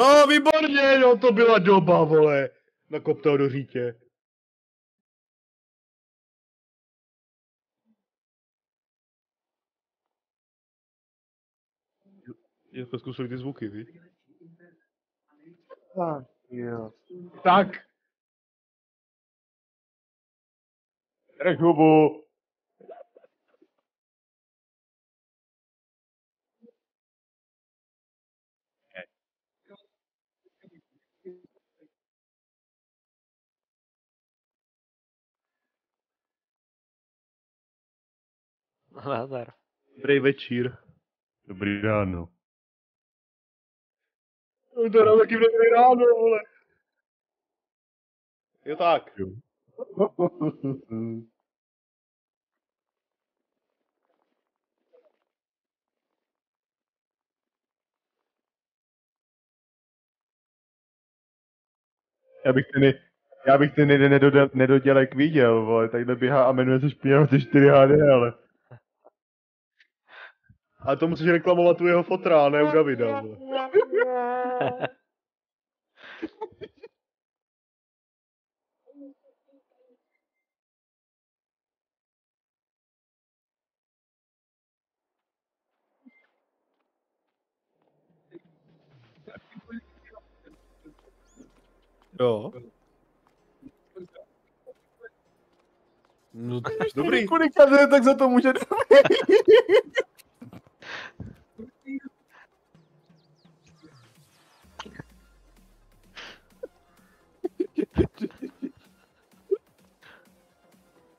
No, výborně, no to byla doba, vole. Nakoptal do řítě. Je to zkusili ty zvuky, víš? Tak, jo. Tak. Drž hubu. Nazdar. Dobrý večír. Dobrý ráno. No to ráno taky dobrý ráno, vole. Jo tak. Jo. já bych ten, já bych ten jeden nedodělek viděl, vole, takhle běhá a jmenuje se špinavý 4 HD, ale... A to musíš reklamovat u jeho fotra, a ne u Davida. Jo. No, dobrý. Kolika tak za to může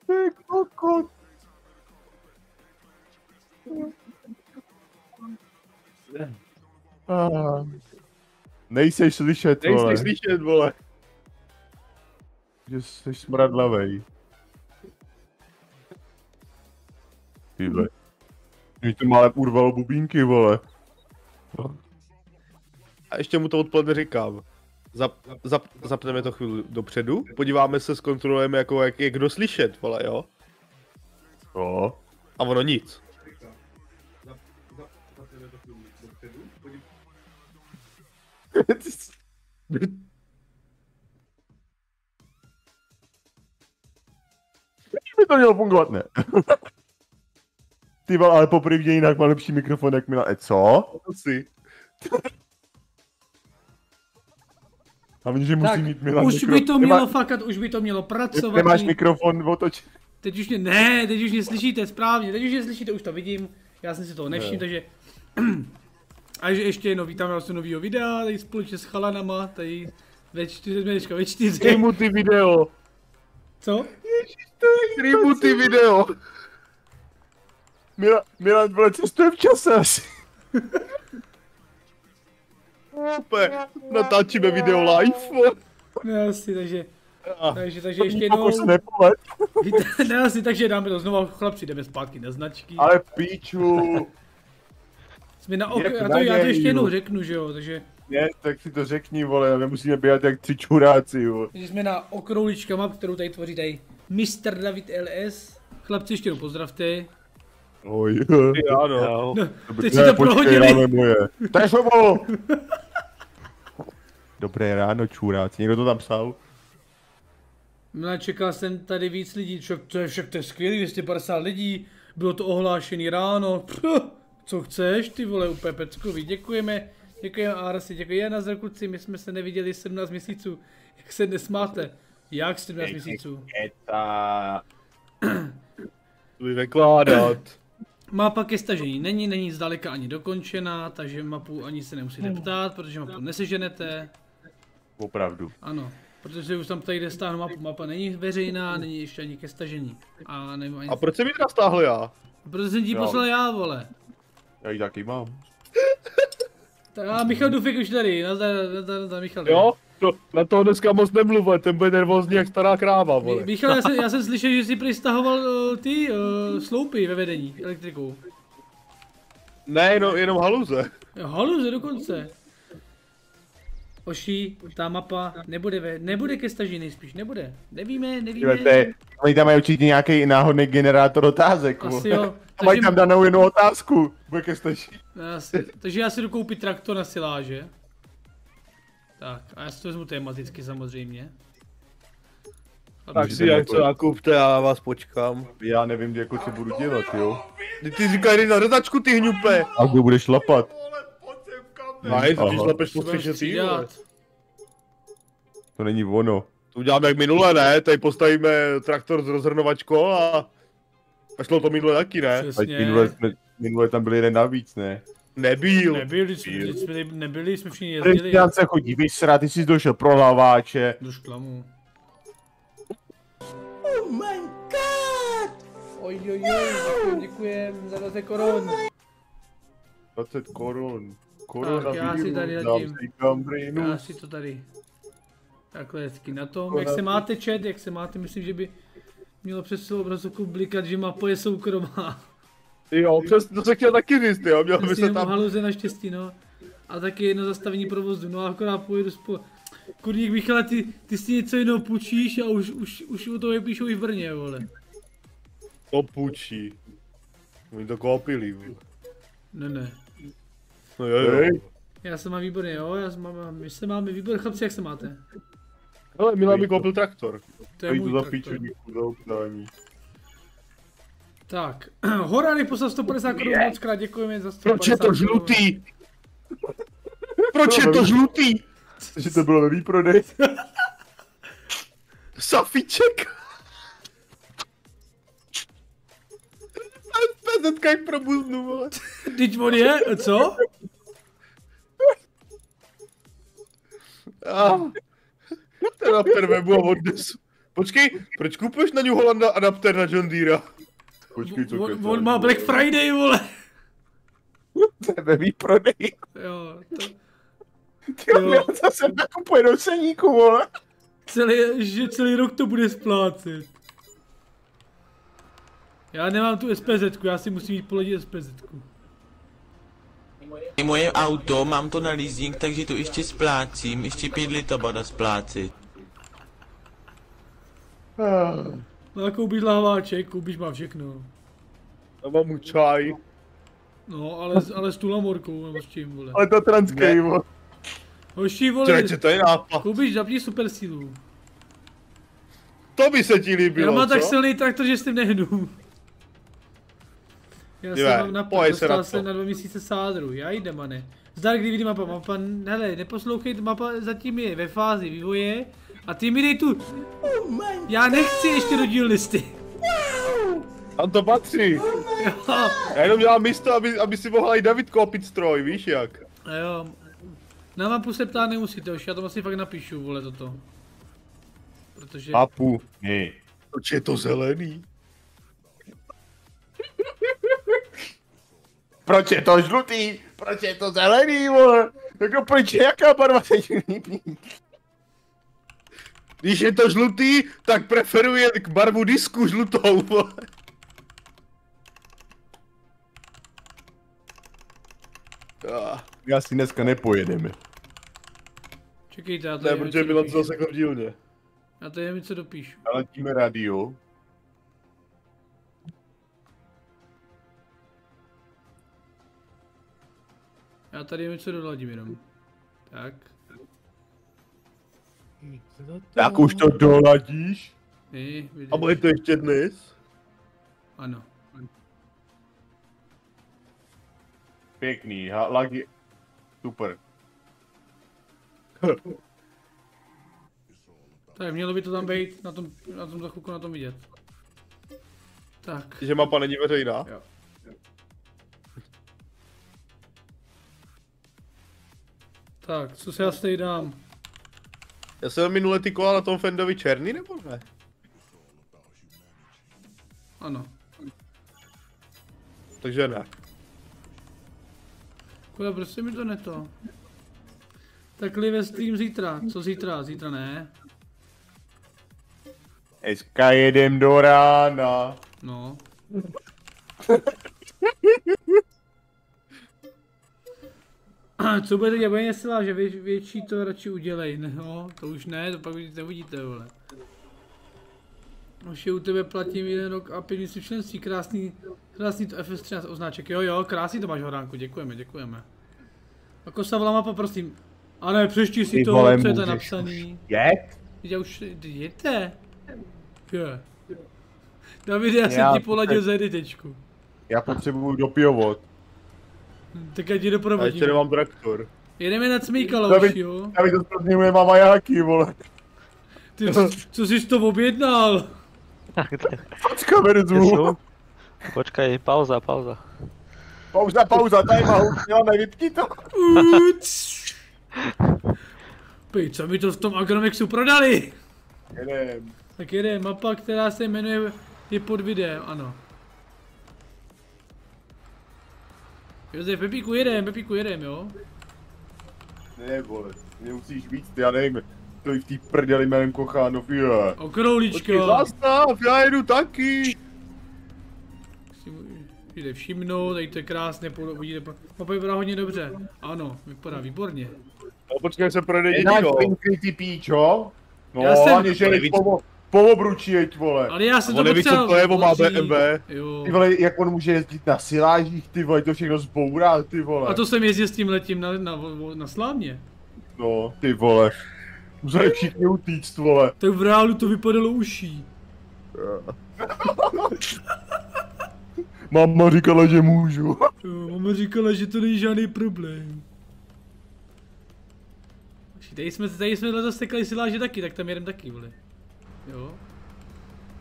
Ty kokot. Ah. Nejseš slyšet, vole. Nejsi slyšet, vole. Že jsi smradlavej. Tyhle. Mě to malé urvalo bubínky, vole. A ještě mu to odpoledne říkám. Zap, zap, zapneme to chvíli dopředu, podíváme se, zkontrolujeme, jako, jak je kdo slyšet, vole, jo? Jo. A ono nic. by to mělo fungovat, ne? Ty vole, ale poprvé jinak má lepší mikrofon, jak Milan. E, co? Asi. A vidíš, že musí Tak, mít Milan už mikro... by to Nemá- mělo fakat, už by to mělo pracovat. Nemáš mikrofon, otoč. Teď už mě, ne, teď už mě slyšíte správně, teď už mě slyšíte, už to vidím. Já jsem si toho nevšiml, Ne. takže... A že ještě jednou vítám vás u nového videa, tady společně s chalanama, tady ve čtyři, dneška ve čtyři. Streamu ty video. Co? Streamu ty video. Milan, Milan, vole, cestuje v čase asi. Super. Natáčíme video live. vole. No asi, takže, takže, takže ještě jednou, ne asi, takže dáme to znovu, chlapci, jdeme zpátky na značky. Ale píču. Jsme na ok, já to, já to ještě jednou jo. řeknu, že jo, takže, Ne, tak si to řekni, vole, nemusíme běhat jak tři čuráci, vole. takže jsme na okroulička map, kterou tady tvoří tady Mr. David LS. Chlapci, ještě jednou pozdravte. Oj, ano. Jo. No, teď si to prohodili. moje. To je šobo! Dobré ráno, čuráci. Někdo to tam psal? No, čekal jsem tady víc lidí, však to je, však to je skvělý, 250 lidí, bylo to ohlášený ráno, Pff, co chceš, ty vole, úplně peckový, děkujeme, děkujeme Arsi, děkujeme, na kluci, my jsme se neviděli 17 měsíců, jak se dnes máte, jak 17 měsíců. Eta. Budu vykládat. Mapa ke stažení není, není zdaleka ani dokončená, takže mapu ani se nemusíte ptát, protože mapu neseženete, Opravdu. ano. Protože už tam tady jde stáhnout mapu, mapa není veřejná, není ještě ani ke stažení. A, nebo ani... A proč jsem ji teda stáhl já? Protože jsem ti poslal já, vole. Já ji taky mám. Tak a Michal Dufik už tady, nazdar, nazdar, nazdar Michal. Jo? To, na toho dneska moc nemluvil, ten bude nervózní jak stará kráva, vole. Michal, já jsem, já jsem slyšel, že jsi prý stahoval uh, ty uh, sloupy ve vedení elektrikou. Ne, jenom, jenom haluze. Jo, haluze dokonce. Oší, ta mapa nebude, ve, nebude ke stažení nejspíš, nebude. Nevíme, nevíme. Je, oni tam mají určitě nějaký náhodný generátor otázek. Asi jo. A mají Takže, tam danou jednu otázku. Bude ke stačí. asi, takže já si jdu koupit traktor na siláže. Tak, a já si to vezmu tematicky samozřejmě. A Tak si jak co nakupte, já vás počkám. Já nevím, jako co budu dělat, jo. Ty, ty říkaj, jdej na řadačku, ty hňupe. A kdo bude šlapat? Aha. když střešecí, vole. střídat. To není ono. To uděláme jak minule, ne? Tady postavíme traktor s rozhrnovačkou a... A šlo to minule taky, ne? Přesně. minule, jsme, minule tam byl jeden navíc, ne? Nebyl. Nebyli jsme, jsme, nebyli, jsme všichni jezdili. Kristian se chodí vysrat, ty jsi došel pro hlaváče. Do šklamu. Oh my god! Oj, oj, oj, děkujem, děkujem za 20 korun. 20 korun. Tak, Koruna já si tady gambrinu. Já si to tady takhle hezky na tom. Jak se máte chat, jak se máte, myslím, že by mělo přes celou obrazovku blikat, že mapa je soukromá. Jo, přes, to se chtěl taky říct, jo, měl by se tam... haluze naštěstí, no. A taky jedno zastavení provozu, no a akorát pojedu spolu. Kurník Michale, ty, ty si něco jiného půjčíš a už, už, už o toho píšou i v Brně, vole. To půjčí. Oni to koupili, vole. Ne, ne. No jo, jo. Já se mám výborně, jo, já se mám, my se máme výborně, chlapci, jak se máte? Hele, Milan mi koupil traktor. To je Tady to můj za traktor. piču, děkuji za obdání. Tak, Horany poslal 150 korun, moc krát děkujeme za 150 Proč je to žlutý? Proč je to žlutý? Že to bylo ve výprodej. Safiček? Jak pro buznu, vole. Teď on je, co? Ah. Ten adapter webu a odnesu. Počkej, proč kupuješ na New Hollanda adapter na John Deere? Počkej, co On, on má. Black Friday, vole. To je ve výprodej. Jo, to Ty Jo. jo. zase nakupuje do ceníku, vole. celý, že celý rok to bude splácet. Já nemám tu SPZ, já si musím jít poladit SPZ. I moje auto, mám to na leasing, takže to ještě splácím, ještě pět let to budu splácet. No a koupíš lahváček, koupíš má všechno. Já mám mu čaj. No, ale, ale s tu lamorkou, nebo s čím, vole. Ale to transkej, Ne. vole. Hoši, vole, Čeče, to je nápad. koupíš, zapni super sílu. To by se ti Já líbilo, mám tak silný traktor, že s tím nehnu. Já Divé, jsem mám na pojď se dostal na jsem na dva měsíce sádru, já jde, mane. Zdar, kdy vidí mapa, mapa, hele, neposlouchej, mapa zatím je ve fázi vývoje a ty mi dej tu, Oh já nechci ještě do díl listy. Tam to patří. Jo, Já jenom dělám místo, aby, aby si mohla i David koupit stroj, víš jak? a jo. Na mapu se ptát nemusíte, už já to asi fakt napíšu, vole, toto. Protože, Papu. Ne. Proč je to zelený? Proč je to žlutý? Proč je to zelený, vole? Jako proč je, jaká barva se ti líbí? Když je to žlutý, tak preferuje k barvu disku žlutou, vole. Ah, My asi dneska nepojedeme. čekejte, já to ne, protože Milan to zase v dílně. Já to nevím, co dopíšu. Naladíme radio. Já tady nevím, co doladím jenom. Tak, Tak už to doladíš? ne. A bude to ještě dnes? Ano. Pěkný, ha, lagi... Super. Tak mělo by to tam být, na tom, na tom za chvilku na tom vidět. Tak, Že mapa není veřejná? jo. Tak, co se já tady dám? Já jsem minule ty kola na tom Fendovi černý, nebo ne? Ano. Takže ne. Kuda, prostě mi to neto. Tak live stream zítra. Co zítra? Zítra ne. Dneska jedem do rána. No. Co bude teď bude silá, že vě, větší to radši udělej, no, to už ne, to pak už neuvidíte, vole. Už je u tebe platím jeden rok a pět měsíců členství, krásný, krásný to FS13 označek, jo jo, krásný to máš horánku, děkujeme, děkujeme. A kosa mapa, prosím. A ne, přešti si Ty to, vole, co je to napsaný. Jet? Já už, jděte. Je. Davide, já jsem Já ti poladil teď- za editečku. Já potřebuju dopijovod. Tak já ti A doprovodím. ještě nemám traktor. Jedeme na Cmíkala už, jo? Já bych to zpracňuje má majáky, vole. Ty, co, co jsi to objednal? Počka, Jsou? Počkej, pauza, pauza. Pauza, pauza, time out, děláme vypni to. Pej, co mi to v tom Agromexu prodali? Jedem. Tak jede mapa, která se jmenuje, je pod videem, ano. Josef, Pepíku jedem, Pepíku jedem, jo? Ne, vole, nemusíš víc, ty, já nevím. To i v té prdeli jménem Kochánov, je. O Počkej, krouličko. zastav, já jedu taky. Si mu- Jde všimnout, tady to je krásné, po- mapa vypadá hodně dobře. Ano, vypadá výborně. No počkej, se projde Je náš jedinýho. ty píčo. No, Já jsem- hlavně, že po, po obručí, jeď, vole. Ale já jsem to neví, co to je, on má. BMW. Jo. Ty vole, jak on může jezdit na silážích, ty vole, to všechno zbourá, ty vole. A to jsem jezdil s tím letím na, na, na Slámě. No, ty vole. Museli všichni utíct, vole. Tak v reálu to vypadalo uší. Mama říkala, že můžu. Jo, mama říkala, že to není žádný problém. Tady jsme, tady jsme letos tekli siláže taky, tak tam jedem taky, vole. Jo.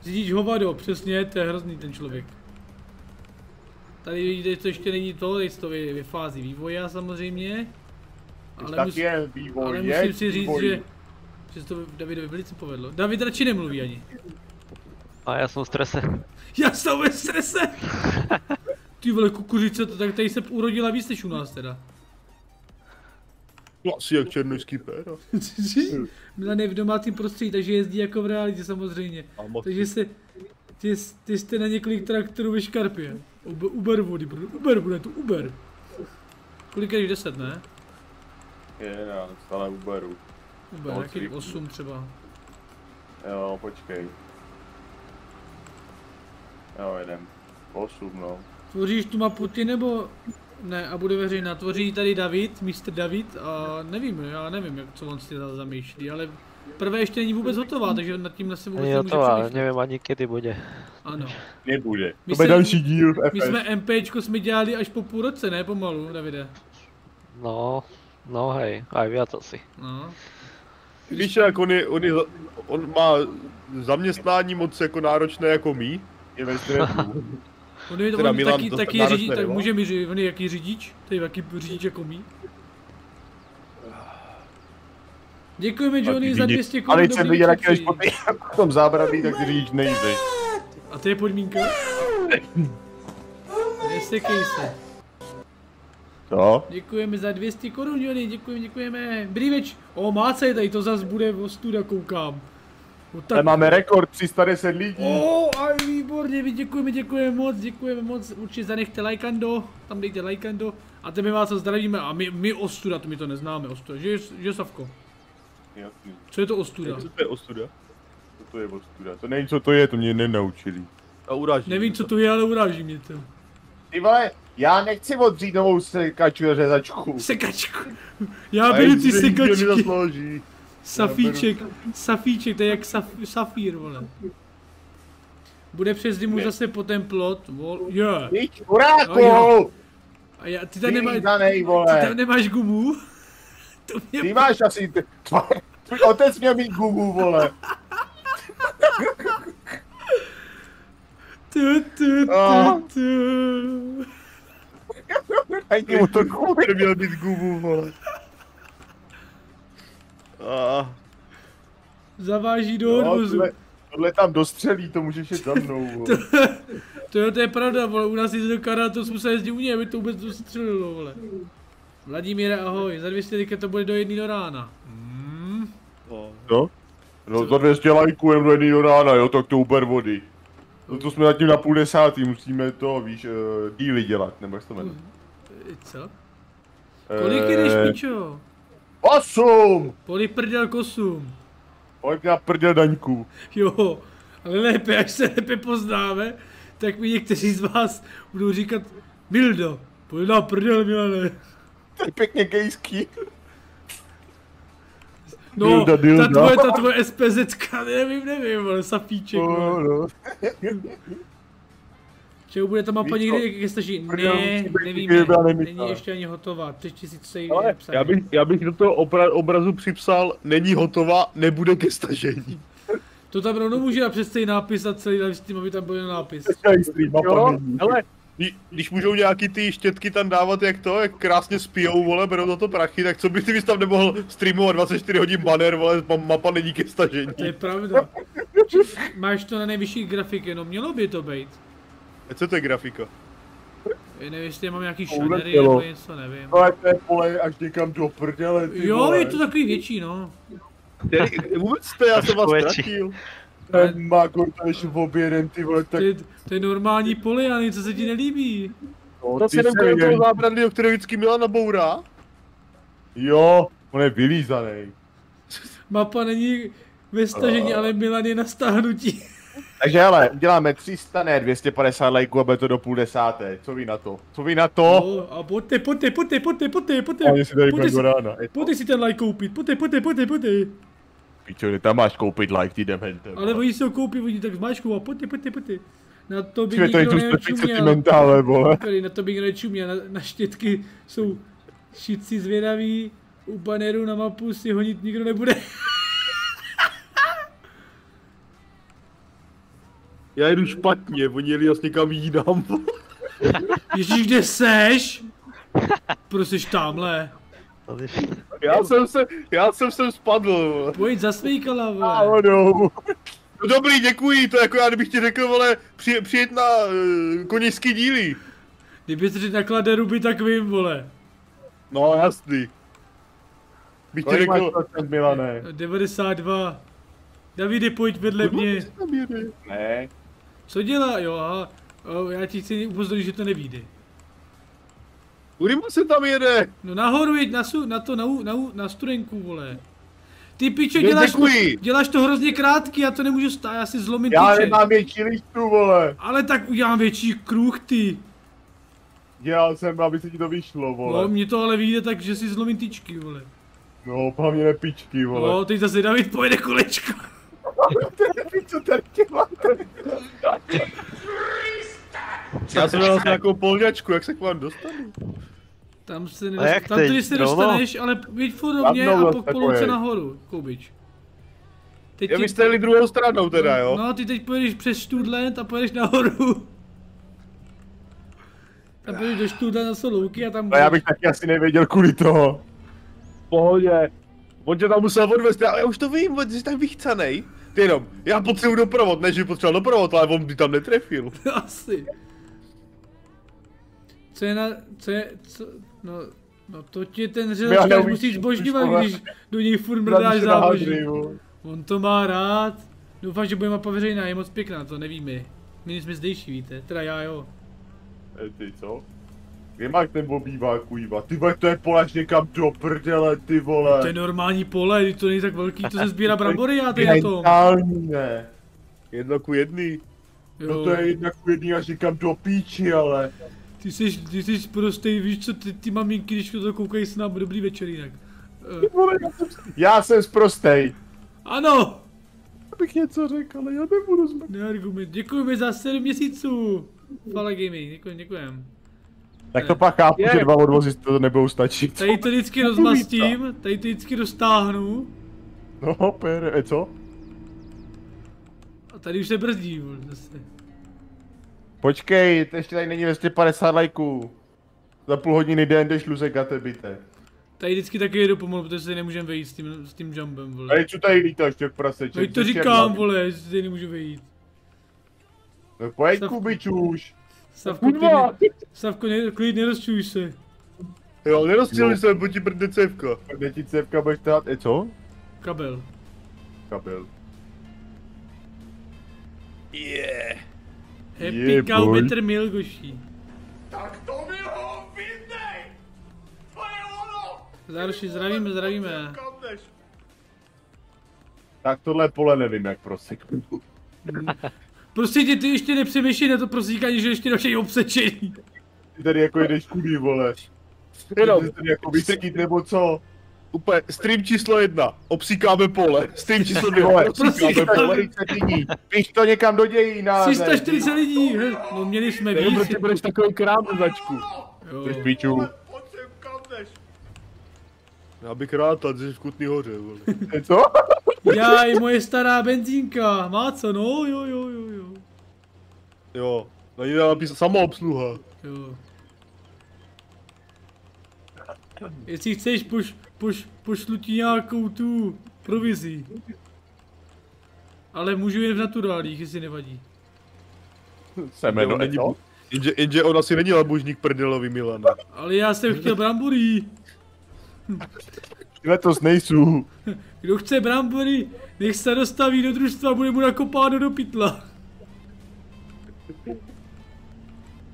Řidič hovado, přesně, to je hrozný ten člověk. Tady vidíte, to ještě není to, tady to je ve fázi vývoje samozřejmě. Ale, tak mus, je, vývoj, ale je, musím si říct, vývoj. že, že se to Davidovi velice povedlo. David radši nemluví ani. A já jsem v strese. Já jsem ve strese! Ty vole kukuřice, to tak tady se urodila víc než u nás teda. No, asi jak černožský péra. Milan je v domácím prostředí, takže jezdí jako v realitě samozřejmě. Takže se, ty, ty jste na několik traktorů ve škarpě. Uber, Uber vody, bude, Uber bude tu, Uber. Kolik je 10, ne? Je, já stále uberu. Uber, No, jaký tři. 8 třeba. Jo, počkej. Jo, jedem. Osm, no. Tvoříš tu mapu ty nebo ne a bude veřejná? Tvoří tady David, mistr David a nevím, já nevím, jak, co on si za- zamýšlí, ale prvé ještě není vůbec hotová, takže nad tímhle se vůbec Není nemůže hotová, přemýšlet. nevím ani kdy bude. Ano. Nebude. My To bude další díl v My jsme MPčko jsme dělali až po půl roce, ne pomalu, Davide. No, no hej, aj viac asi. No. Víš, jak on, je, on, je, on má zaměstnání moc jako náročné jako my. Je ve. On je, Teda on Milan taky, to taky řidič, tak může mi říct, on je jaký řidič? To je jaký řidič jako my. Děkujeme Johnny za 200 korun. Ale když jsem viděl, jak té- po tom zábradlí, tak ty říct nejde. A to je podmínka? Nesekej se. Co? Děkujeme za 200 korun, Johnny, děkujeme, děkujeme. Brýveč, o mácej, tady to zas bude v studa, koukám. O, Ale máme rekord 310 lidí. O, a výborně, vy děkujeme, děkujeme moc, děkujeme moc, určitě zanechte lajkando, tam dejte lajkando a tebe vás zdravíme a my, my Ostuda, to my to neznáme, Ostuda, že, že Savko? Jasný, Co je to Ostuda? Co to je ostuda? co to je ostuda? To nevím, co to je, to mě nenaučili. A uráží. Nevím, co to je, ale uráží mě to. Ty vole, já nechci odřít novou sekaču řezačku. Sekačku. Já beru ty sekačky. Safíček, safíček, to je jak saf, safír, vole. Bude přes zimu zase po ten plot, vol. Yeah. Víč, uráku! No jo. A já, ty tam nemáš, Vyřízanej, ty tam nemáš gumu? To mě Ty máš asi... t- Tvoj, tvůj otec měl mít gumu, vole. Tu, tu, tu, tu. Dajte mu to gumu. Neměl být gumu, vole. A, Zaváží do No, odvozu. tohle, tohle tam dostřelí, to můžeš jít za mnou. To jo, to je pravda, vole, u nás jde do karátu, jsme se jezdit u něj, aby to vůbec dostřelilo, vole. Vladimíre, ahoj, za 200 liket to bude do jedný do rána. Hmm. no. No? No za 200 lajků jen do jedný do rána, jo, tak to uber vody. No to jsme zatím na půl desátý, musíme to, víš, uh, díly dělat, nebo jak se to jmenuje? Co? Kolik jdeš, Eh, pičo? Osm! Poli prdel kosum. Pojď na prdel daňku. Jo, ale lépe, až se lépe poznáme, tak mi někteří z vás budou říkat Mildo, pojď na prdel, Milane. To je pěkně gejský. No, Dilda, ta dilda. tvoje, ta tvoje SPZ, nevím, nevím, vole, sapíček, vole. no. Čeho bude ta mapa někdy, jak staží? Ne, nevíme, není ještě ani hotová, tři tisíc se jí Ale já bych, já bych do toho obra, obrazu připsal, není hotová, nebude ke stažení. To tam rovnou může dát přes celý nápis a celý live stream, aby tam byl nápis. Jo, když můžou nějaký ty štětky tam dávat jak to, jak krásně spijou, vole, berou za to prachy, tak co by ty bys tam nemohl streamovat 24 hodin banner, vole, ma- mapa není ke stažení. To je pravda. Máš to na nejvyšší grafiky, no mělo by to být. A co to je grafika? Já nevím, jestli mám nějaký šanery nebo něco, nevím. Ale to je pole až někam do prdele, ty Jo, vole. je to takový větší, no. Který- Vůbec to já jsem vás ztratil. Ten to ještě v oběden, ty vole, To tak je, to je normální poliany, co se ti nelíbí. no, To si jenom se kolem toho zábradlí, o které vždycky Milana bourá. Jo, on je vylízaný. Mapa není ve stažení, ale Milan je na stáhnutí. Takže hele, uděláme 300, ne 250 lajků a bude to do půl desáté. Co ví na to? Co ví na to? No, a pojďte, pojďte, pojďte, pojďte, pojďte, pojďte. Ani si tady Pojďte si, rána. Pojďte si ten like koupit, pojďte, pojďte, pojďte, pojďte. Pičo, ty tam máš koupit like, ty demente. Ale oni si ho koupí, oni tak zmáčkou a pojďte, pojďte, pojďte. Na to by Jsme nikdo nečuměl. sentimentále, vole. Tady na to by nikdo nečuměl, na, na štětky jsou šitci zvědaví, u baneru na mapu si honit nikdo nebude. Já jdu špatně, oni jeli asi někam jinam. Ježíš, kde seš? Prosíš tamhle. Já jsem se, já jsem sem spadl. vole. Pojď zasmíkala, vole. No dobrý, děkuji, to je jako já kdybych ti řekl, vole, při, přijet na uh, koněžský díly. Kdyby si na kladeruby, tak vím, vole. No jasný. Bych ti řekl, procent, Milane? 92. Davide, pojď vedle mě. tam jede. Ne. Co dělá? Jo, aha. O, já ti chci upozornit, že to nevíde. Kudy se tam jede? No nahoru jeď na, su, na to, na, na, na studenku, vole. Ty pičo, děláš to, děláš to hrozně krátký, já to nemůžu stát, já si zlomím Já tyče. nemám větší listu, vole. Ale tak udělám větší kruh, ty. Dělal jsem, aby se ti to vyšlo, No, vole. mně to ale vyjde tak, že si zlomím tyčky, vole. No, hlavně nepičky, vole. No, teď zase David pojede kolečko. Co tady děláte? Já jsem měl nějakou polňačku, jak se k vám dostanu? Tam se jak nedostane, tam teď? tady se dostaneš, ale furt do mě a po polouce pojď. nahoru, Koubič. Teď Já vy jste jeli druhou stranou teda, jo? No, ty teď pojedeš přes Studland a pojedeš nahoru. Tam pojedeš do Studland na Solouky a tam No já bych taky asi nevěděl kvůli toho. V pohodě. On tě tam musel odvést, já, já už to vím, on jsi tak vychcanej. Ty jenom, já potřebuji doprovod, ne že by potřeboval doprovod, ale on by tam netrefil. Asi. Co je na, co je, co, no, no to ti ten řezačkář musíš vole. když do něj furt mrdáš vole. On to má rád. Doufám, že bude mapa veřejná, je moc pěkná, to nevíme. My jsme zdejší, víte, teda já jo. E, ty co? Kde máš ten obývák, kujva? Ty vole, to je polaž někam do prdele, ty vole. To je normální pole, to není tak velký, to se sbírá brambory já tady na. Geniální, ne. Jedno ku jedný. No Jo. to je jednak jedný až někam do píči, ale. Ty jsi, ty jsi prostý, víš co, ty, ty maminky, když to koukají s námi, dobrý večer jinak. Vole, já jsem, já jsem zprostej. ano! Abych něco řekl, ale já nebudu zmrt. Neargument. Děkujeme za 7 měsíců. Fala Gaming, děkujem, děkujem. Tak to pak chápu, Je. že dva odvozy to nebudou stačit. Tady to vždycky rozmastím, tady to vždycky dostáhnu. No, pere, e co? A tady už se brzdí, zase. Počkej, to ještě tady není 250 lajků. Za půl hodiny den jdeš luzek a tebite. Tady vždycky taky jedu pomalu, protože se nemůžeme vejít s tím, s tím jumpem, vole. Tady co tady lítáš, těch praseček? Tady to říkám, vole, že se nemůžu vejít. No pojď, Kubič už. Savko, klid, Kurva! ne, Savko, ne, klid, nerozčuj se. Jo, nerozstřelili Jo. se, bo ti brde cévka. Kde ti cevka budeš tát, e co? Kabel. Kabel. Yeah. Happy Yeah, cow boy. better meal, goší. Tak to mi ho vydej! To je ono! Zároveň zdravíme, zdravíme. Tak tohle pole nevím, jak proseknu. Prostě tě, ty ještě nepřemýšlej na to prosíkání, že ještě další obsečení. Ty tady jako jedeš kudy, vole. Jenom, Ty tady jako vyskyt nebo co? Úplně stream číslo jedna, obsíkáme pole. Stream číslo dvě, Vole, obsíkáme pole. 340 lidí. Píš to někam do dějina. 340 lidí, he, no měli jsme víc. proč ty budeš takový krám značku. Jo. Ty píču. Já bych rád, ale jsi v Kutný hoře, vole. Co? Jaj, moje stará benzínka, má co, no, jo, jo, jo, jo. Jo, na ní dá napísat samoobsluha. jo. Jestli chceš, poš, poš, pošlu ti nějakou tu provizi. Ale můžu jen v naturálích, jestli nevadí. Semeno, není bu- Jenže, jenže on asi není labužník prdelový Milana. Ale já jsem chtěl brambory. Letos nejsou. Kdo chce brambory, nech se dostaví do družstva, bude mu nakopáno do pytla.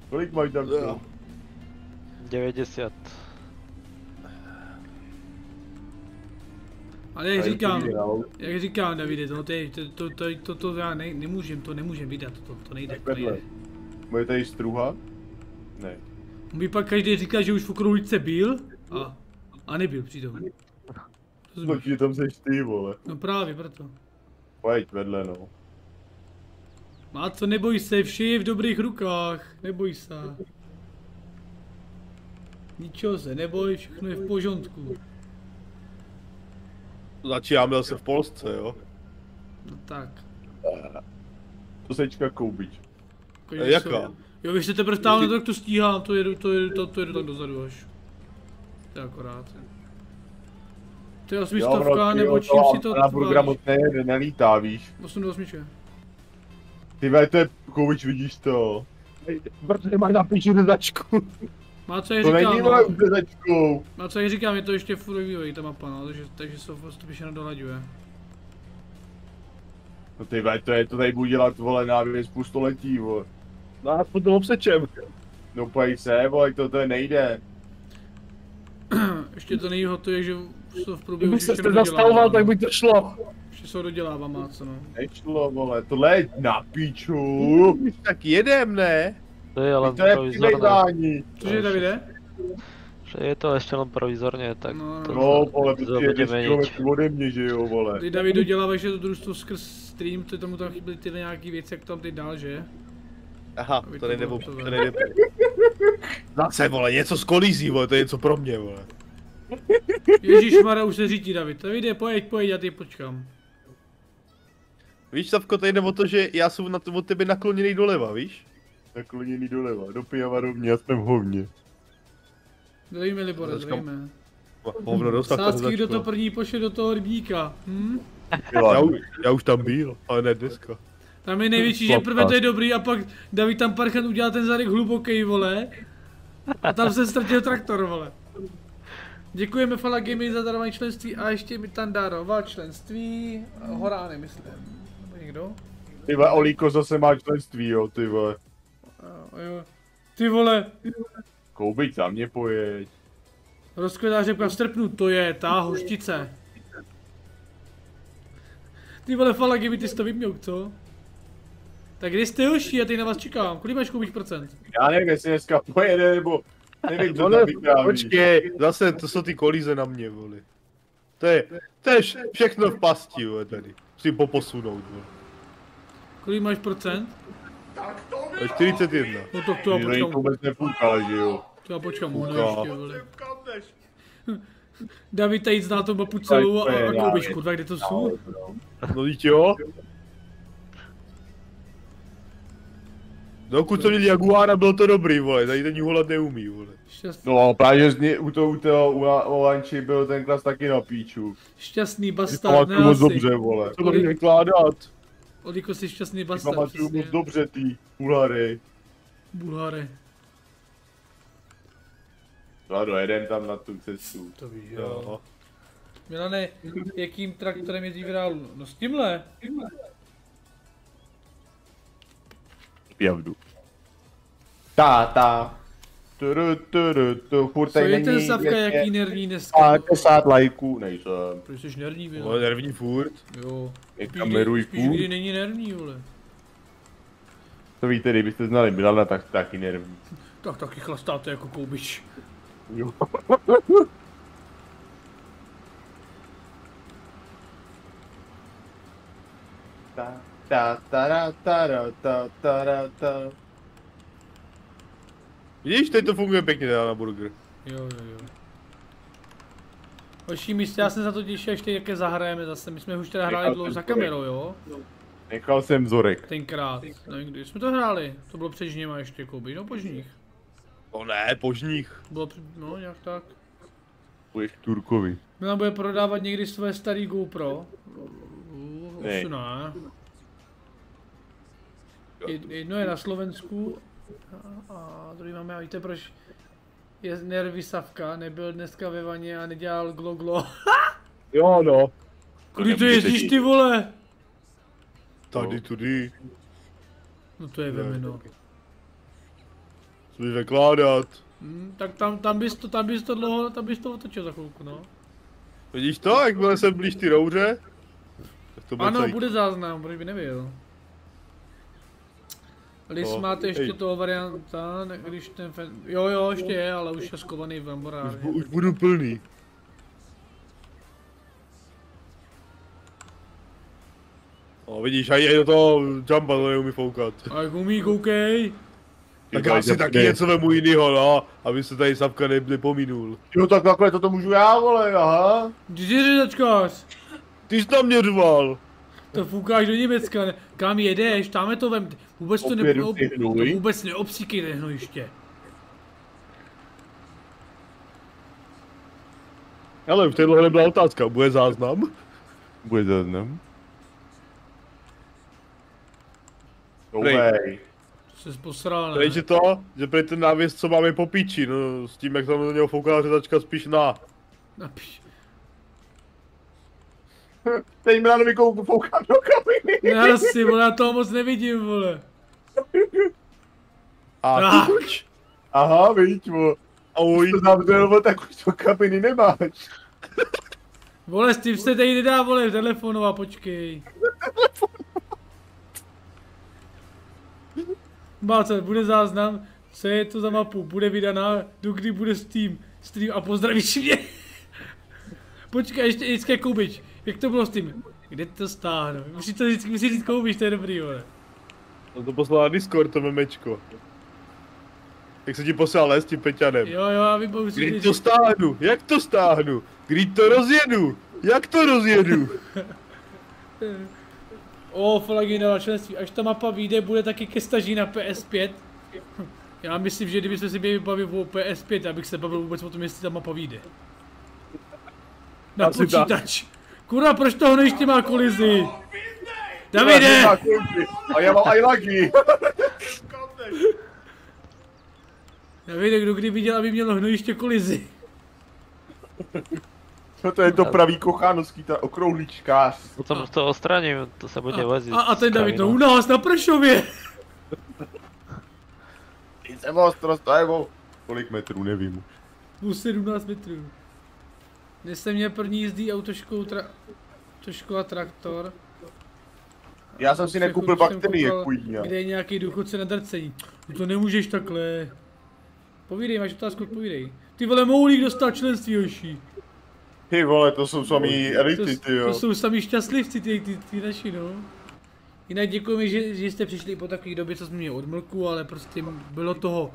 Kolik máš tam? Jo. 90. Ale jak říkám, no. jak říkám Davide, to, to, to, to, to, to, to já ne, nemůžem, to nemůžem vydat, to, to nejde, to Vedle. nejde. Bude tady struha? Ne. On by pak každý říká, že už v okrouhličce byl a, a nebyl přitom. Že tam seš ty, vole. No právě proto. Pojď vedle, no. Má co, neboj se, vše je v dobrých rukách, neboj se. Ničeho se neboj, všechno je v pořádku. Začínáme zase v Polsce, jo. No tak. To sečka koubič. Každý Jaká? se- Jo, vy jste teprve tam, tak to stíhám, to jedu, to jedu, to, to jedu tak dozadu až. To je akorát. To je osmistovka, nebo čím si to Na programu nejede, nelítá, víš. 88. Ty ve, to je koubič, vidíš to. Protože máš na piči značku. Má co jak To říkám, není no. moje ukazačkou. Má co jak říkám, je to ještě furt ve vývoji ta mapa, no, takže, takže se to postupně všechno dolaďuje. No ty ve, to je, to tady budu dělat, vole, návěs půl století, vole. No a to obsečem. No pojď se, vole, to, to je nejde. Ještě to není hotové, že to v průběhu Kdyby se jste zastavoval, tak no. by to šlo. Ještě se dodělává, má co no. Nešlo, vole, tohle je na píču. Tak jedem, ne? To je len To je provizorné. Cože Davide? Že je to ještě len provizorně, tak No, to, No, vole, to prostě kilometr ode mě, že jo, vole. Ty David doděláváš že to družstvo skrz stream, to tomu tam chyběly ty nějaký věci, jak tam teď dál, že? Aha, Aby to to nejde, to nejde. Zase, vole, něco z kolizí, vole, to je něco pro mě, vole. Ježíš Mara, už se řítí David. Davide, pojď, pojď, já ty počkám. Víš, Savko, tady jde o to, že já jsem na to, od tebe nakloněný doleva, víš? Nakloněný doleva, do pijava rovně, já jsem v hovně. Dejme Libore, Začkám. dejme. Hovno, dostat to Sázky, kdo to první pošle do toho rybníka. Hm? Já, už- já už tam byl, ale ne dneska. Tam je největší, že prvé to je dobrý a pak David tam parchan udělá ten zadek hluboký, vole. A tam se ztratil traktor, vole. Děkujeme Fala Gaming za darované členství a ještě mi tam daroval členství. Horány, myslím. Nebo někdo? Ty vole, Olíko zase má členství, jo, ty vole. A, jo. Ty vole, Koubič za mě pojeď. rozkvědá řepka v srpnu, to je ta hořčice. Ty vole Fala Gaming, ty jsi to vyměl, co? Tak kde jste hoši, já teď na vás čekám. Kolik máš koubíš procent? Já nevím, jestli dneska pojede, nebo nevím, co Ale počkej, zase to jsou ty kolíze na mě, vole. To je, to je vš- všechno v pasti, vole, tady. Musím poposunout, vole. Kolik máš procent? Tak to To je 41. No tak to já Ty to počkám, vůbec nepůkal, že jo. to já počkám, ono ještě, vole. David tady zná to mapu celou a, a David. kurva, kde to jsou? No víš jo? Dokud jsem měl Jaguára, bylo to dobrý, vole, tady ten Juholat neumí, vole. Šťastný, No, právě z ní, u toho, u toho, u, u Lanči byl ten klas taky na píču. šťastný bastard, ne moc dobře, vole. Co budeš vykládat? Oliko jsi šťastný bastard, Pamatuju moc dobře ty Bulhary. Bulhare. No, dojedem tam na tu cestu. To víš, Jo. Milane, jakým traktorem jezdí v reálu? No s tímhle. javdu. Táta. Turu, turu, tu, furt Co je ten Savka, jaký nervní dneska? 50 lajků, nejsem. Proč jsi nervní, vole? Vole, nervní furt. Jo. Kameruj furt. Spíš není nervní, vole. To víte, kdybyste znali Milana, tak taky nervní. Tak taky chlastáte jako koubič. Jo. tak ta, ta, ta, ta, ta, ta. Vidíš, teď to funguje pěkně teda na burger. Jo, jo, jo. Hoší místě, já jsem za to těšil, až teď jaké zahrajeme zase. My jsme už teda hráli dlouho za kamerou, jo? Nechal jsem vzorek. Tenkrát. Nevím, kdy jsme to hráli. To bylo před žněma ještě, Kouby, no po žních. No ne, požních. Bylo, před- no nějak tak. Budeš Turkovi. Milan bude prodávat někdy své starý GoPro. Uh, Ne. Už ne. Jed- Jedno je na Slovensku a, a druhý máme, a víte proč je nervy Savka, nebyl dneska ve vaně a nedělal glo glo. Jo no. Kudy to jezdíš ty vole? Tady, tudy. No to je vemeno. Co mi vykládat. Hm, tak tam, tam bys to, tam bys to dlouho, tam bys to otočil za chvilku, no. Vidíš to, jakmile jsem blíž ty rouře? Tak to bude Ano, celý. bude záznam, proč by nebyl. Lis No, máte ještě hej. toho varianta, ne, když ten fen... Jo, jo, ještě je, ale už je skovaný v Už, Amborárně. bu- už budu plný. No vidíš, a i do toho jumpa to neumí foukat. A jak umí, koukej. Tak já si taky něco vemu jinýho, no, aby se tady Savka ne, nepomínul. Jo, tak takhle to, to můžu já, vole, aha. Ty jsi řezačkář. Ty jsi tam mě řval. To foukáš do Německa, ne? Kam jedeš, tam je to vem, vůbec to, ne, ty to vůbec neobsíkej ten hnojiště. Ale už tenhle nebyla otázka, bude záznam? Bude záznam. No way. Jsi posral, ne? Prej, že to, že prej ten návěs, co máme po píči, no, s tím, jak tam do něho foukala řezačka spíš na. Napiš. Teď Milanovi kouku foukám do kabiny. Já si, vole, já toho moc nevidím, vole. A Ah. Aha, vidíš, vole. Ahoj. To zavřel, vole, tak už to kabiny nemáš. Vole, s tím se tady nedá, vole, telefonovat, počkej. Báce, bude záznam, co je to za mapu, bude vydaná, do kdy bude Steam, stream a pozdravíš mě. Počkej, ještě vždycky Koubič, jak to bylo s tím? Kde to stáhnu? Musí to vždycky, musí říct Koubič, to je dobrý, vole. No to poslal na Discord, to memečko. Jak se ti poslal s tím Peťanem. Jo, jo, já vím, Kdy to stáhnu? Jak to stáhnu? Kdy to rozjedu? Jak to rozjedu? O, flaggy na členství, až ta mapa vyjde, bude taky ke staží na PS5. Já myslím, že kdybychom si měli bavit o PS5, abych se bavil vůbec o tom, jestli ta mapa vyjde. Na Asi tak. Kurva, proč toho ještě má kolizi? Davide! A já mám i lucky. Davide, kdo kdy viděl, aby měl hnojiště kolizi? No to je to pravý kochánovský, ta okrouhlíčkář. Potom to odstraním, to se bude vozit. A, a ten David, no u nás na Pršově! Jsem ostro, to je o... Kolik metrů, nevím. Plus 17 metrů. Dnes jsem měl první jízdí autoškou tra... Autoškola traktor. Já jsem si nekoupil bakterie, chujňa. Kde je nějaký důchodce na drcení. No to nemůžeš takhle. Povídej, máš otázku, povídej. Ty vole, Moulík dostal členství, Joši. Ty vole, to jsou samý elity, ty jo. to jsou sami šťastlivci, ty, ty, ty naši, no. Jinak děkujeme, že, že jste přišli po takové době, co jsme měli od mlku, ale prostě bylo toho,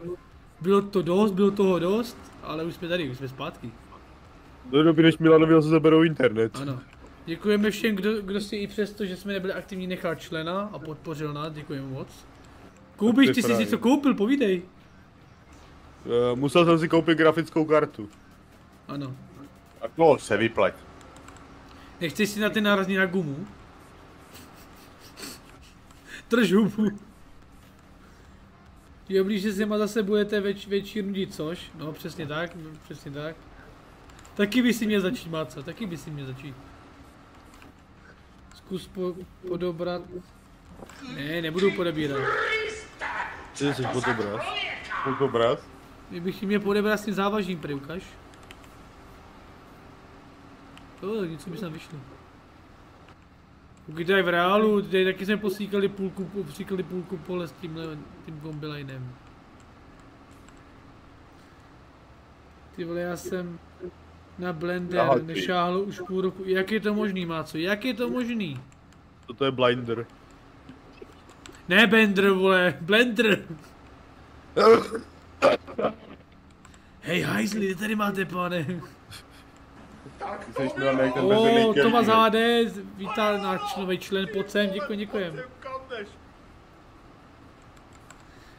bylo to dost, bylo toho dost, ale už jsme tady, už jsme zpátky. Do doby, než Milanovi zase zaberou internet. Ano. Děkujeme všem, kdo, kdo si i přesto, že jsme nebyli aktivní, nechal člena a podpořil nás, děkujeme moc. Koupíš, ty jsi si co koupil, povídej. Uh, musel jsem si koupit grafickou kartu. Ano. A to se vypleť. Nechceš si na ty nárazní na gumu? Drž hubu. Je dobrý, že s něma zase budete več, větší nudit, což? No, přesně tak, přesně tak. Taky by si mě začít, Máca, taky by si mě začít. Zkus po, podobrat. Ne, nebudu podebírat. Ty jsi fotobraz. Fotobraz. Kdybych mě podebral s tím závažím, prý, ukaž. To, něco by sem vyšlo. Tady v reálu, tady taky jsme posíkali půlku, posíkali půlku pole s tímhle, tím kombilajnem. Ty vole, já jsem na Blender Aha, ty. nešáhl už půl roku. Jak je to možný, Máco? Jak je to možný? Toto je blinder. Ne Bender, vole, Blender. Hej, hajzli, kde tady máte, pane? Tak to O, Tomas. Háde, vítá náš nový člen, pojď sem, děkuji, děkujem. kadneš.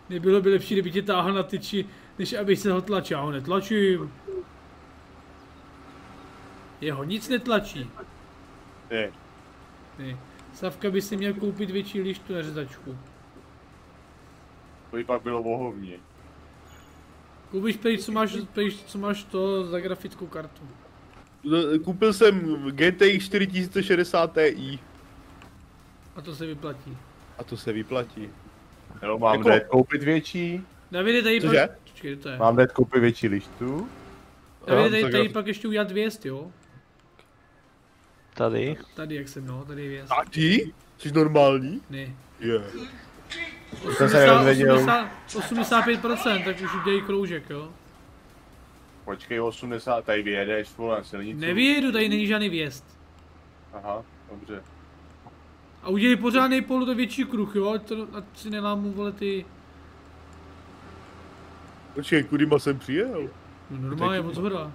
Nebylo by lepší, kdyby tě táhl na tyči, než aby se ho tlačil. Já ho netlačím. Jeho nic netlačí. Ne. Ne. Savka by si měl koupit větší lištu na řezačku. To by pak bylo vohovně. Koupíš pryč, co máš, pryč, co máš to za grafickou kartu. Koupil jsem GTX 4060 Ti. A to se vyplatí. A to se vyplatí. Jo, mám Jako- koupit větší. Davide, tady Cože? pak... Počkej, to je. Mám jít koupit větší lištu. Davide, tady, tak tady pak ještě udělat věst, jo? Tady. Tady, jak jsem, no, tady je věst. A ty? Jsi normální? Ne. Je. jsem se nedozvěděl. 80, 85%, tak už udělej kroužek, jo? Počkej, 80, tady vyjedeš, vole, na silnici. Nevyjedu, tady není žádný věst. Aha, dobře. A udělej pořádný polu do větší kruh, jo? Ať, to, ať si nelámu, vole, ty... Počkej, kudýma jsem přijel? No, normálně, moc hora.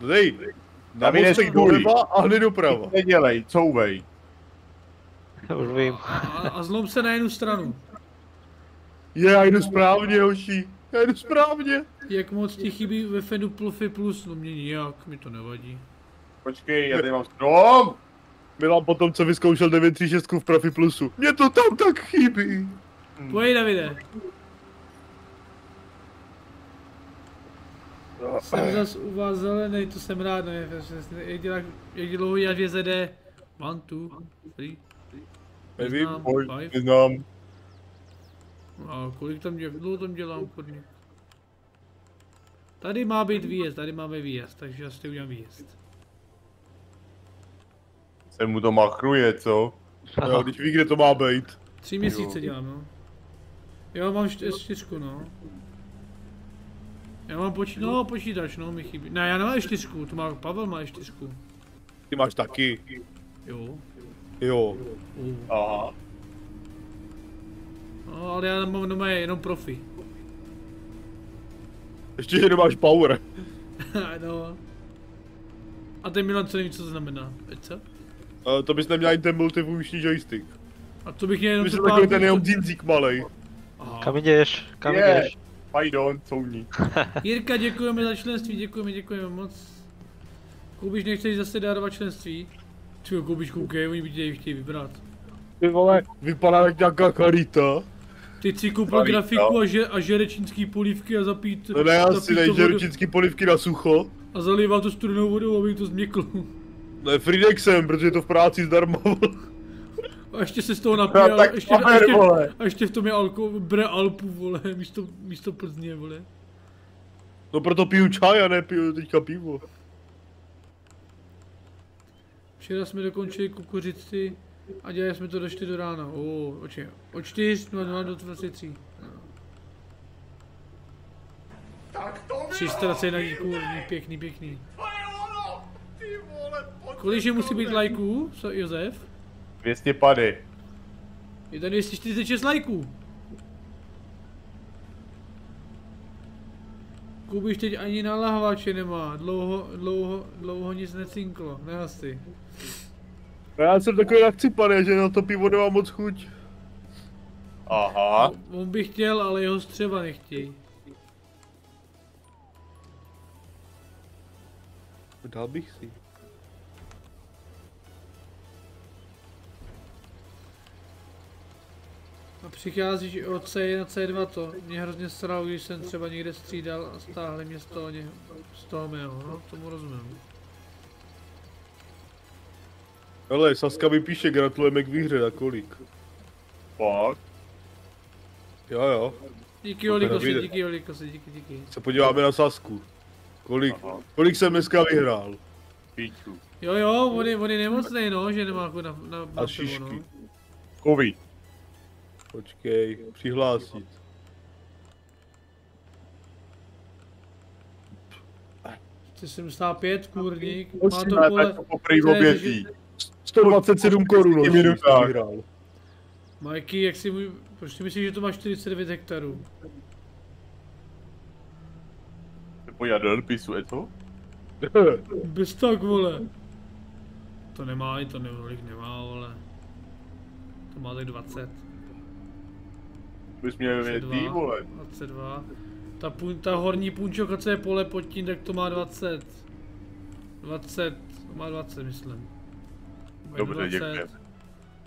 No dej. Na mostek doleva a hned doprava. Nedělej, couvej. Už vím. A, a zlom se na jednu stranu. Je, já jdu správně, hoši. Já jdu správně. Jak moc ti chybí ve Fenu Pluffy Plus? No mě nijak, mi to nevadí. Počkej, já tady mám strom. Milan potom, co vyzkoušel 936 v Profi Plusu. Mě to tam tak chybí. Pojď, Davide. Jsem zas u vás zelený, to jsem rád, ne? Jak dělá, jak dlouho já VZD? One, two, three, Nevím, Neznám, Pojď, five. neznám. A kolik tam dělám, dlouho tam dělám, kurně. Tady má být výjezd, tady máme výjezd, takže já si udělám výjezd. Se mu to machruje, co? Jo, když ví, kde to má být. Tři měsíce dělám, no. Jo, mám S4, no. Já mám poči- no, počítač, no, mi chybí. Ne, já nemám S4, to má, Pavel má S4. Ty máš taky. Jo. Jo. Uh. Aha. No, ale já mám doma jenom profi. Ještě, že nemáš power. no. A ten Milan co neví, co to znamená. Veď co? Uh, to bys neměl ani ten multifunkční joystick. A to bych měl jenom tu takový ten jenom dzinzík malej. Aha. Kam jdeš? Kam Je. jdeš? Pardon, couvni. Jirka, děkujeme za členství, děkujeme, děkujeme moc. Kubiš, nechceš zase dárovat členství? Ty jo, Kubiš, koukej, oni by tě chtějí vybrat. Ty vole, vypadá jak nějaká karita. Ty si koupil grafiku a, že, a žere čínský polívky a zapít, No ne, asi to vodu ručinsky polivky na sucho. a zalívá to studenou vodou, aby to změklo. Ne, Fridexem, protože je to v práci zdarma. A ještě se z toho napije, No, tak ještě, super, ještě, vole. a ještě v tom je alko, bre Alpu, vole, místo, místo Plzně, vole. No proto piju čaj a ne piju teďka pivo. Včera jsme dokončili kukuřici a dělali jsme to do 4 do rána. O, oči, od 4 no, do 23. Tak to mi 300 na kurní, pěkný, pěkný. Kolik musí být lajků, so, Josef? 200 pady. Je tady 246 lajků. Kubiš teď ani na lahvače nemá, dlouho, dlouho, dlouho nic necinklo, ne asi. No já jsem takový nachcipaný, že na to pivo nemá moc chuť. Aha. On by chtěl, ale jeho střeva nechtějí. Dal bych si. Přicházíš od C na C2 to. Mě hrozně sralo, když jsem třeba někde střídal a stáhli mě z toho, ně, z toho mého, no, tomu rozumím. Hele, Saska mi píše, gratulujeme k výhře, a kolik? Fakt. Jo jo, Díky Olikosi, díky Olikosi, díky, díky. se podíváme na Sasku. Kolik, Aha. kolik jsem dneska vyhrál? Píču. Jo jo, on je, on je nemocnej no, že nemá na, na, na A pivo, šišky. no. Kovy. Počkej, přihlásit. Chci 75, kurník, má to pole, Tak to poprý obětí. 127 korun, no. Majky, jak si můj... Proč si myslíš, že to má 49 hektarů? Podívat do dopisu, je to? Bez tak, vole. To nemá, ani to nevolik nemá, vole. To má tak 20. Bys měl vědět ty, vole. 22. Ta, půl, ta horní punčoka, co je pole pod tím, tak to má 20. 20, to má 20, myslím. Dobře, děkuji.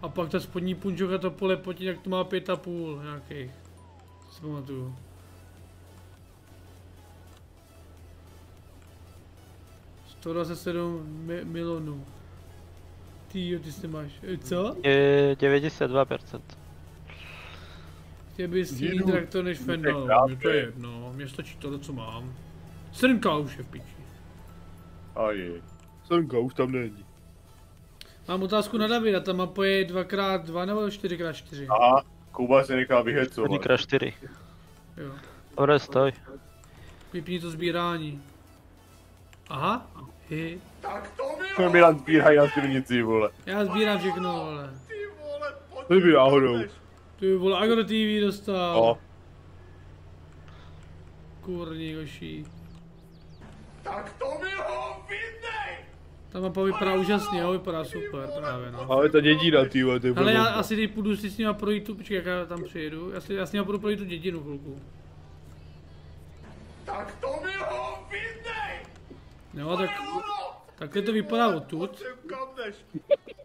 A pak ta spodní punčoka, to pole pod tím, tak to má 5,5 nějakých. Si pamatuju. Dvacet sedm mi- milionů. Ty jo, ty si máš. Co? Je 92%. Chtěl bys jiný Jedu. traktor než Fendal, krásný. mě to je jedno, mě stačí tohle, co mám. Srnka už je v piči. A je. Senka už tam není. Mám otázku na Davida, ta mapa je 2x2 nebo 4x4? Aha, Kuba se nechal vyhecovat. Nikra 4. Jo. Dobre, stoj. Vypni to sbírání. Aha. Hi. Tak to mi To ho Milan sbírají na silnici, vole. Já sbírám všechno, vole. ty vole, pojď Kdyby náhodou. Ty vole, Agro TV dostal. No, Kurní hoší. Tak to mi ho vyndej! Ta mapa vypadá úžasně, jo, vypadá super právě, no. ale ta dědina, ty vole, to je Ale já asi teď půjdu si s nima projít tu, počkej, jak já tam přijedu, já si, já s nima půjdu projít tu dědinu chvilku. Tak to mi ho vyndej! Jo, tak takhle to vypadá odtud?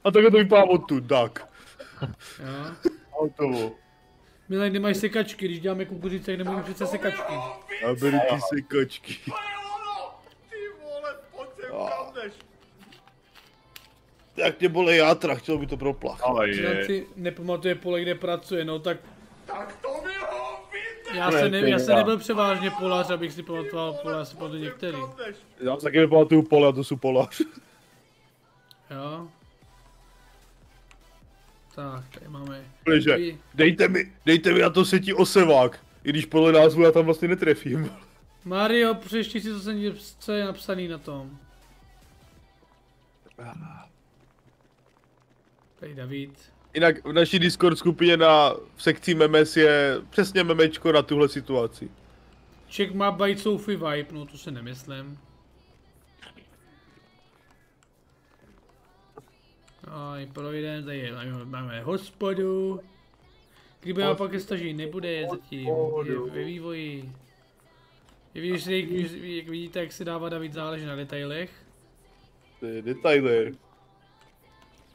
A takhle to vypadá odtud, tak. jo. Hotovo. Milé, nemáš sekačky, když děláme kukuřice, tak nemůžeme přece sekačky. A beru ty sekačky. Ty vole, pojď sem kam jdeš? Jak tě bolej játra, chtěl by to proplach. Ale je. si, nepamatuje pole, kde pracuje, no tak Tak to mi ho já, se ne, já jsem nebyl převážně polař, abych si pamatoval pole, já si pamatuju některý. Já si taky nepamatuju pole, a to jsou polař. Jo. Tak, tady máme. Dejte mi, dejte mi na to setí osevák. I když podle názvu já tam vlastně netrefím. Mario, přečti si, co, jsem, co je napsaný na tom. Tady David. Jinak v naší Discord skupině na v sekci memes je přesně memečko na tuhle situaci. Check má byte Sophie vibe, no to se nemyslím. Aj, projdeme, tady je, máme, máme hospodu. Kdyby já pak je staží, nebude zatím, je ve vývoji. Je víš, jak, jak vidíte, jak se dává David záleží na detailech. To je detailer.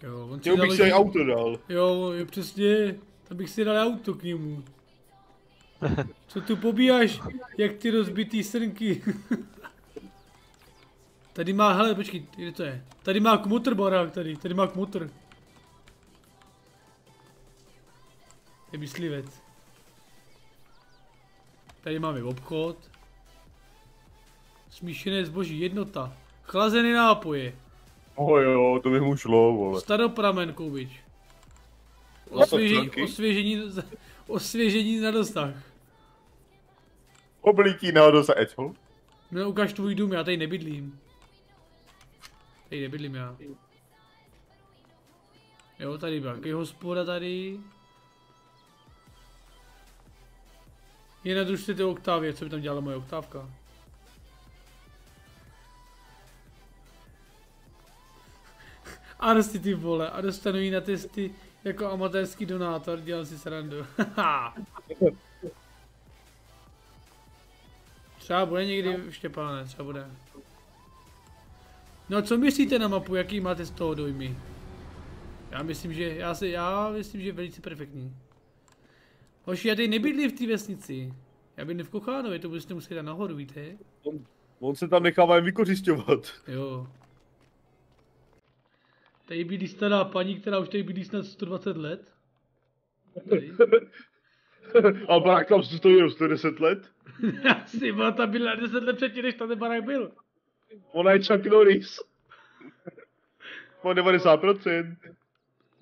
Jo, on si bych si auto dal. Jo, je přesně, tam bych si dal auto k němu. Co tu pobíjáš, jak ty rozbitý srnky. tady má, hele, počkej, kde to je? Tady má kmotr barák, tady, tady má kmotr. Je myslivec. Tady máme obchod. Smíšené zboží, jednota. Chlazené nápoje. Oh jo, to by mu šlo, vole. Staropramen Koubič. No Osvěžení, osvěžení, osvěžení na dosah. Oblíký na dosa, co? Měl ukáž tvůj dům, já tady nebydlím. Tady nebydlím já. Jo, tady byla jaký hospoda tady. Je na družství té oktávě, co by tam dělala moje oktávka? A dosti ty vole, a dostanu jí na testy jako amatérský donátor, dělám si srandu. Třeba bude někdy Štěpáne, třeba bude. No co myslíte na mapu, jaký máte z toho dojmy? Já myslím, že, já si, já myslím, že je velice perfektní. Hoši, já tady nebydlím v té vesnici. Já bydlím v Kochánově, to byste museli dát nahoru, víte? On se tam nechává jen vykořišťovat. Jo. Tady bydlí stará paní, která už tady bydlí snad 120 let. Tady. A barák tam stojí už 110 let. Asi byla tam byla 10 let předtím, než tam ten barák byl. Ona je Chuck Norris. O 90%.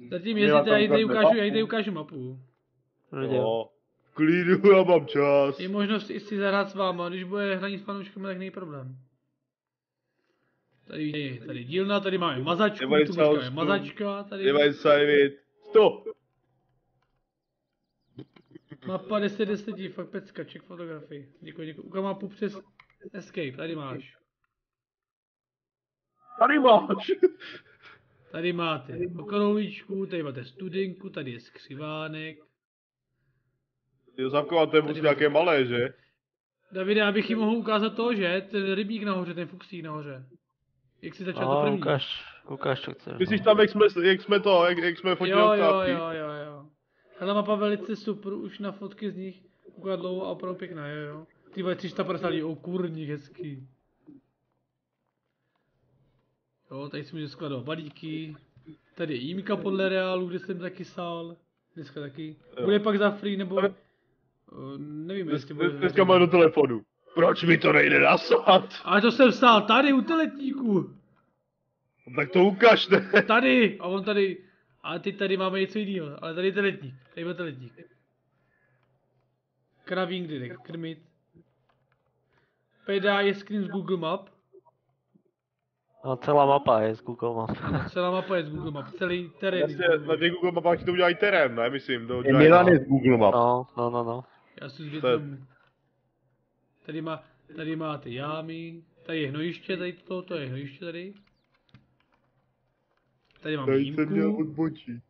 Zatím jezdíte, já tady karne- ukážu, já tady ukážu mapu. No. Klidu, já mám čas. Je možnost i si zahrát s váma, když bude hraní s fanouškami, tak není problém. Tady, tady, tady dílna, tady máme mazačku, tu soustu. mazačka, tady 99, 100. mapa 10 10, fakt pecka, check fotografii. Děkuji, děkuji. Uka mapu přes escape, tady máš. Tady máš. Tady máte okorouličku, tady máte studinku, tady je skřivánek. Jo, Zavko, to je moc nějaké malé, že? Davide, já bych jim mohl ukázat to, že? Ten rybník nahoře, ten fuksík nahoře. Jak jsi začal to No, první? ukáž, ukáž, co chceš. Myslíš no. tam, jak jsme, jak jsme to, jak, jak jsme fotili Jo, jo, jo, jo, jo. Hele, mapa velice super, už na fotky z nich kouká dlouho a opravdu pěkná, jo, jo. Ty vole, 350 lidí, o kurník, hezký. Jo, tady si může skladovat balíky. Tady je jímka podle reálu, kde jsem taky sál. Dneska taky. Jo. Bude pak za free, nebo... Ale- Uh, nevím, Dnes, jestli bude... dnes, dneska má do telefonu. Proč mi to nejde nasát? Ale to jsem stál tady u teletníku. Tak to ukažte. Tady! A on tady... A teď tady máme něco jiného, ale tady je teletník. Tady byl teletník. Kravín, kde jde krmit. Peda je screen z Google Map. No, celá mapa je z Google Map. Ano, celá mapa je z Google Map. Celý terén. Jasně, Google na těch Google mapách to udělají terén, ne? Myslím, to Je udělají. Milan je z Google Map. No, no, no, no. Já jsem z To je-. Tady, má, tady máte jámy. Tady je hnojiště, tady to, to je hnojiště tady. Tady mám Tady jsem měl odbočí.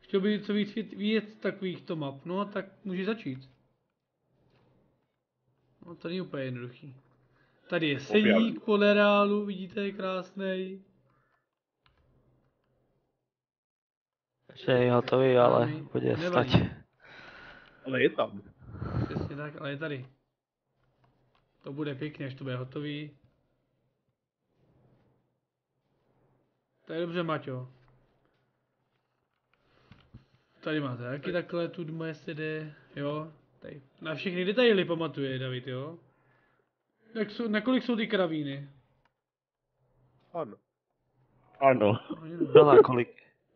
Chtěl bych co víc vědět takovýchto map, no tak můžeš začít. No to není úplně jednoduchý. Tady je seník podle reálu, vidíte, je krásný. Je hotový, ale bude stať. Ale je tam. Přesně tak, ale je tady. To bude pěkně, až to bude hotový. To je dobře, Maťo. Tady máte taky takhle, tu moje jde, jo. Tady. Na všechny detaily pamatuje David, jo. Jak jsou, na kolik jsou ty kravíny? Ano. Ano. No na kolik?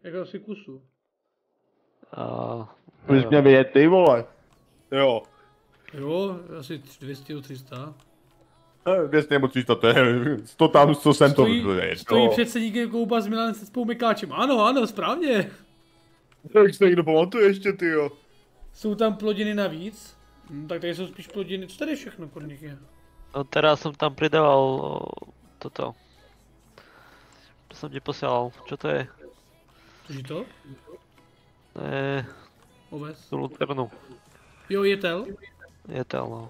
Jak asi kusu. Uh, Bys mě vědět ty vole. Jo. Jo, asi 200 300. Eh, 200 nebo 300, to je 100 tam, 100 sem to Stojí, je. stojí no. před sedíkem kouba s Milanem se spou Mekáčem. Ano, ano, správně. Jak se někdo pamatuje ještě, ty jo. Jsou tam plodiny navíc? Hm, tak tady jsou spíš plodiny. Co tady je všechno, kurník je? No teraz som tam pridával toto. To som ti posielal. Čo to je? Cože to? To je Obec. tú luternu. Jo, je tel. Je to, no.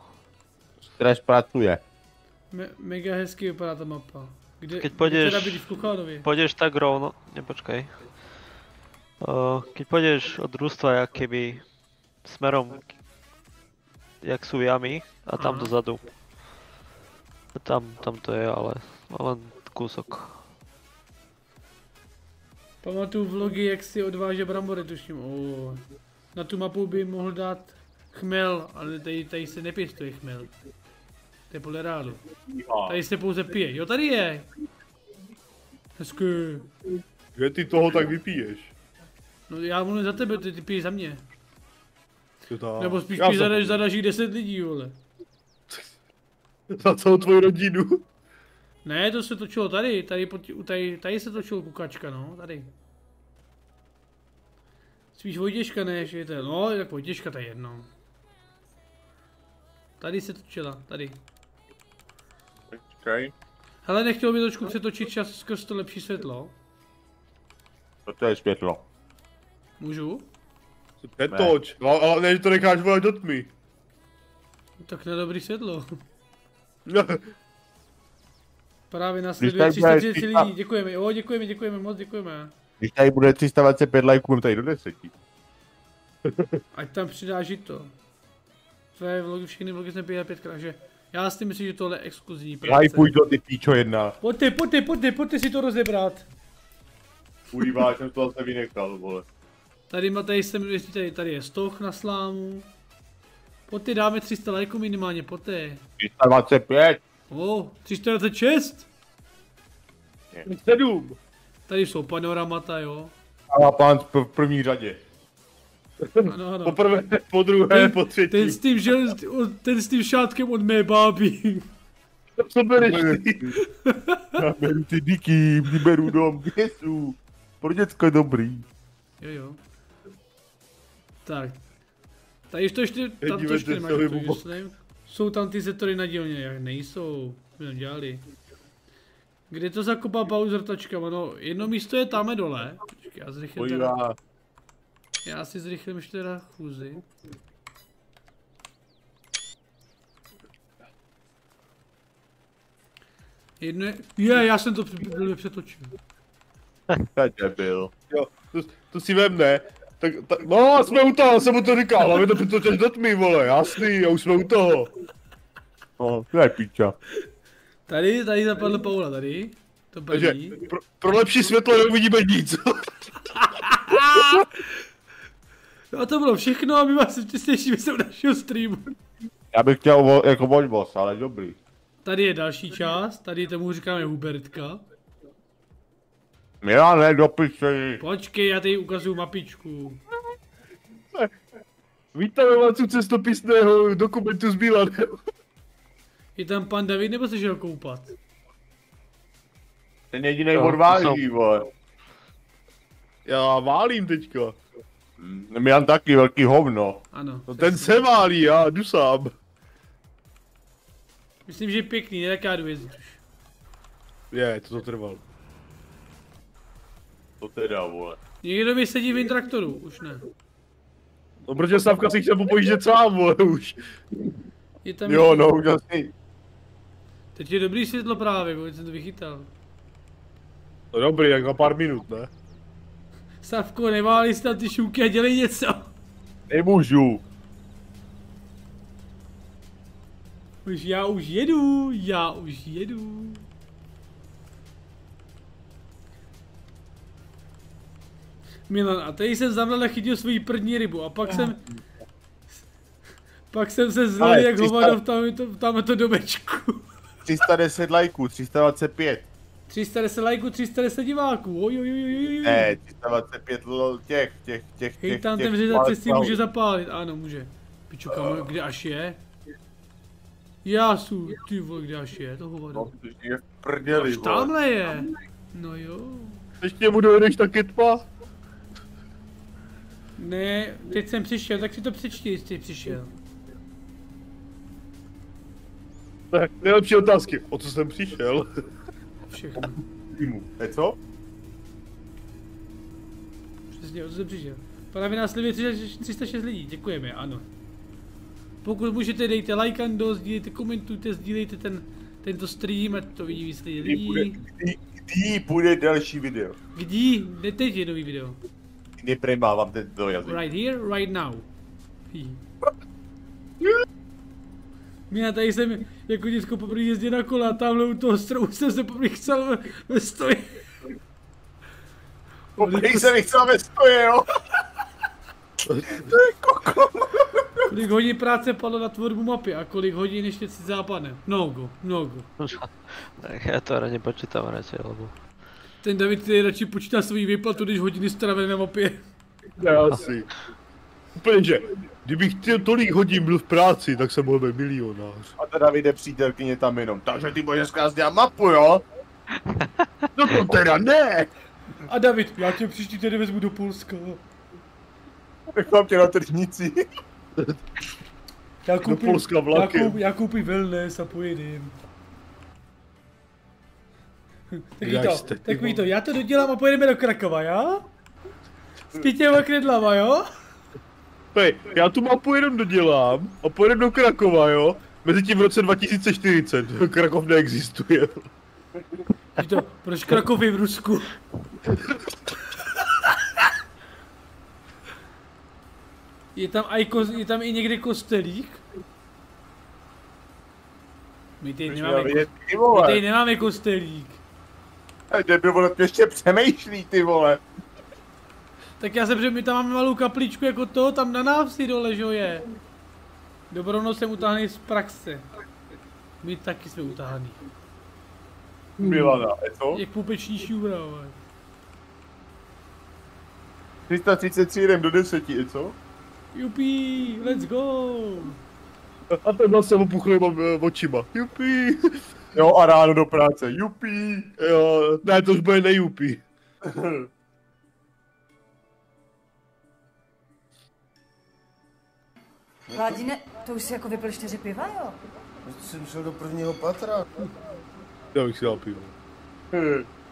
Stres pracuje. Me mega hezky vypadá ta mapa. Kde, Keď kde pôjdeš- teda bydlíš v Kuchánově? Pôjdeš tak rovno, nepočkaj. Uh, keď pôjdeš od družstva, jak keby smerom, jak sú jamy, a tam Aha. dozadu. Tam, tam to je, ale len kúsok. Pamatuju vlogy, jak si odváže brambory, tuším. Oh. Na tu mapu by mohl dát chmel, ale tady, tady se nepěstuje chmel. To je podle rádu. Tady se pouze pije. Jo, tady je. Hezky. Že ty toho tak vypiješ. No já mluvím za tebe, ty, ty piješ za mě. Nebo spíš piješ za, za dalších 10 lidí, vole. Za celou tvoji rodinu. Ne, to se točilo tady, tady, pod, u- tady, tady se točilo kukačka, no, tady. Spíš Vojtěžka než je to, no, tak Vojtěžka to je jedno. Tady se točila, tady. Okay. Hele, nechtěl by trošku přetočit čas skrz to lepší světlo? To je světlo. Můžu? Netoč. Ale, ale ne, že to necháš volat do tmy. Tak na dobrý světlo. Právě Když následuje tady bude 330 300 lidí, děkujeme, jo, děkujeme, děkujeme, moc děkujeme. Když tady bude 325 lajků, tady do 10. Ať tam přidá žito. Tvé vlogy, všechny vlogy jsem pěl pětkrát, že já si myslím, že tohle je exkluzivní práce. Lajkuj to ty píčo jedna. Pojďte, pojďte, pojďte, pojďte si to rozebrat. Ulíváš, jsem to zase vynechal, vole. Tady, tady jsem, tady, tady je stoch na slámu. Pojďte, dáme 300 lajků minimálně, pojďte. 325. O, 326. sedm. Tady jsou panoramata, jo. A pán v první řadě. Ano, ano. Po prvé, po druhé, po třetí. Ten s tím, že, ten s tím šátkem od mé báby. Co bereš ty? Já beru ty diky, vyberu dom, jesu. Pro děcko je dobrý. Jo, jo. Tak. Tady to ještě, tam to ještě nemáš. Jsou tam ty setory na dílně, jak nejsou. My to dělali. Kde to zakopal Bowser tačkama? No, jedno místo je tam dole. Počkej, já zrychlím teda, já si zrychlím ještě teda chůzi. Jedno je, je, já jsem to přetočil. To je debil. Jo, to, to si vem, ne? Tak, tak, no, jsme u toho, jsem mu to říkal, hlavně to přetočeš do tmy, vole, jasný, a už jsme u toho. No, to je píča. Tady, tady zapadl Paula, tady. To Takže první. pro, pro lepší světlo neuvidíme nic. No a to bylo všechno a my vás těšíme se u našeho streamu. Já bych chtěl jako Volvos, ale dobrý. Tady je další část, tady tomu říkáme Hubertka. Milane, dopiši. Počkej, já tady ukazuju mapičku. Vítáme vás u cestopisného dokumentu z Bílanem. Je tam pan David nebo se šel koupat? Ten jediný Jo, odválí, vole. Já válím teďka. Milan taky velký hovno. Ano. No ten se válí, já jdu sám. Myslím, že je pěkný, ne? Tak já jdu jezdit už. Je, to to trvalo. To teda, vole. Někdo mi sedí v intraktoru, už ne. No protože Savka si chtěl popojíždět sám, vole, už. Je tam Jo, no, už asi. Teď je dobrý světlo právě, když jsem to vychytal. No dobrý, jak na pár minut, ne? Savko, neválí si tam ty šůky a dělej něco. Nemůžu. Už já už jedu, já už jedu. Milan, a tady jsem za mladá chytil svoji první rybu a pak jsem... Pak jsem se zlil jak 300 hovado v tam, to, tam to domečku. 310 lajků, 325. 310 lajků, 310 diváků, oj, oj, oj, oj, oj. Ne, 325 lol těch, těch, těch, Hej, těch, tam těch, ten si palců. může zapálit, ano, může. Piču, kamo, kde až je? Jásu, ty vole, kde až je, to hovado. No, to je v prdeli, Až tamhle je. No jo. Ještě mu dojedeš taky tma? Ne, teď jsem přišel, tak si to přečti, jestli přišel. Ne, nejlepší otázky. O co jsem přišel? Všechno. E co? Přesně, o co jsem přišel. Právě nás sleduje 306 lidí, děkujeme, ano. Pokud můžete, dejte lajkando, sdílejte, komentujte, sdílejte ten, tento stream, ať to vidí víc Kdy bude, lidí. kdy, kdy bude další video? Kdy? Ne teď je nový video. Kdy prima vám teď do jazyka? Right here, right now. Já tady jsem jako děcko poprvé jezdil na kola a tamhle u toho stromu jsem se poprvé chcel ve, stoji. Poprý se mi chcel ve stoje, jo? to je koko. Kolik hodin práce padlo na tvorbu mapy a kolik hodin ještě si západne. Mnogo, mnogo. Tak já to radši počítám radši, lebo... Ten David si radši počítá svůj výplatu, když hodiny stravené na mapě. Já asi. Úplně, že kdybych chtěl tolik hodin byl v práci, tak jsem mohl být milionář. A teda vyjde přítelkyně tam jenom. Takže ty budeš dneska dělat mapu, jo? No to teda ne! A David, já tě příští týden vezmu do Polska. Nechám tě na tržnici. Já Do Polska já, vlakem. koup, já koupím wellness a pojedem. Takový to, jste, takový to, já to dodělám a pojedeme do Krakova, jo? S pětěma kredlama, jo? Hej, já tu mapu jenom dodělám a pojedem do Krakova, jo? Mezi tím v roce 2040, Krakov neexistuje. To, proč Krakov je v Rusku? Je tam, i kos, je tam i někde kostelík? My tady nemáme, my tady nemáme kostelík. Debil, vole, to ještě přemýšlí, ty vole. Tak já jsem, že my tam máme malou kapličku jako to, tam na návsi dole, že jo, je. Dobrono jsem utáhnej z praxe. My taky jsme utáhaný. Milana, e co? Jak pupeční šňůra, vole. 333 jdem do 10, e co? Jupi, let's go! A ten se opuchlýma eh, očima. Jupi. Jo, a ráno do práce. Jupí. Jo, ne, to už bude nejupí. Hladine, to už si jako vypil čtyři piva, jo? Jsem šel do prvního patra. Já bych si dal pivo.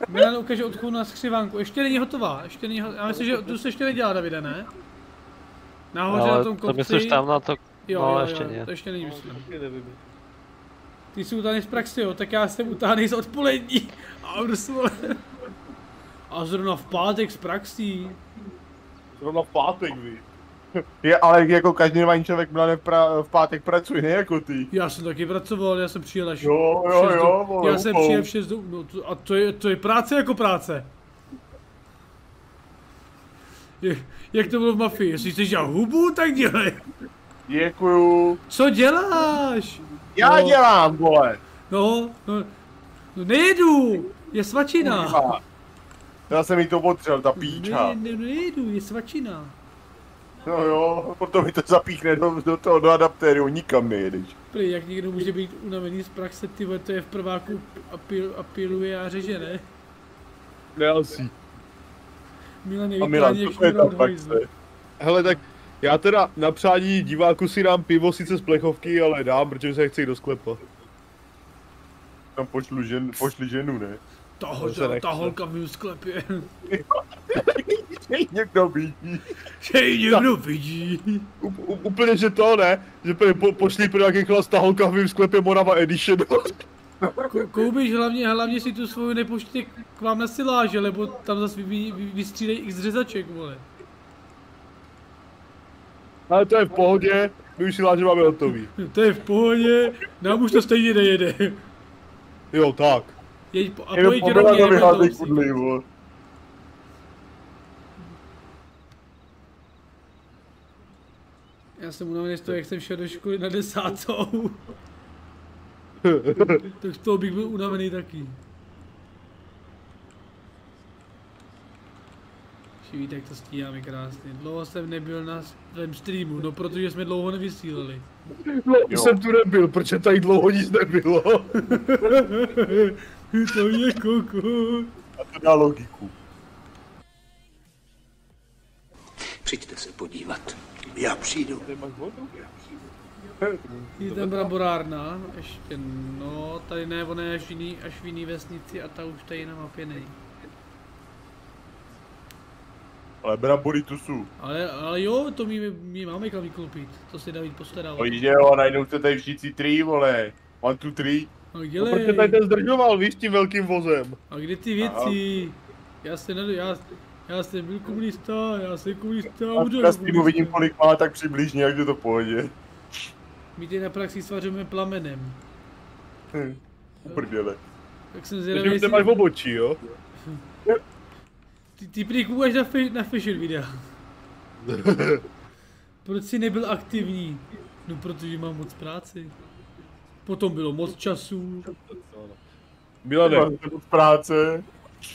Milan ukáže odchod na skřivánku. Ještě není hotová, ještě není hotová. Já myslím, že tu se ještě nedělá, Davide, ne? Nahoře na Ale tom to kopci. myslíš tam na to? Jo, no, jo, ještě jo, ne. to ještě není, myslím. Ty jsi utáhnej z praxe, jo, tak já jsem utáhnej z odpolední. A. A zrovna v pátek z praxí. Zrovna v pátek, vy. Je, ale jako každý normální člověk Milane v, pra, v pátek pracuje, ne jako ty. Já jsem taky pracoval, já jsem přijel až Jo, jo, šest jo, do, vole, Já jsem přijel v 6 do, no to, a to je, to je práce jako práce. Je, jak to bylo v mafii, jestli chceš dělat hubu, tak dělej. Děkuju. Co děláš? Já No. dělám, vole. No, no, no nejedu, je svačina. Kurva. Já jsem jí to potřeboval, ta píča. Ne, ne, nejedu, je svačina. No jo, potom mi to zapíchne do, do toho, do adaptéru, nikam nejedeš. Prý, jak někdo může být unavený z praxe, ty vole, to je v prváku a, pil, a piluje a řeže, ne? Ne, asi. Milan vyklání jak co je ta praxe? Hele, tak já teda na přání diváku si dám pivo sice z plechovky, ale dám, protože se chci do sklepa. Tam pošlu žen, pošli ženu, ne? Ta, holka, ta nechce. holka v mém sklepě. Někdo vidí. Že ji někdo vidí. U, u, úplně, že to ne, že po, po, pošli pro nějaký klas ta holka v mém sklepě Morava Edition. Ko- Koubíš, hlavně, hlavně si tu svoju nepoštěte k vám na siláže, lebo tam zase vy, vy, vystřídej x řezaček, vole. Ale to je v pohodě, my už si láže máme hotový. To je v pohodě, nám už to stejně nejede. Jo, tak. Jeď po, a Jenom pojď rovně, vyházej kudlej, vole. Já jsem unavený z toho, jak jsem šel do školy na desátou. tak z toho bych byl unavený taky. Že víte, jak to stíháme krásně. Dlouho jsem nebyl na svém streamu, no protože jsme dlouho nevysílali. No, jsem tu nebyl, protože tady dlouho nic nebylo. to je koko. A to dá logiku. Přijďte se podívat. Já přijdu. Je tam bramborárna, ještě no, tady ne, ona je až v jiný, až v jiný vesnici a ta už tady na mapě není. Ale brambory tu jsou. Ale, ale jo, to my, my máme kam vykoupit, to si David postará. No že jo, najednou jste tady všichni tři, vole. One, two, three. A No, dělej, protože tady ten zdržoval, víš, tím velkým vozem. a kde ty věci? Já se nedo, já, já jsem byl komunista, já jsem komunista, A udělal na Steamu vidím, komunista. kolik má, tak přibližně, jak je to pohodě. My ty na praxi svařujeme plamenem. Prdele. Tak jsem Takže zvědavý, už nemáš v jestli, obočí, jo? ty, ty prý koukáš na, fi, na fashion videa. Proč jsi nebyl aktivní? No protože mám moc práce. Potom bylo moc času. Milane, Máš moc práce.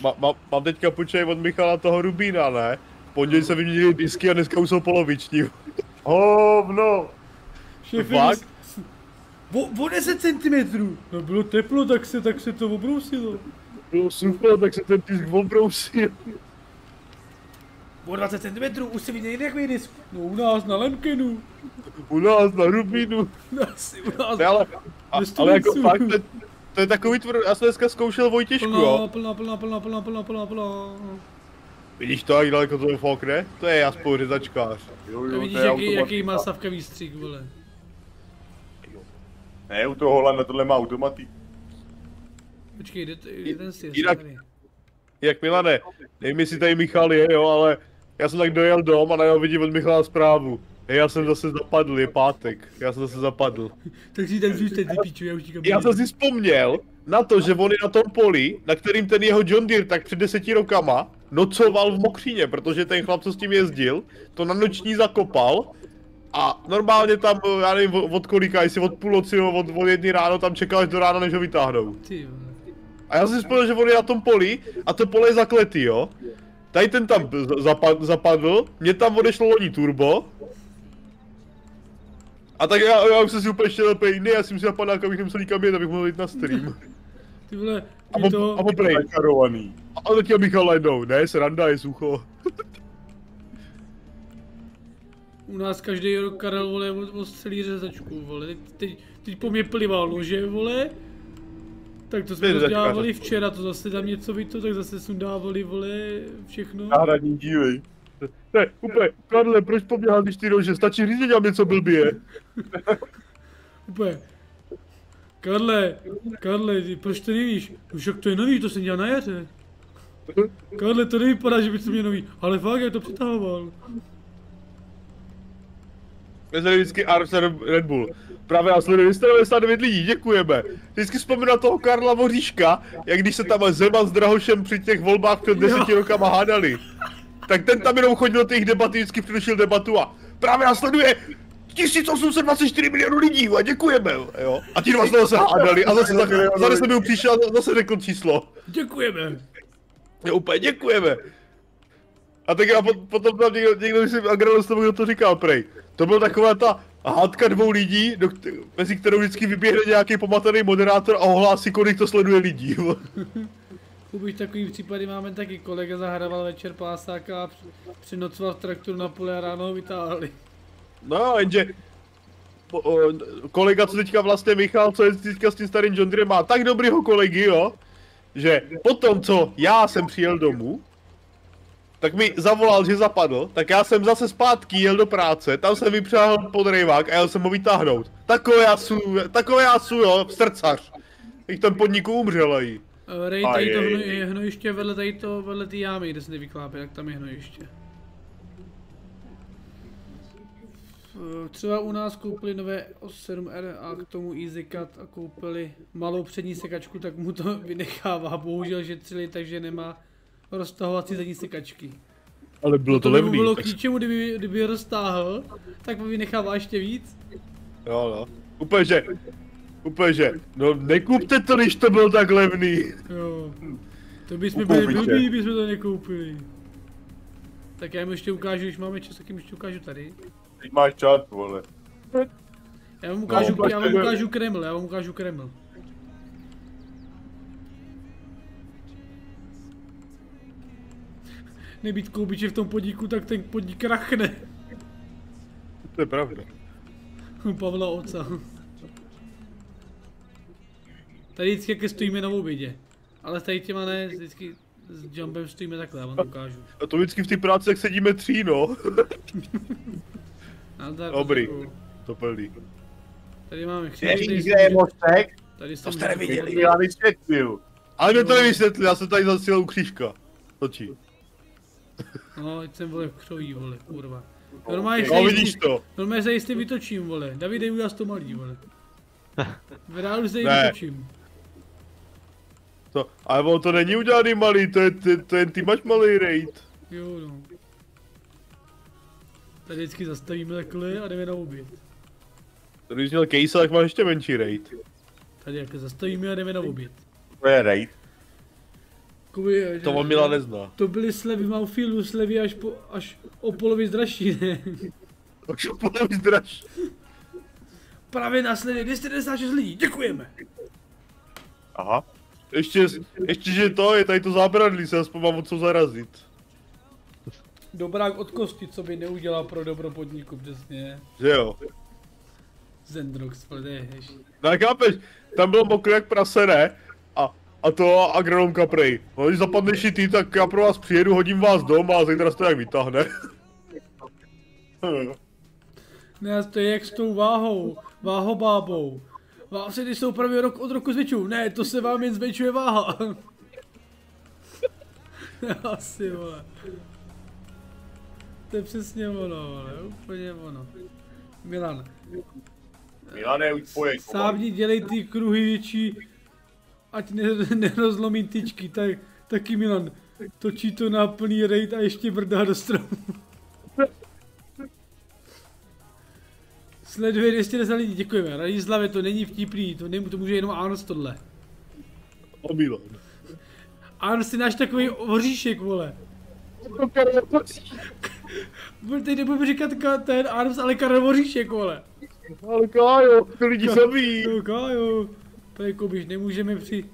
ma, ma, mám teďka počej od Michala toho Rubína, ne? V pondělí se vyměnili disky a dneska už jsou poloviční. Hovno. Fakt? o, o 10 cm. No bylo teplo, tak se, tak se to obrousilo. Bylo super, tak se ten disk obrousil. O 20 cm, už se viděl jak disk. No u nás na Lemkenu. U nás na Rubínu. Asi u nás. Ne, ale, a, ale jako fakt, to, to je takový tvrdý, já jsem dneska zkoušel Vojtěšku, Plná, jo. plná, plná, plná, plná, plná, plná, plná. Vidíš to, jak daleko to fokne? To je aspoň řezačkář. Jo, A jo, vidíš, to je jaký, jaký má savkavý střík, vole. Ne, u toho Holanda tohle má automatik. Počkej, kde, to- kde ten si Jinak-. Jak Milane, nevím jestli tady Michal je, jo, ale já jsem tak dojel dom a najednou vidím od Michala zprávu. Hej, já jsem zase zapadl, je pátek, já jsem zase zapadl. Tak si zůstaň, ty piču, já už říkám. Já jsem si vzpomněl na to, že on je na tom poli, na kterým ten jeho John Deere tak před deseti rokama nocoval v Mokříně, protože ten chlap, co s tím jezdil, to na noční zakopal a normálně tam, já nevím od, kolika, jestli od půl noci nebo od, od jedny ráno tam čekal až do rána, než ho vytáhnou. A já jsem si vzpomněl, že on je na tom poli a to pole je zakletý, jo. Tady ten tam zapad, zapadl, mě tam odešlo loni turbo. A tak já, já už jsem si úplně štěl jiný, já jsem si napadl, jak abych nemusel nikam jet, abych mohl jít na stream. Ty vole, A po, to... a po. Karovaný. A letěl Michal najednou, ne, sranda je sucho. U nás každý rok Karel vole ostřelí řezačku, vole. Teď, teď, teď po mě plival nože, vole. Tak to jsme řezačkáře. včera, to zase tam něco vyto, tak zase sundávali, vole, všechno. Náhradní díly. Ne, úplně, Karle, proč po mně házíš ty nože, stačí říct, že dělám něco blbě. Úplně. Karle, Karle, ty, proč to nevíš? No však to je nový, to jsem dělal na jaře. Karle, to nevypadá, že by to měl nový, ale fakt, jak to přitahoval. Vždycky Arsen Red Bull. Právě já sleduji 199 lidí, děkujeme. Vždycky vzpomínám na toho Karla Voříška, jak když se tam Zeman s Drahošem při těch volbách před deseti rokama hádali. Tak ten tam jenom chodil do těch debat, vždycky přerušil debatu a právě já sleduje 1824 milionů lidí, a děkujeme, jo. A ti dva se hádali a zase za, za 10 minut přišel a zase řekl číslo. Děkujeme. Jo, úplně děkujeme. A tak já pot, potom tam někdo, někdo myslím, Agrano z toho, kdo to říkal, prej. To byla taková ta hádka dvou lidí, do, mezi kterou vždycky vyběhne nějaký pomatený moderátor a ohlásí, kolik to sleduje lidí. Kubíš takový případy máme taky, kolega zahrával večer pásáka a při- přinocoval v traktoru na pole a ráno ho vytáhli. No, jenže kolega, co teďka vlastně Michal, co je teďka s tím starým John Deere, má tak dobrýho kolegy, jo, že potom, co já jsem přijel domů, tak mi zavolal, že zapadl, tak já jsem zase zpátky jel do práce, tam jsem vypřáhl podrejvák a jel jsem ho vytáhnout. Takové já jsou, takové já jsou, jo, srdcař. Teď ten podniku umřel jí. Eh, Rej, tady to hno, je hnojiště vedle tady to, vedle ty jámy, kde se nevyklápě, tak tam je hnojiště. Eh, Třeba u nás koupili nové 7R a k tomu Easy Cut a koupili malou přední sekačku, tak mu to vynechává. Bohužel šetřili, takže nemá roztahovací zadní sekačky. Ale bylo To by mu bylo k ničemu, kdyby, kdyby je roztáhl, tak mu vynechává ještě víc. Jo, no. Úplně, že, úplně, že, no nekupte to, když to bylo tak levný. Jo. To bychom byli blbí, bychom to nekoupili. Tak já jim ještě ukážu, když máme čas, tak jim ještě ukážu tady. Teď máš čas, vole. Já vám ukážu, No, já vám ukážu Kreml, já vám ukážu Kreml. Nebýt koubiče v tom podniku, tak ten podnik krachne. To je pravda. Pavla Oca. Tady vždycky jak stojíme na obědě. Ale tady těma ne, vždycky s Jumpem stojíme takhle, já vám to ukážu. A to vždycky v té práci, jak sedíme tří, no. Dobrý. To plný. Tady máme Víš, křižky, kde je mostek? tady jsem... jste neviděli. To já vysvětlil. Ale mě to nevysvětlil, já jsem tady zasílal u křížka. Točí. No, teď jsem vole křoví, vole, kurva. Normálně No se vidíš to. normálně se jistý vytočím, vole. Davide, udělal to malý, vole. V reálu se vytočím. To, ale on to není udělaný malý, to je, to, to jen ty máš malý raid. Jo, no. Tady vždycky zastavíme takhle a jdeme na oběd. Když měl case, tak máš ještě menší raid. Tady jak zastavíme a jdeme na oběd. To je raid. Kuby, To on Mila nezná. To byly slevy Maufielu, slevy až, po, až o polovic dražší, ne? Už podle mě zdraž. Právě na slevě 296 lidí, děkujeme! Aha. Ještě, ještě, že to je tady to zábradlí, se aspoň mám o co zarazit. Dobrák od kosti, co by neudělal pro dobro podniku, přesně. Že jo. Zendrox, je heš. No chápeš, tam bylo mokré jak prase, ne? A, to agronomka prej. No když zapadneš i ty, tak já pro vás přijedu, hodím vás doma a zítra se to jak vytáhne. Ne, to je jak s tou váhou, váhobábou. Vás ty jsou právě rok od roku zvětšují. Ne, to se vám jen zvětšuje váha. Asi, vole. To je přesně ono, vole, úplně ono. Milan, Milane, už pojď. sávni dělej ty kruhy větší, ať ne, nerozlomí tyčky, tak, taky Milan. Točí to na plný raid a ještě brdá do stromu. Sleduje 210 lidí, děkujeme. Radislavě to není vtipný, to, ne, to může jenom Arnold tohle. O Milan. Arnold si náš takový hoříšek, vole. Teď nebudu říkat ka- ten Arnold, ale Karel Hoříšek, vole. Ale Kájo, ty lidi zabíjí. Jo, Kájo. Prej Kubiš, nemůžeme při...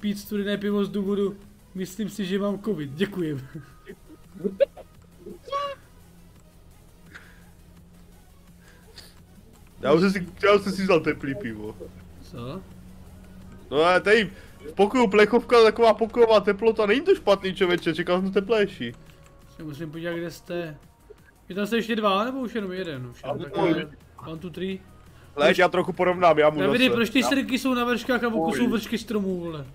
pít studené pivo z důvodu, myslím si, že mám covid, děkuji. Já už jsem si, já už jsem si vzal teplý pivo. Co? No a tady v pokoju plechovka, taková pokojová teplota, není to špatný člověče, čekal jsem to teplejší. Se musím podívat, kde jste. Je tam jste ještě dva, nebo už jenom jeden? Už jenom takhle. One, two, three. Lež, já trochu porovnám, já mu Davide, proč ty strky jsou na vrškách a v oku jsou vršky stromů, vole?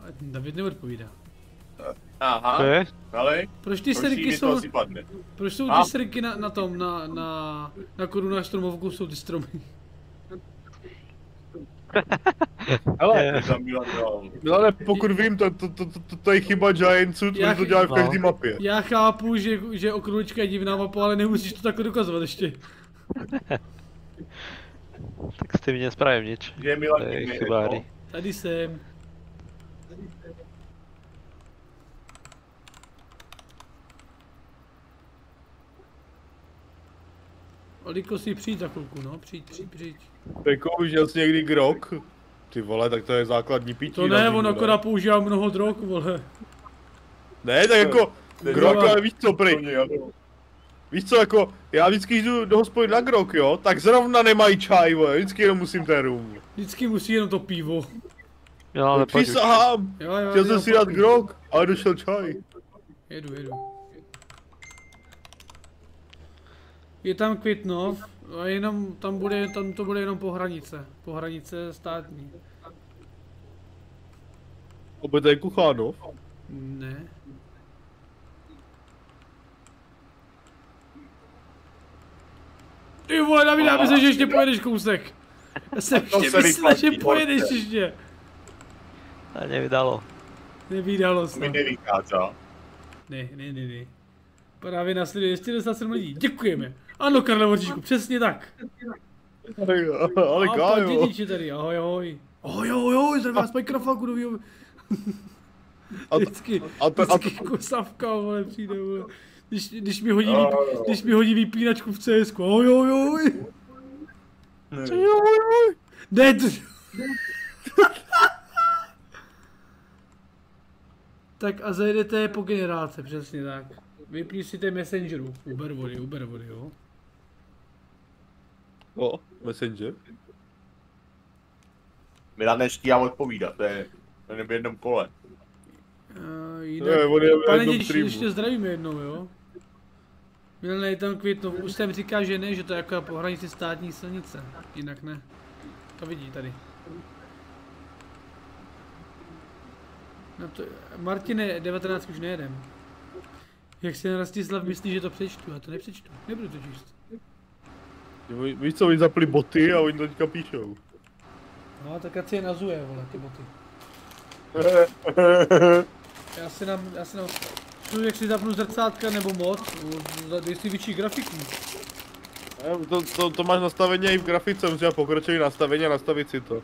A David neodpovídá. Aha, ale Proč ty to jsou, proč jsou A? ty strky na, na tom, na, na, na korunách stromovku jsou ty stromy? Hele, tam Milan dal. No ale pokud vím, to, to, to, to, to je chyba Giantsu, Já- to to dělají v každé mapě. Já chápu, že, že okruhlička je divná mapa, ale nemusíš to takhle dokazovat ještě. Tak s tím nespravím nič. Kde je Milan chybáry. eko? Tady jsem. Oliko si přijď za chvilku, no, přijď, přijď, přijď. Jako už jsi někdy grok? Ty vole, tak to je základní pití. To na ne, on akorát používá mnoho drog, vole. Ne, tak jako, grok, ale víš co, prý, víš co, jako, já vždycky jdu do hospody na grok, jo, tak zrovna nemají čaj, vole, vždycky jenom musím ten rum. Vždycky musí jenom to pivo. Jo, ale. Přísahám, Jo, jo, chtěl jsem si dát grok, ale došel čaj. Jedu, jedu. Je tam Kvitnov, a jenom tam bude, tam to bude jenom po hranice. Po hranice státní. Opět je Kuchánov. Ne. Ty vole, David, já myslím, že ještě pojedeš kousek. Já jsem To ještě se myslel, že vyplatí, pojedeš ještě. A nevydalo. Nevídalo Mi se. nevychází. Ne, ne, ne, ne. Právě následuje 297 lidí. Děkujeme. Ano, Karle Vorčičku, přesně tak. Ale A pan kájo. dědič je tady, ahoj, ahoj. Ahoj, ahoj, ahoj, zdravím vás, mikrofonu novýho. A to- Vždycky, a to- a to- vždycky kosavka, vole, přijde, vole. Když, když mi hodí, vyp, když mi hodí vypínačku v CS, ahoj, ahoj, ahoj. Ne, to... tak a zajedete po generáce, přesně tak. Vypni si ten messengeru, Uber vody, Uber vody, jo. O, Messenger. Milan nestíhá odpovídat, to je to je v jednom kole. Uh, Ne, jinak, on je v pane dědič, ještě zdravíme jednou, jo. Milné je tam květnov, už jsem říká, že ne, že to je jako po hranici státní silnice, jinak ne. To vidí tady. No to, Martine, 19 už nejedem. Jak se Rastislav myslí, že to přečtu, já to nepřečtu, nebudu to číst. Ví- Víš co, oni zapli boty a oni to teďka píšou. No, tak ať si je nazuje, vole, ty boty. Já si nám, já si nám, tu, jak si zapnu zrcátka nebo moc, u- dej si větší grafiku. To, to, to máš nastavení i v grafice, musíš pokročit nastavení a nastavit si to.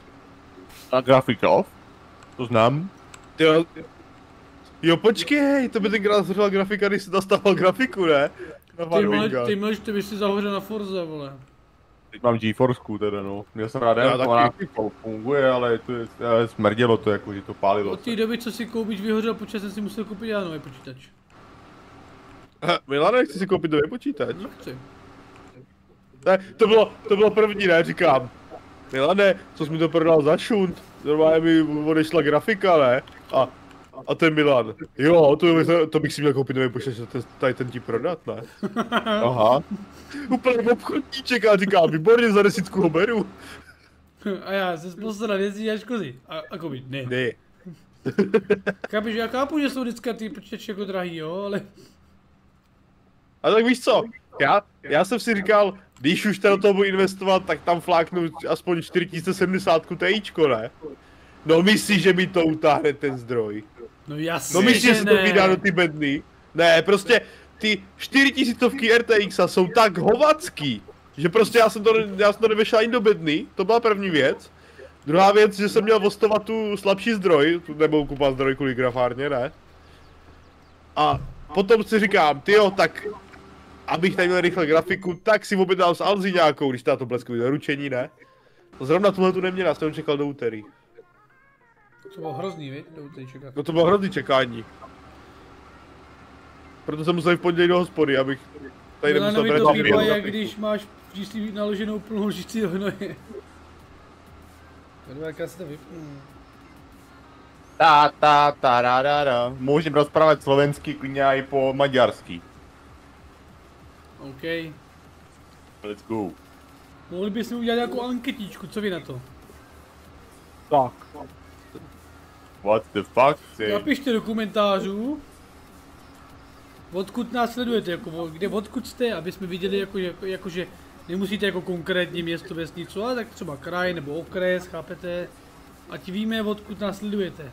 A grafika off? To znám. Ty jo, jo počkej, to by tenkrát zřela grafika, když jsi nastavil grafiku, ne? Na Ty máš, Farminga. ty máš, ty bys si zahořel na Forze, vole. Teď mám GeForce teda no. Měl jsem rád, jak ona funguje, ale to je, ale smrdělo to jako, že to pálilo Od té doby, co si koupíš vyhořel počas, jsem si musel koupit já nový počítač. Milane, chci si koupit nový počítač? No chci. Ne, to bylo, to bylo první, ne, říkám. Milane, co jsi mi to prodal za šunt? Normálně mi odešla grafika, ne? A, a ten Milan. Jo, to, bych- to bych si měl koupit nový počítač, a ten- tady ten ti prodat, ne? Aha. Úplně obchodníček a říkám, výborně, za desítku ho beru. A já se posledal jezdí až kozy. A, a koupit, ne. Ne. Chápeš, já chápu, že jsou vždycky ty počítače jako drahý, jo, ale... A tak víš co, já, já jsem si říkal, když už teda to budu investovat, tak tam fláknu aspoň 4070 Tičko, ne? No myslíš, že mi to utáhne ten zdroj? No jasně, No myslíš, že se to vydá do ty bedny? Ne, prostě ty 4000 RTX jsou tak hovacký, že prostě já jsem to, já jsem to nevešel ani do bedny, to byla první věc. Druhá věc, že jsem měl ostovat tu slabší zdroj, tu nebudu kupovat zdroj kvůli grafárně, ne? A potom si říkám, tyjo, tak abych tady měl rychle grafiku, tak si objednal z Alzy nějakou, když ta to bleskový zaručení, ne? Zrovna tuhle tu neměl, já jsem čekal do úterý. To bylo hrozný, čekat. No to bylo hrozný čekání. Proto jsem musel v pondělí do hospody, abych tady nemusel Milanovi to brát dvě jak když máš v žízli naloženou plnou žíci hnoje. Kurva, jak já si to vypnu. Ta, ta, ta, da, da, da. Můžem rozprávat slovensky, klidně i po maďarsky. OK. Let's go. Mohli bychom udělat nějakou anketičku, co vy na to? Tak. What the fuck? Say. Napište do komentářů, odkud nás sledujete, jako, kde, odkud jste, aby jsme viděli, jako, jako, jakože nemusíte jako konkrétně město, vesnicu, ale tak třeba kraj nebo okres, chápete? Ať víme, odkud nás sledujete.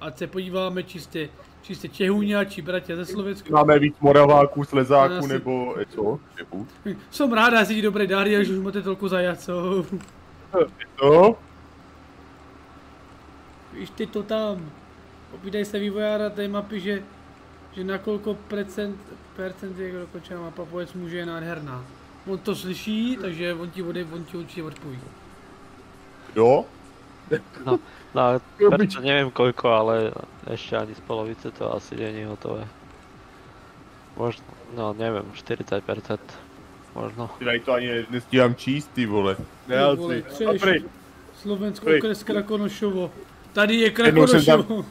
Ať se podíváme, či jste, či jste Čehuňa, či bratia ze Slovensku. Máme víc Moraváků, Slezáků, si- nebo co? Som ráda, že dobré dáry, že už máte tolko zajacov. Co? Víš ty to tam. Opýtaj se vývojára té mapy, že, že na kolko percent, percent je dokončená mapa, povedz mu, že je nádherná. On to slyší, takže on ti, ode, on ti určitě odpoví. Kdo? No, no percent neviem koľko, ale ešte ani z polovice to asi je hotové. Možno, no neviem, 40%. Možno. Tady to ani ne- nestíhám číst, ty vole. Třeš, Dobrý. Slovensko, okres Krakonošovo. Tady je Jednou jsem tam- Krakonošovo.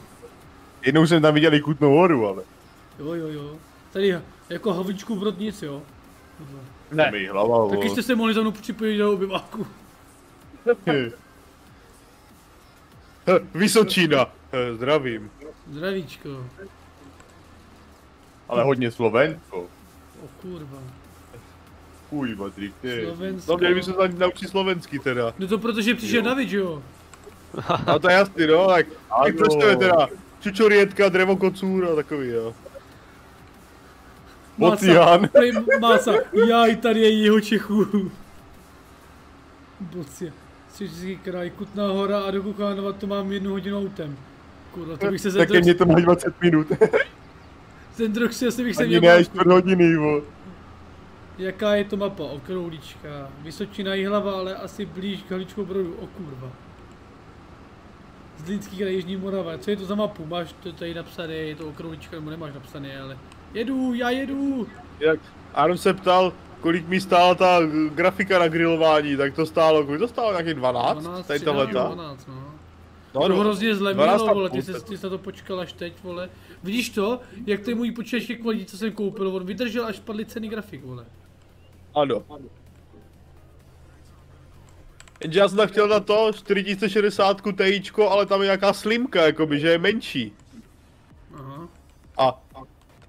Jednou jsem tam viděl i Kutnou horu, ale. Jo, jo, jo. Tady je jako havičku v rodnici, jo. Ne. Mi hlava, Taky vole. jste se mohli za mnou připojit do obyváku. Vysočína. Zdravím. Zdravíčko. Ale hodně Slovensko. O kurva. Kuj, Patrik, ty. Slovensko. No měli by se za- naučit slovensky teda. No to protože přišel David, že jo? No to je jasný, no, tak, tak Ano. proč to je teda? Čučorietka, drevo kocůr a takový, jo. Bocian. Mása, jaj, tady je jeho Čechů. Bocian. Středický kraj, Kutná hora a do Kuchánova to mám jednu hodinu autem. Kurva, to bych se Také mě zendrox, to má 20 minut. zendrox asi bych se Ani měl ne, bát. čtvrt hodiny, vole. Jaká je to mapa? Okroulička. Vysočina hlava, ale asi blíž k Haličkou brodu. O kurva. Zlínský kraj, Jižní Morava. Co je to za mapu? Máš to tady napsané, je to okroulička, nebo nemáš napsané, ale... Jedu, já jedu! Jak Aron se ptal, kolik mi stála ta grafika na grilování, tak to stálo, kolik to stálo, nějakých 12? 12, tady 13, tohleta. 12, no. No, To no, hrozně 12 zlevnilo, vole, ty jsi, ty jsi na to počkal až teď, vole. Vidíš to? Jak ten můj počítač kvalitní, co jsem koupil, on vydržel až padly ceny grafik, vole. Ano. Jenže já jsem tak chtěl na to 4060 Tičko, ale tam je nějaká slimka, jakoby, že je menší. Aha. A,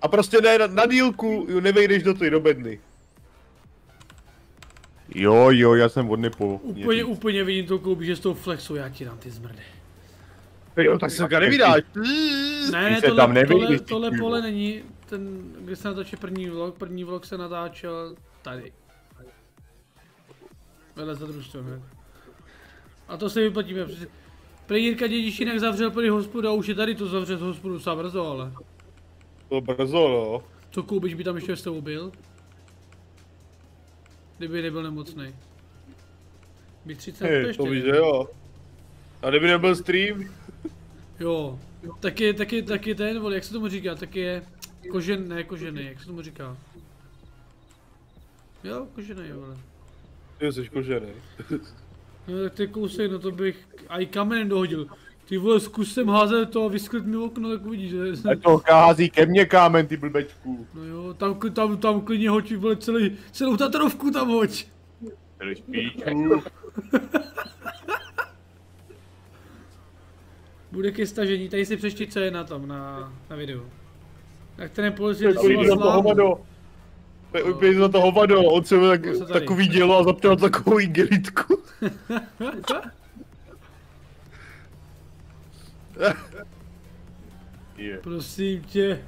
a prostě ne, na, na dílku ju nevejdeš do té do bedny. Jo, jo, já jsem vodný po. Úplně, úplně vidím to koupí, že s tou flexou, já ti dám ty zmrdy. Jo, tak se nevydáš. Ne, ne, tohle, tam nevidí, tohle, tohle pole není ten, kde se natáčí první vlog, první vlog se natáčel tady. Vedle za druhou stranu. A to se vyplatíme, Prej Jirka Dědišinek zavřel prý hospodu a už je tady to zavřet hospodu docela brzo, ale. To brzo, no. Co Koubič by tam ještě s tebou byl? Kdyby nebyl nemocný. By 30 Hej, ještě to víš, jo. A kdyby nebyl stream, Jo. Tak je, tak je, tak je ten, vole, jak se tomu říká, tak je kožen, ne kožený, jak se tomu říká. Jo, kožený, vole. ty jsi kožený. No tak je kousek, no to bych a i kamen dohodil. Ty vole, zkus sem házet to a vysklit mi okno, tak uvidíš, že... A to hází ke mně kámen, ty blbečku. No jo, tam, tam, tam klidně hoď, vole, celý, celou Tatrovku tam hoď. Jdeš píču. Bude ke stažení, tady si přečti, co je na tom, na, na videu. Na kterém policie Pojď za Pojď za to hovado, on se tak, se takový dělo a zapněl takovou igelitku. Je. Prosím tě.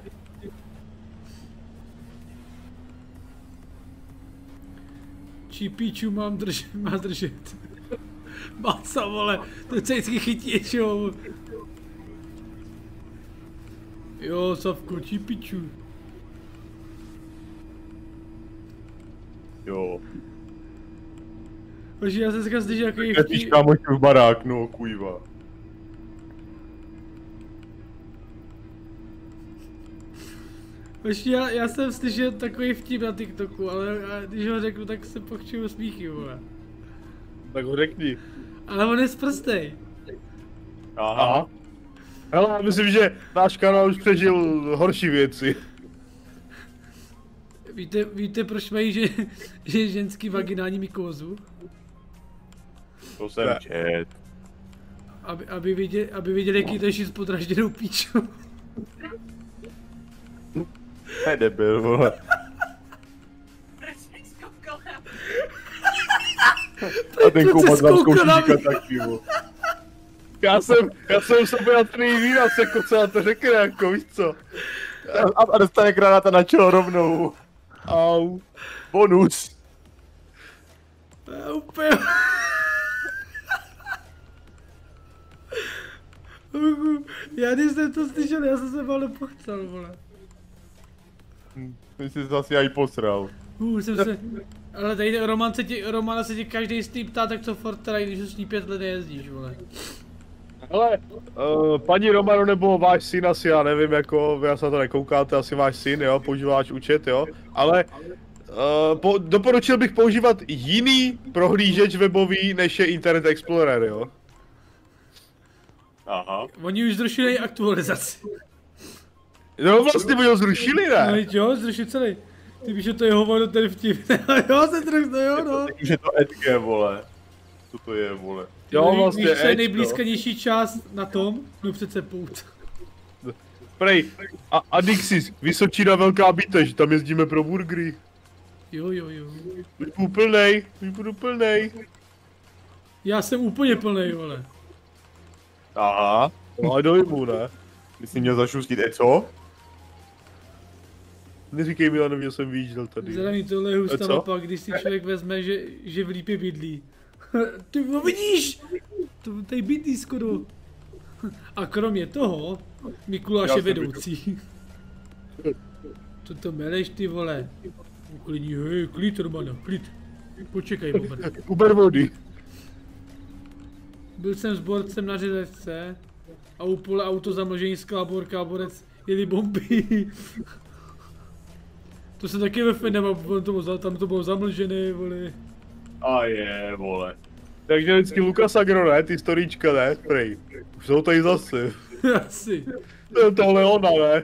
Čí píču mám držet, má držet. Maca, vole, to je vždycky chytíš, jo. Jo, Savko, čí Jo. Počkej, já jsem si slyšel jaký Letíš vtip. kámoš v barák, no kujva. Počkej, já, já jsem slyšel takový vtip na TikToku, ale a když ho řeknu, tak se pochčuju smíchy, vole. Tak ho řekni. Ale on je sprstej. Aha. Hele, já myslím, že náš kanál už přežil horší věci. Víte, víte proč mají že, že ženský vaginální mykózu? To jsem Ne. čet. Aby, aby, viděli, aby viděli, jaký to je s podražděnou píču. To je debil, vole. A ten se nám zkouší říkat taky, vole. Já jsem, já jsem sobě na výraz, jako co na to řekne, jako víš co. A, a dostane granáta na čelo rovnou. Au. Bonus. Já úplně... Já když jsem to slyšel, já jsem se ale pochcel, vole. Ty jsi zase aj posral. Uh, jsem se... Ale tady Roman se ti, Romana se ti každý z ptá, tak co Fortnite, když už s ní pět let nejezdíš, vole. Hele, uh, paní Romano nebo váš syn asi, já nevím, jako vy asi na to nekoukáte, asi váš syn, jo, používáš účet, jo, ale uh, po, doporučil bych používat jiný prohlížeč webový, než je Internet Explorer, jo. Aha. Oni už zrušili aktualizaci. No vlastně by ho zrušili, No ne? teď jo, zrušili celý. Ty víš, že to je hovado ten vtip. jo, jsem trochu, no jo, no. Už je to Edge, vole. Co to je, vole? Jo, vlastně, Víš, co je Edge, no. nejblízkanější část na tom? No přece pout. Prej, a, a Dixis, Vysočina velká bitež, tam jezdíme pro burgery. Jo, jo, jo. Už budu plnej, už budu plnej. Já jsem úplně plný, vole. Aha. No a dojmu, ne? Jsi měl zašustit, e co? Neříkej Milanovi, že jsem výjížděl tady. Zelený tohle je hustá mapa, když si člověk vezme, že, že v lípě bydlí. Ty no vidíš! To tady bydlí skoro. A kromě toho, Mikuláš je jsem vedoucí. Co to meleš ty vole? Uklidní, hej, klid Romano, klid. Počekej, moment. Uber vody. Byl jsem s borcem na řezačce a u pole auto zamlžení skláborka a borec jeli bomby. To se taky ve Fendem, on to bylo, tam to bylo zamlžené, vole. A je, vole. Takže vždycky Lukas Agro, ne? Ty storíčka, ne? Prej. Už jsou tady zase. Asi. To je tohle ona, ne?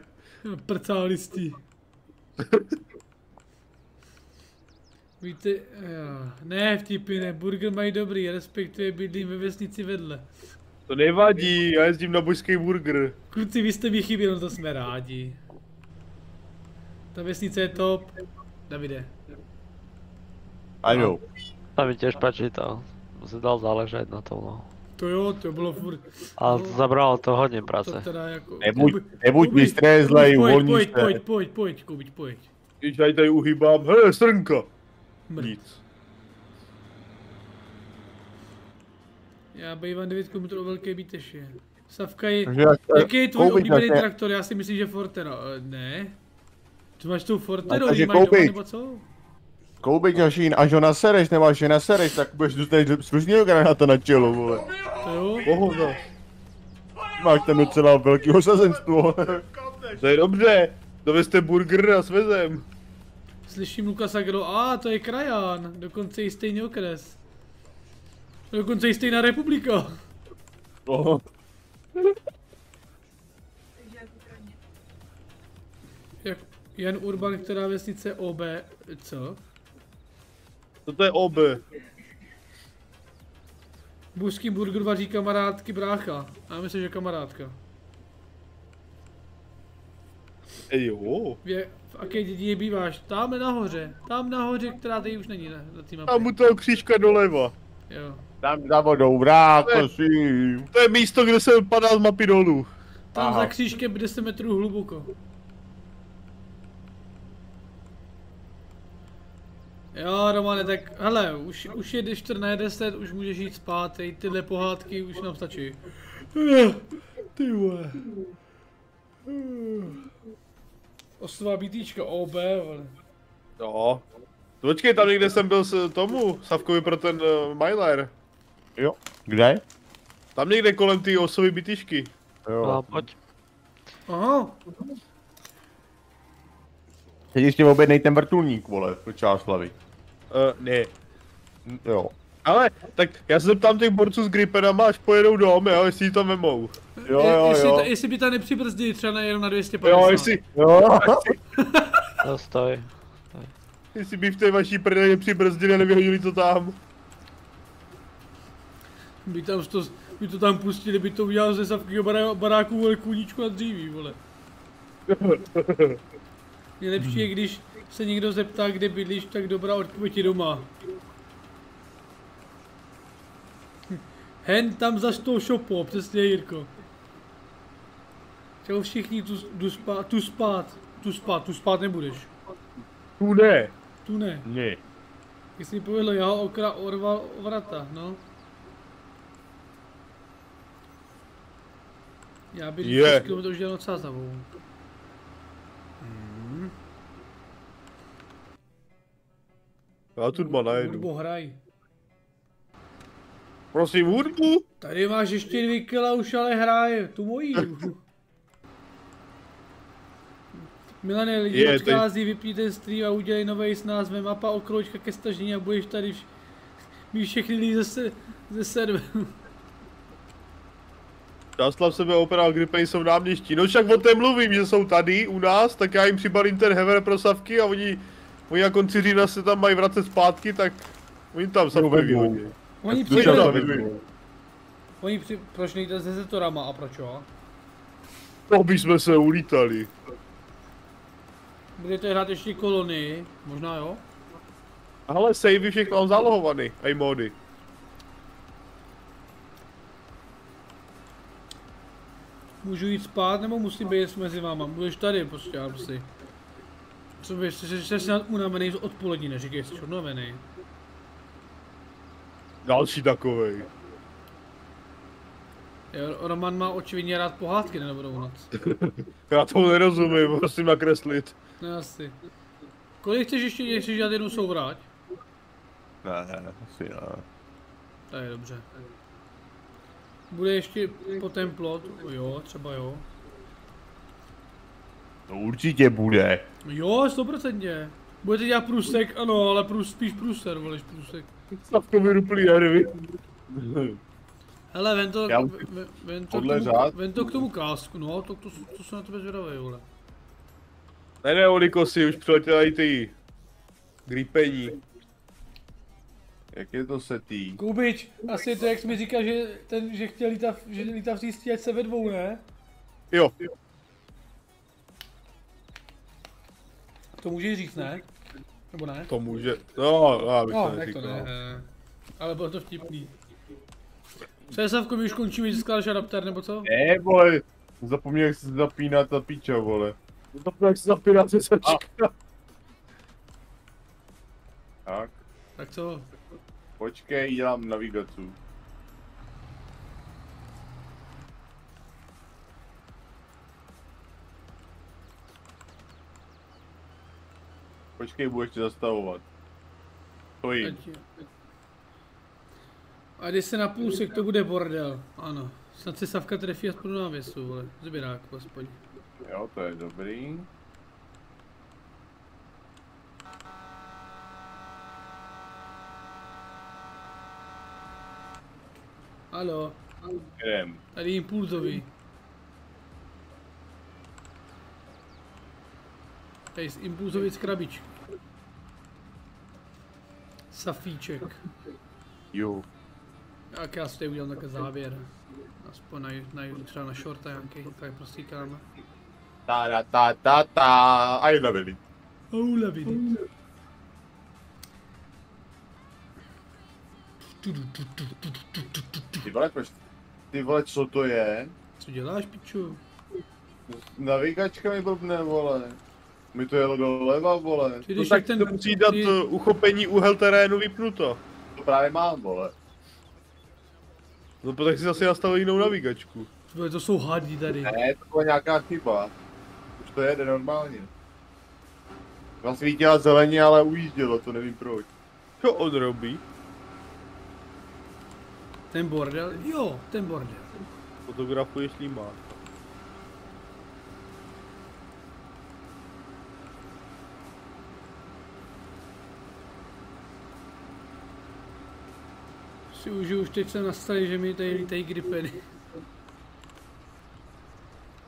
Prcá listí. Víte, jo. ne vtipy, ne, burger mají dobrý, respektuje bydlím ve vesnici vedle. To nevadí, já jezdím na božský burger. Kluci, vy jste mi chyběli, no to jsme rádi. Ta vesnice je top. Davide. Ano. A mi tiež páči to. Si dal záležet na tom, no. To jo, to bylo furt. A zabralo to hodně To práce. teda jako... Nebuď, nebuď Kubi, vystrézlej, Kubi, uvolni Pojď, se. pojď, pojď, pojď, pojď, Kubič, pojď. Když já ji tady uhýbám, hele, srnka. Mrt. Nic. Já bývám 9 km o velké bíteši. Savka je... Jaký je tvůj oblíbený traktor? Já si myslím, že Fortero. Eh, Ne. Ty máš tu Fortero, No, nebo co? Koubek našin, až ho nasereš, nebo až je nasereš, tak budeš dostat slušnýho granáta na čelo, vole. To jo? Pohoda. Máš tam docela velký osazenstvo. To je dobře. Dovezte burger a svezem. Slyším Lukasa, kdo... A, to je krajan. Dokonce i stejný okres. Dokonce i stejná republika. Jak Jan Urban, která vesnice OB... Co? To to je OB. Buřský burger vaří kamarádky brácha. Já myslím, že kamarádka. Ej jo. Vě, v jaké dědině býváš? Tam nahoře. Tam nahoře, která tady už není na, na té mapě. Tam mu toho křížka doleva. Jo. Tam za vodou, vrát, prosím. To je místo, kde se padá z mapy dolů. Tam Aha. za křížkem 10 metrů hluboko. Jo, Romane, tak hele, už, už je 4 na 10, už můžeš jít spát, teď tyhle pohádky už nám stačí. Ty vole. Ostová BTčka, OB, vole. No. Počkej, tam někde jsem byl s tomu, Savkovi pro ten uh, Myler. Jo. Kde? Tam někde kolem té osovy bytyšky. No, Jo. poď. Aha, Teď ještě objednej ten vrtulník, vole, pro Čáslavy. Uh, ne. Jo. Ale, tak já se zeptám těch borců s Gripenama, až pojedou dom, jo, jestli tam vemou. Jo, jo, jestli, jo. ta, jestli by ta nepřibrzdili třeba najednou na 250. Jo, jestli, Jo. Zastoj. jestli by v té vaší prdeli přibrzdili a nevyhodili to tam. By, tam to, by to tam pustili, by to udělal ze bará, baráku vole kůničku a dříví, vole. Nejlepší je, když se někdo zeptá, kde bydlíš, tak dobrá odpověď je doma. Hen tam za tou šopo, přesně Jirko. Čau všichni tu, tu, spát, tu spát, tu spát, tu spát nebudeš. Tu ne. Tu ne. Ne. Jestli mi povedlo, já okra orval vrata, no. Já bych. 6 km už jel nad Sázavou. Já tu dma najedu. Hudbo hraj. Prosím, hudbu? Tady máš ještě dvě kila, už ale hraje, tu mojí. Milane, lidi Je, je, teď- odchází, vypni ten stream a udělej nový s názvem mapa okroučka ke stažení a budeš tady vš- mít všechny lidi ze, ze serveru. Čáslav sebe operal Gripej jsou náměští. No však o té mluvím, že jsou tady u nás, tak já jim přibalím ten hever pro savky a oni, oni na konci října se tam mají vracet zpátky, tak oni tam vemou. vyhodí. Oni přijdou, oni při, proč nejde se zetorama a proč jo? To by jsme se ulítali. Budete hrát ještě kolonii, možná jo? Ale savey všechno mám zálohovaný, a i mody. Můžu jít spát nebo musím být mezi váma? Budeš tady prostě, já si. Co víš, že jsi snad unavený z odpolední, neříkej, jsi unavený. Další takovej. Jo, Roman má očividně rád pohádky na dobrou noc. Já tomu nerozumím, prosím nakreslit. No asi. Kolik chceš ještě, ještě dělat jednu souvrať? Ne, asi ne. To je dobře. Bude ještě po ten plot? Jo, třeba jo. To určitě bude. Jo, stoprocentně. Budete dělat průsek, ano, ale průs, spíš průser, voleš průsek. Savko mi ruplý nervy. Hele, ven to, Já- ven, ven to, tomu, řád. ven to k tomu kásku, no, to, to, to jsem na tebe zvědavý, vole. Ne, ne, Olikosy, už přiletěli ty gripení. Jak je to setý? Kubič, asi to, jak jsi mi říkal, že, ten, že chtěl lítat, že lítat v té stíhačce ve dvou, ne? Jo, To můžeš říct, ne? Nebo ne? to může. No, já bych No, to neříkal. ne. Ale bylo to vtipný. Co je Savko, my už končíme, že skládáš adaptér, nebo co? Ne, vole. Zapomněl, jak se zapíná ta piča, vole. To jak se zapíná se sečka. Tak, Tak co? počkej, dělám navigaci. Počkej, budu ještě zastavovat. Stojím. Ať... A když se na půlsek, to bude bordel. Ano. Snad se Savka trefí aspoň na návěsu, vole. Zběráku aspoň. Jo, to je dobrý. Halo, Jdem. tady impulzový. Tady z impulzový z krabičky. Safíček. Jo. Jak já si tady udělám takový závěr. Aspoň na, na, třeba na shorta nějaký, tak prostě káme. Ta ta ta ta ta. I love it. Oh, love it. Ty vole, proč? Ty vole, co to je? Co děláš, piču? Navigačka mi blbne, vole. Mi to jelo doleva, vole. Ty No když tak jak ten... to musí dát ty- uh, uchopení úhel terénu vypnuto. To právě mám, vole. No tak si zase nastavil jinou navigačku. Vole, to jsou hadi tady. Ne, to byla nějaká chyba. Už to jede normálně. Zasvítila zeleně, ale ujíždělo, to nevím proč. Co on robí? Ten bordel? Jo, ten bordel. Fotografuješ má. Si užiju, už teď jsem nastavil, že mi tady lítají gripeny.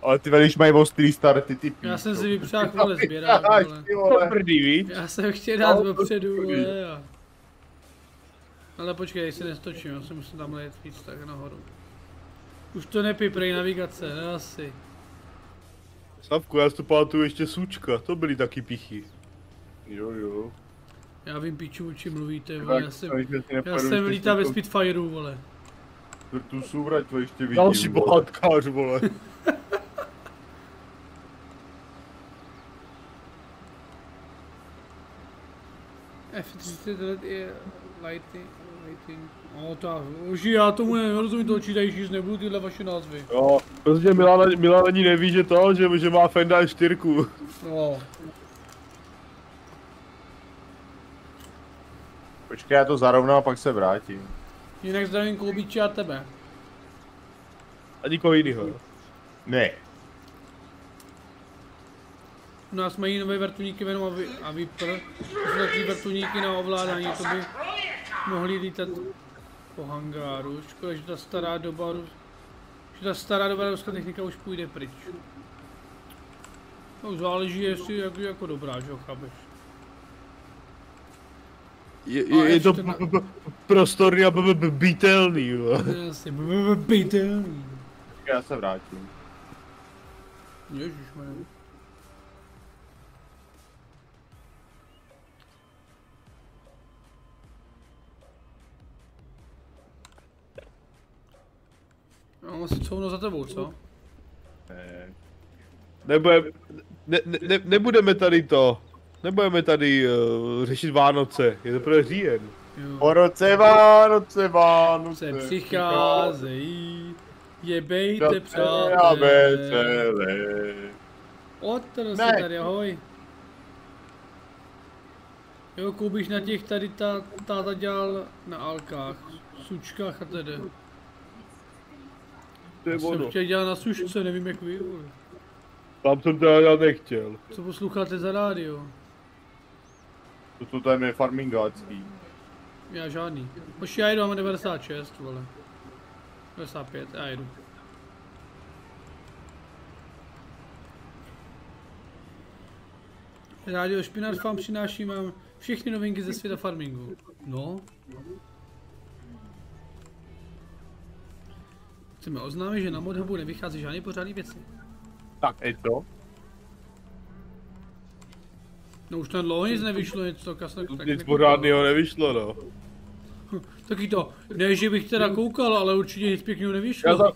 Ale ty když mají ostrý starty, ty píčo. Já jsem si vypřál vole sběrák, vole. Prdý? Já jsem chtěl dát dopředu, vole, a... Ale počkej, já se nestočím, já se musím tam jet víc tak nahoru. Už to nepiprej navigace, ne asi. Savku, já si to pamatuju ještě sučka, to byly taky pichy. Jo, jo. Já vím piču, o čem mluvíte, vole, já jsem, já jsem lítá ve to- Spitfireu, vole. Virtusu vrať to ještě vidím. Další vole. pohádkář, vole. F30 je lighting, lighting. No tak, oži, já tomu nerozumím toho čítající, nebudu tyhle vaše názvy. Jo, prostě Milan, Milan ani neví, že to, že, že má Fenda 4. No, Počkej, já to zarovnám a pak se vrátím. jinak zdravím Koubíče a tebe. A nikoho jiného. Ne. U nás mají nové vrtulníky Venom a, vy, a Viper. To jsou takový vrtulníky na ovládání, to by mohli lítat po hangáru. Škoda, že ta stará doba, že ta stará doba ruská technika už půjde pryč. No záleží, jestli jak, jako dobrá, že jo, chápeš. Je, A je, je to na- prostorný a bytelný. Asi, bytelný. Já se vrátím. Ježišmarja. No, asi couvno za tebou, co? Ne. Nebude, ne, ne, ne, nebudeme tady to. Nebudeme tady uh, řešit Vánoce, je to pro říjen. Po roce Vánoce, Vánoce. Se přicházejí, jebejte Já přátelé. veselé. Otr se tady, ahoj. Jo, koubíš na těch tady ta, táta dělal na alkách, sučkách a tedy. To je Jsem ono. chtěl dělat na sušce, nevím jak vy. Tam jsem teda já nechtěl. Co posloucháte za rádio? To tu tam je farmingácký. Já žádný. Počkej, já jedu, mám 96, vole. 95, já jedu. Rádio Špinár Farm přináší vám všechny novinky ze světa farmingu. No. Chceme oznámit, že na Modhubu nevychází žádný pořádný věci. Tak, je to? No už tam dlouho nic nevyšlo, něco tak, tak, tak Nic pořádného nevyšlo, no. Taky to, ne, že bych teda koukal, ale určitě nic pěkného nevyšlo. Já tam,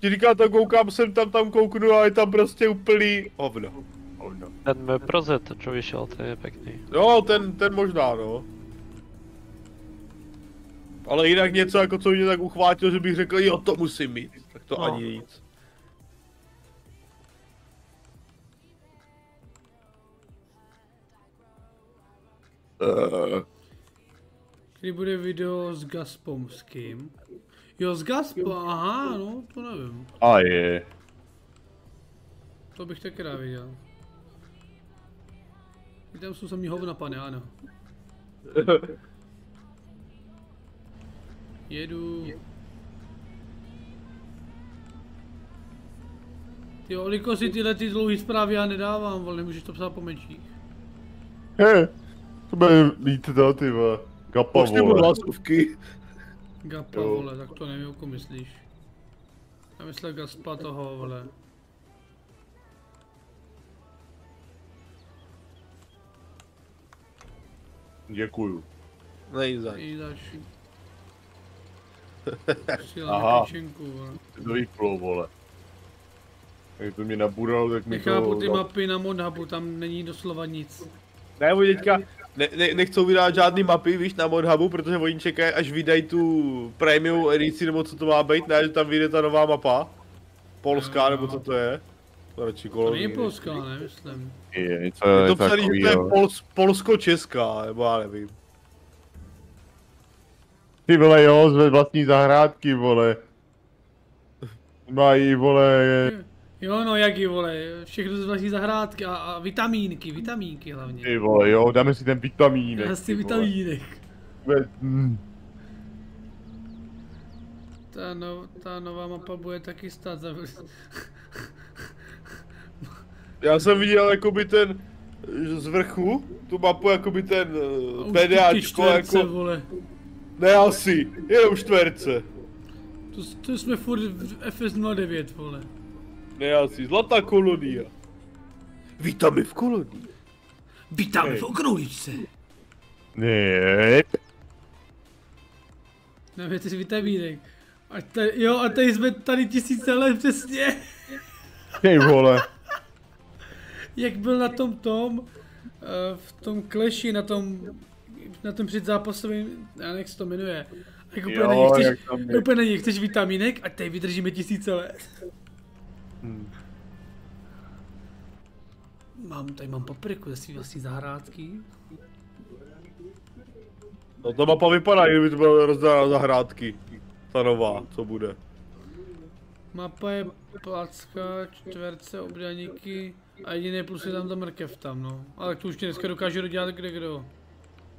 ti říkám, to koukám, jsem tam tam kouknu a je tam prostě úplný hovno. Hovno. Ten Prozet, čo vyšel, ten je pekný. Jo, ten, ten možná, no. Ale jinak něco, jako co mě tak uchvátilo, že bych řekl, jo, to musím mít. Tak to No. ani nic. Kdy bude video s Gaspom s kým? Jo, s Gaspom, aha, no, to nevím. A je. To bych taky rád viděl. Tam jsou samý hovna, pane, ano. Jedu. Ty Oliko si tyhle ty dlouhý zprávy já nedávám, vole, nemůžeš to psát po menších. To bude mít to, ty vole. Pošli mu vole. hlasovky. Gapa, Jo. vole, tak to nevím, jako myslíš. Já myslel Gaspa toho, vole. Děkuju. Nej zač. I zač. Aha. Vole. To vyplo, vole. Jak to mě nabural, tak mi Nechápu to... ty mapy na Modhubu, tam není doslova nic. Ne, teďka ne, ne, nechcou vydávat žádný mapy, víš, na Modhubu, protože oni čekají, až vydají tu premium edici, nebo co to má být, ne, že tam vyjde ta nová mapa. Polská, Jo, nebo no. co to je. Radši To kolonie. není polská, ne, myslím. Je něco, Je to něco psaný, že to je. Pols, polsko-česká, nebo já nevím. Ty vole, jo, z vlastní zahrádky, vole. Mají, vole, Jo, no jaký vole, všechno z vlastní zahrádky a, a vitamínky, vitamínky hlavně. ty vole, jo, dáme si ten vitamínek. Ty vole. vitamínek. Mm. Ta, no, ta nová mapa bude taky stát za... Já jsem viděl jakoby ten z vrchu, tu mapu jakoby ten Už uh, ty PDAčko jako, vole. ne asi, jenom čtverce. To, to jsme furt v FS09, vole. Ne asi, zlatá kolonia. Vítamy v kolonii. Vítáme v okrouličce. Ne, Dáme ty vitamínek. A tady, jo, a tady jsme tady tisíce let přesně. ty vole. Jak byl na tom tom, eh, v tom kleši, na tom, na tom předzápasovém, já nevím, jak se to jmenuje. A jak úplně Jo, na chceš, je. úplně na chceš vitamínek a tady vydržíme tisíce let. Hmm. Mám, tady mám papriku ze svý vlastní zahrádky. No ta mapa vypadá, kdyby to byla rozdána zahrádky. Ta nová, co bude. Mapa je placka, čtverce, obdaníky a jediný plus je tam ta mrkev tam, no. Ale to už ti dneska dokáže dodělat kde kdo.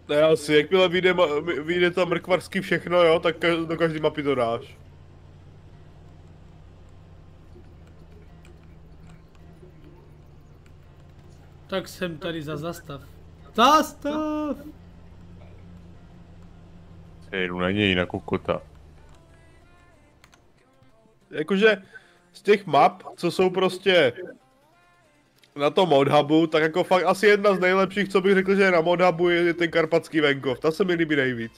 Ne asi, jakmile vyjde, vyjde tam mrkvarsky všechno, jo, tak do každé mapy to dáš. Tak jsem tady za zastav. Zastav! Jdu na něj, na kokota. Jakože z těch map, co jsou prostě na tom modhubu, tak jako fakt asi jedna z nejlepších, co bych řekl, že je na modhubu, je ten karpatský venkov. Ta se mi líbí nejvíc.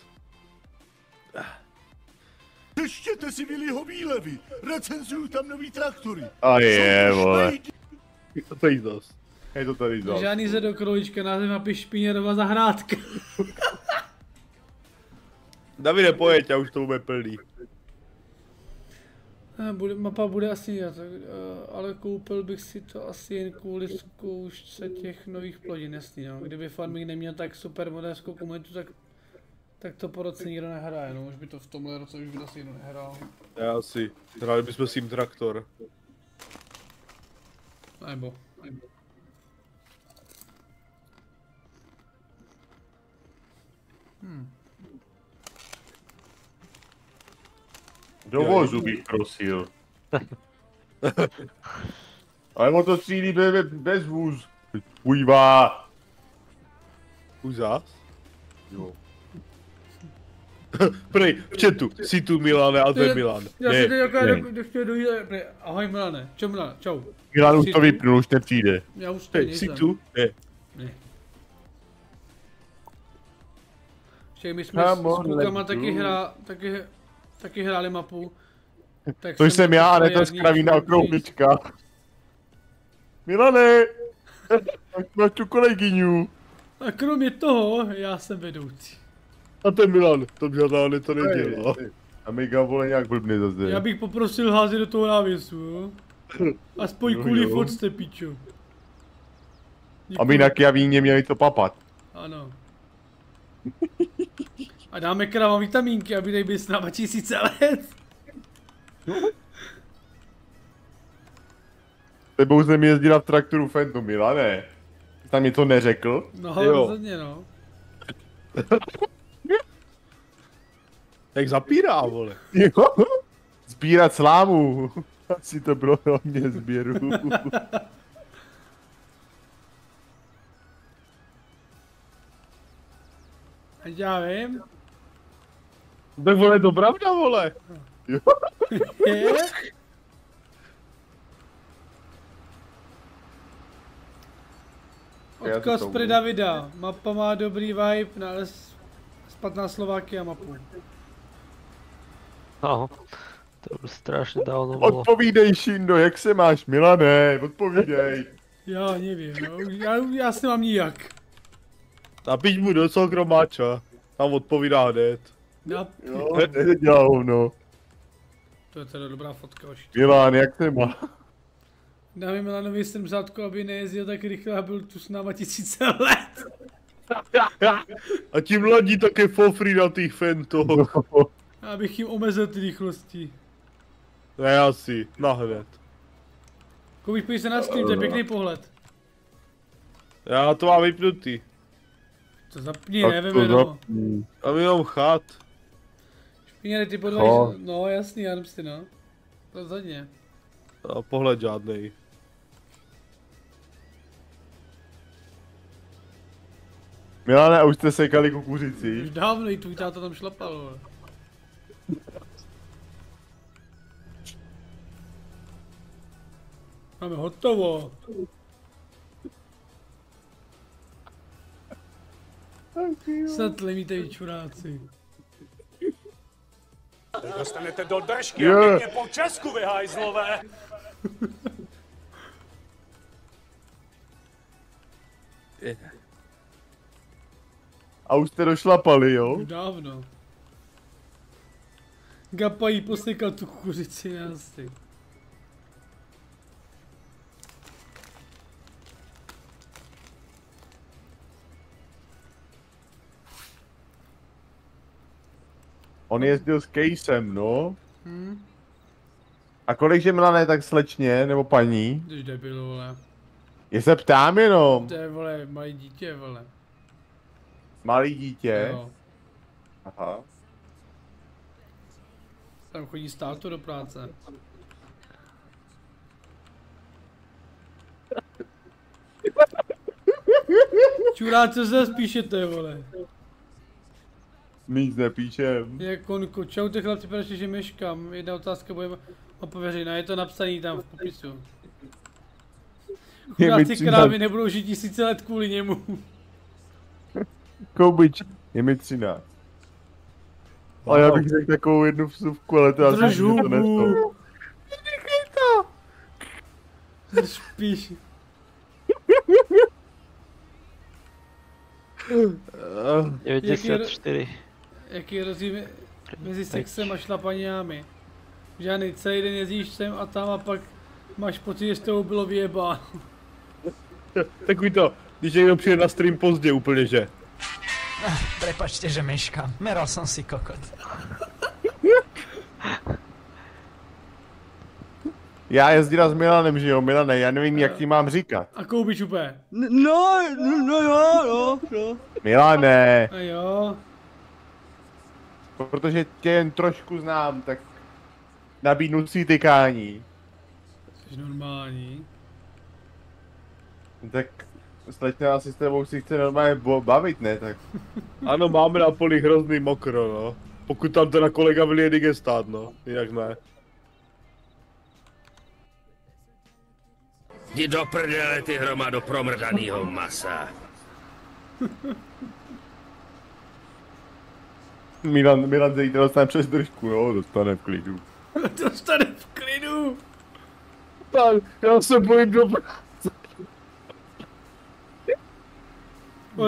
Přečtěte si Viliho výlevy. Recenzuju tam nový traktory. A je, vole. šmejdi. To je zas. Je to tady zas. Žádný ze do kroulička, název mapy Špiněrova zahrádka. Davide, pojď, já už to bude plný. Eh, Bude, mapa bude asi jiná, tak, eh, ale koupil bych si to asi jen kvůli zkoušce těch nových plodin, jasný no. Kdyby farming neměl tak super modernskou komunitu, tak, tak to po roce nikdo nehraje, no. Už by to v tomhle roce už by to asi nikdo nehrál. Já asi. Hráli bychom s tím traktor. Nebo. Do vozu bych prosil. Ale on to střílí bez, bez vůz. Ujvá. Už zás? Jo. Prej, v chatu, si tu Milane a to je Milan. Já Ne, si teď jaká ne. chtěl dojít, ahoj Milane, čau Milane, čau. Milan už Jsi to vypnul, už nepřijde. Já už si nejsem. tu? Ne. Však my jsme Come s on, klukama taky, hra, taky, taky hráli mapu. Tak To jsem já, a ne jarní skravína okrouhlička. Milane! Máš tu kolegyňu. A kromě toho, já jsem vedoucí. A ten Milan, to žádná to nedělá. A Mega vole nějak blbne zase. Já bych poprosil házet do toho návěsu, jo? Aspoň No kvůli fotce, pičo. A my na Kjavíně měli to papat. Ano. A dáme krava vitamínky, aby s náma tisíce let. Tebou jsem jezdila v traktoru Phantom, Milane. Jsi tam něco neřekl? No, Jo. rozhodně no. Jak zapírá, vole. Jo. Sbírat slámu. Asi to bylo hodně sběru. Já vím. Tak vole, to pravda, vole. Jo. Je? Odkaz pre Davida. Mapa má dobrý vibe, na les spadná Slovákia mapu. No, to už strašně dávno bylo. Odpovídej, Shindo, jak se máš, Milane? Odpovídej. Já nevím, no. já, já se mám nijak. Napiš mu do soukromáča. Tam odpovídá hned. Já, Jo, nedělá hovno. to je teda dobrá fotka, oši. Milan, jak se má? Dáme Milanovi 70, aby nejezdil tak rychle a byl tu s náma tisíce let. A ti mladí také for free na těch fentoch. Abych jim omezil ty rychlosti. Ne asi, nahned. Koubíš, pojď se na stream, to je pěkný pohled. Já to mám vypnutý. To zapni, Tak nevím to jenom. zapni. Mám jenom chat. Špíněli ty Cho. podvají, no jasný, já si no. Rozhodně. A pohled žádnej. Milane, a už jste sekali kukuřici? Už dávno i tvůj táta tam šlapal, vole. Máme hotovo. Snad lemíte vy čuráci. Dostanete do držky Je. a pěkně po Česku, vy hajzlové. A už jste došlapali, jo? Už dávno. Gapají posekal tu kukuřici násty. On jezdil s Casem, no. Hm? A kolikže Milane, tak slečně, nebo paní? Když debil, vole. Je se ptám jenom. To je, vole, malý dítě, vole. Malý dítě. Jo. Aha. Tam chodí státu do práce. Čurá, co se spíšete, vole? Nic nepíšem. Jak konko, čau ty chlapci, proč že meškám. Jedna otázka bude opověřená, je to napsaný tam v popisu. Chudáci krávy nebudou žít tisíce let kvůli němu. Koubič, je mi 13. A já bych řekl takovou jednu vsuvku, ale to asi to hubu. nesto. Spíš. Eh, 94. Jaký je rozdíl me- mezi sexem a šlapaňámi? Žádný, celý den jezdíš sem a tam a pak máš pocit, že s tebou bylo vyjebáno. Takový to, když někdo přijde na stream pozdě úplně, že? Prepačte, že meškám. Meral som si kokot. Já jezdila s Milanem, že jo, Milane, já nevím, jak ti mám říkat. A koubiš úplně. No, no, no jo, no, no. Milane, A jo. Protože tě jen trošku znám, tak nabídnu si tykání. Jsi normální. Tak slečna asi s tebou si chce normálně bavit, ne? Tak Ano, máme na poli hrozný mokro, no. Pokud tam teda kolega vylije digestát, no. Jinak ne. Jdi do prdele, ty hromado promrdanýho masa. Milan, Milan zítra dostane přes držku, jo, dostane v klidu. Dostane v klidu. Tak, já se bojím do...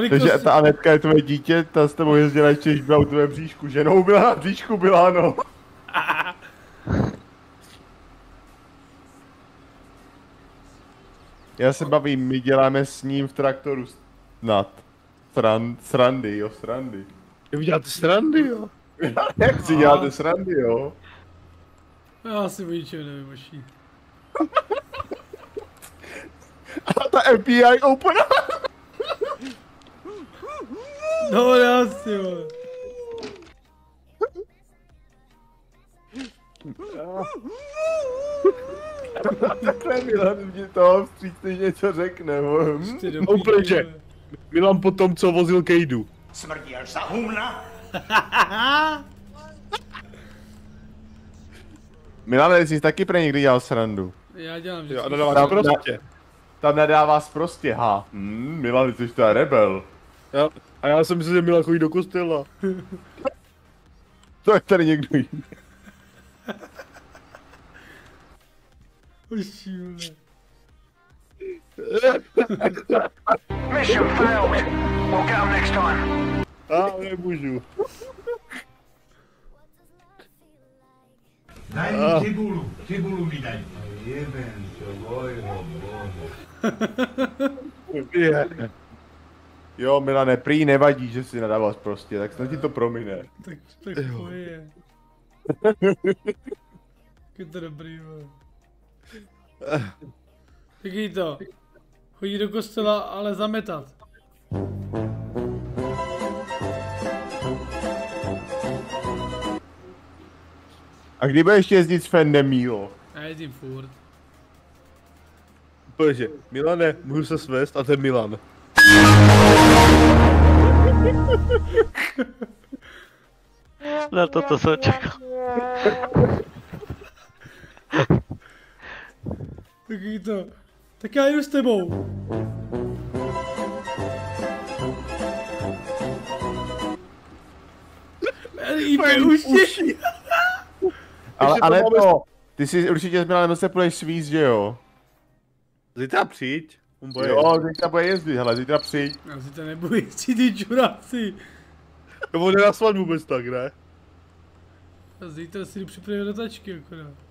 Takže ta Anetka je tvoje dítě, ta s tebou jezdila ještě, když byla u tvé bříšku. Ženou byla na bříšku, byla no. Já se bavím, my děláme s ním v traktoru snad. Sran, srandy, jo, srandy. Vy děláte srandy, jo? Jak si děláte srandy, jo? Já si o ničem nevím, oší. A ta FBI open No já si, vole. Takhle Milan mě toho vstřícně něco řekne, vole. hm? Milan po tom, co vozil Kejdu. Smrdí až za humna. Milane, jsi taky pro někdy dělal srandu. Já dělám Jo, vždycky. a nadává Tam- prostě. Tam nadává prostě, ha. Hmm, Milan, jsi to rebel. Jo. A já jsem myslel, že Milan chodí do kostela. To je tady někdo jiný. Oší, vole. Mission failed. We'll get 'em next time. A nemůžu. Daj mi tibulu, tibulu mi daj. Jeben boha. Je. Jo, Milane, prý nevadí, že si nadával prostě, tak snad ti to promine. Tak, tak to je. Je to dobrý, vole. Taky to. Chodí do kostela, ale zametat. A kdy budeš jezdit s Fendem, Mílo? Já jezdím furt. Protože, Milane, můžu se svést a to je Milan. Na toto jsem čekal. Taky to. Tak já jdu s tebou. Uši. Ale, to ale to, ty si určitě s Milanem se půjdeš svízt, že jo? Zítra přijď. on bude Jo, zítra bude jezdit, hele, zítra přijď. Já si to nebudu jezdit, ty čuráci. To bude na svatbu vůbec tak, ne? A zítra si jdu připravit do tačky akorát.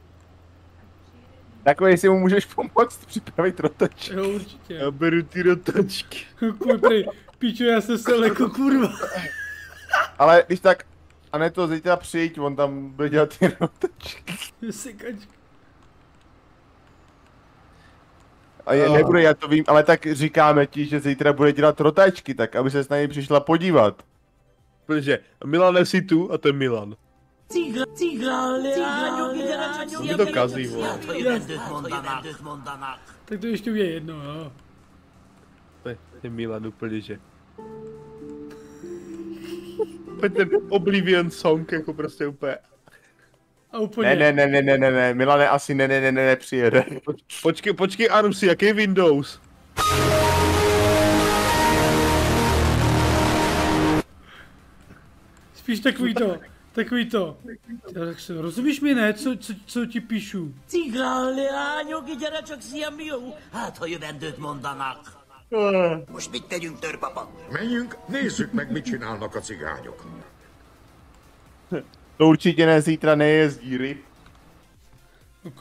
Takhle, jestli mu můžeš pomoct připravit rotač. Jo, určitě. Já beru ty rotačky. Kupry, pičo, já se sel jako kurva. Ale když tak, a ne to zítra přijď, on tam bude dělat ty rotačky. Sekačka. A je, nebude, já to vím, ale tak říkáme ti, že zítra bude dělat rotačky, tak aby se na něj přišla podívat. Protože Milan si tu a to je Milan. Cigla, cigla, leáňo, Mi to kazí, vole. To je mondanak. Tak to ještě uděje jedno, jo. To je, je Milan úplně, že. Úplně ten Oblivion song, jako prostě úplně. A úplně. Ne, ne, ne, ne, ne, ne, ne, Milane asi ne, ne, ne, ne, ne, přijede. Počkej, počkej, Armsi, jaký je Windows? Spíš takový to, takový to. Tak se, rozumíš mi ne, co, co, co ti píšu? Cigla, leáňo, gyere csak szia mió. Hát, ha jövendőt mondanak. Most mit tegyünk, törpapa? Menjünk, nézzük meg, mit csinálnak a cigányok. To určitě ne, zítra nejezdí ryb.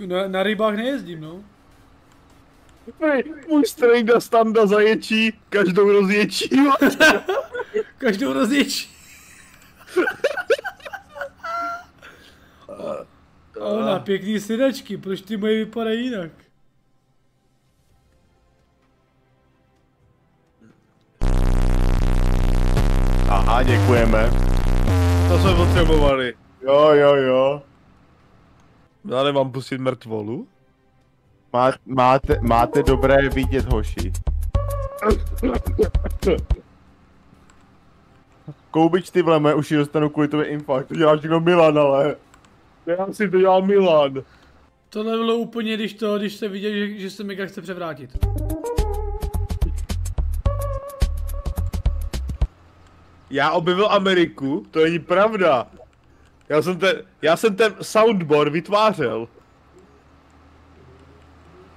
Na, na rybách nejezdím, no. Hej, můj strejda standa zaječí, každou rozječí. Každou rozječí. A ona, pěkný synačky, proč ty moje vypadají jinak? Aha, děkujeme. To jsme potřebovali. Jo, jo, jo. Já mám pustit mrtvolu? Má, máte, máte dobré vidět, hoši. Koubič, ty vole, moje uši dostanu kvůli tobě infarkt. To děláš jako Milan, ale. Já si to dělal Milan. Tohle bylo úplně, když to, když se viděl, že, že se Mega chce převrátit. Já objevil Ameriku, to není pravda. Já jsem ten, já jsem ten soundboard vytvářel.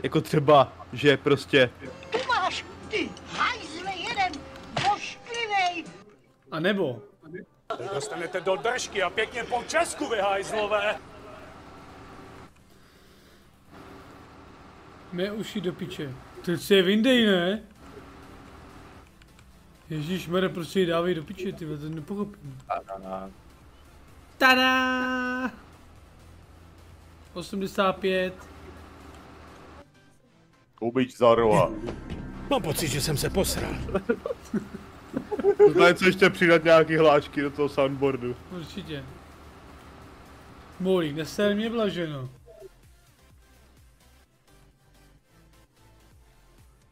Jako třeba, že prostě, Tu máš, ty hajzle jeden, pošklivej. A nebo, Dostanete do držky a pěkně po Česku, vy hajzlové. mé uši do piče. To si je Vindej, ne? Ježíš mere, prostě ji dávej do piče, ty to nepochopím. Tada! 85. Koubič za roha. Mám pocit, že jsem se posral. Tady co ještě přidat nějaký hláčky do toho soundboardu. Určitě. Molík, neser mě blaženo.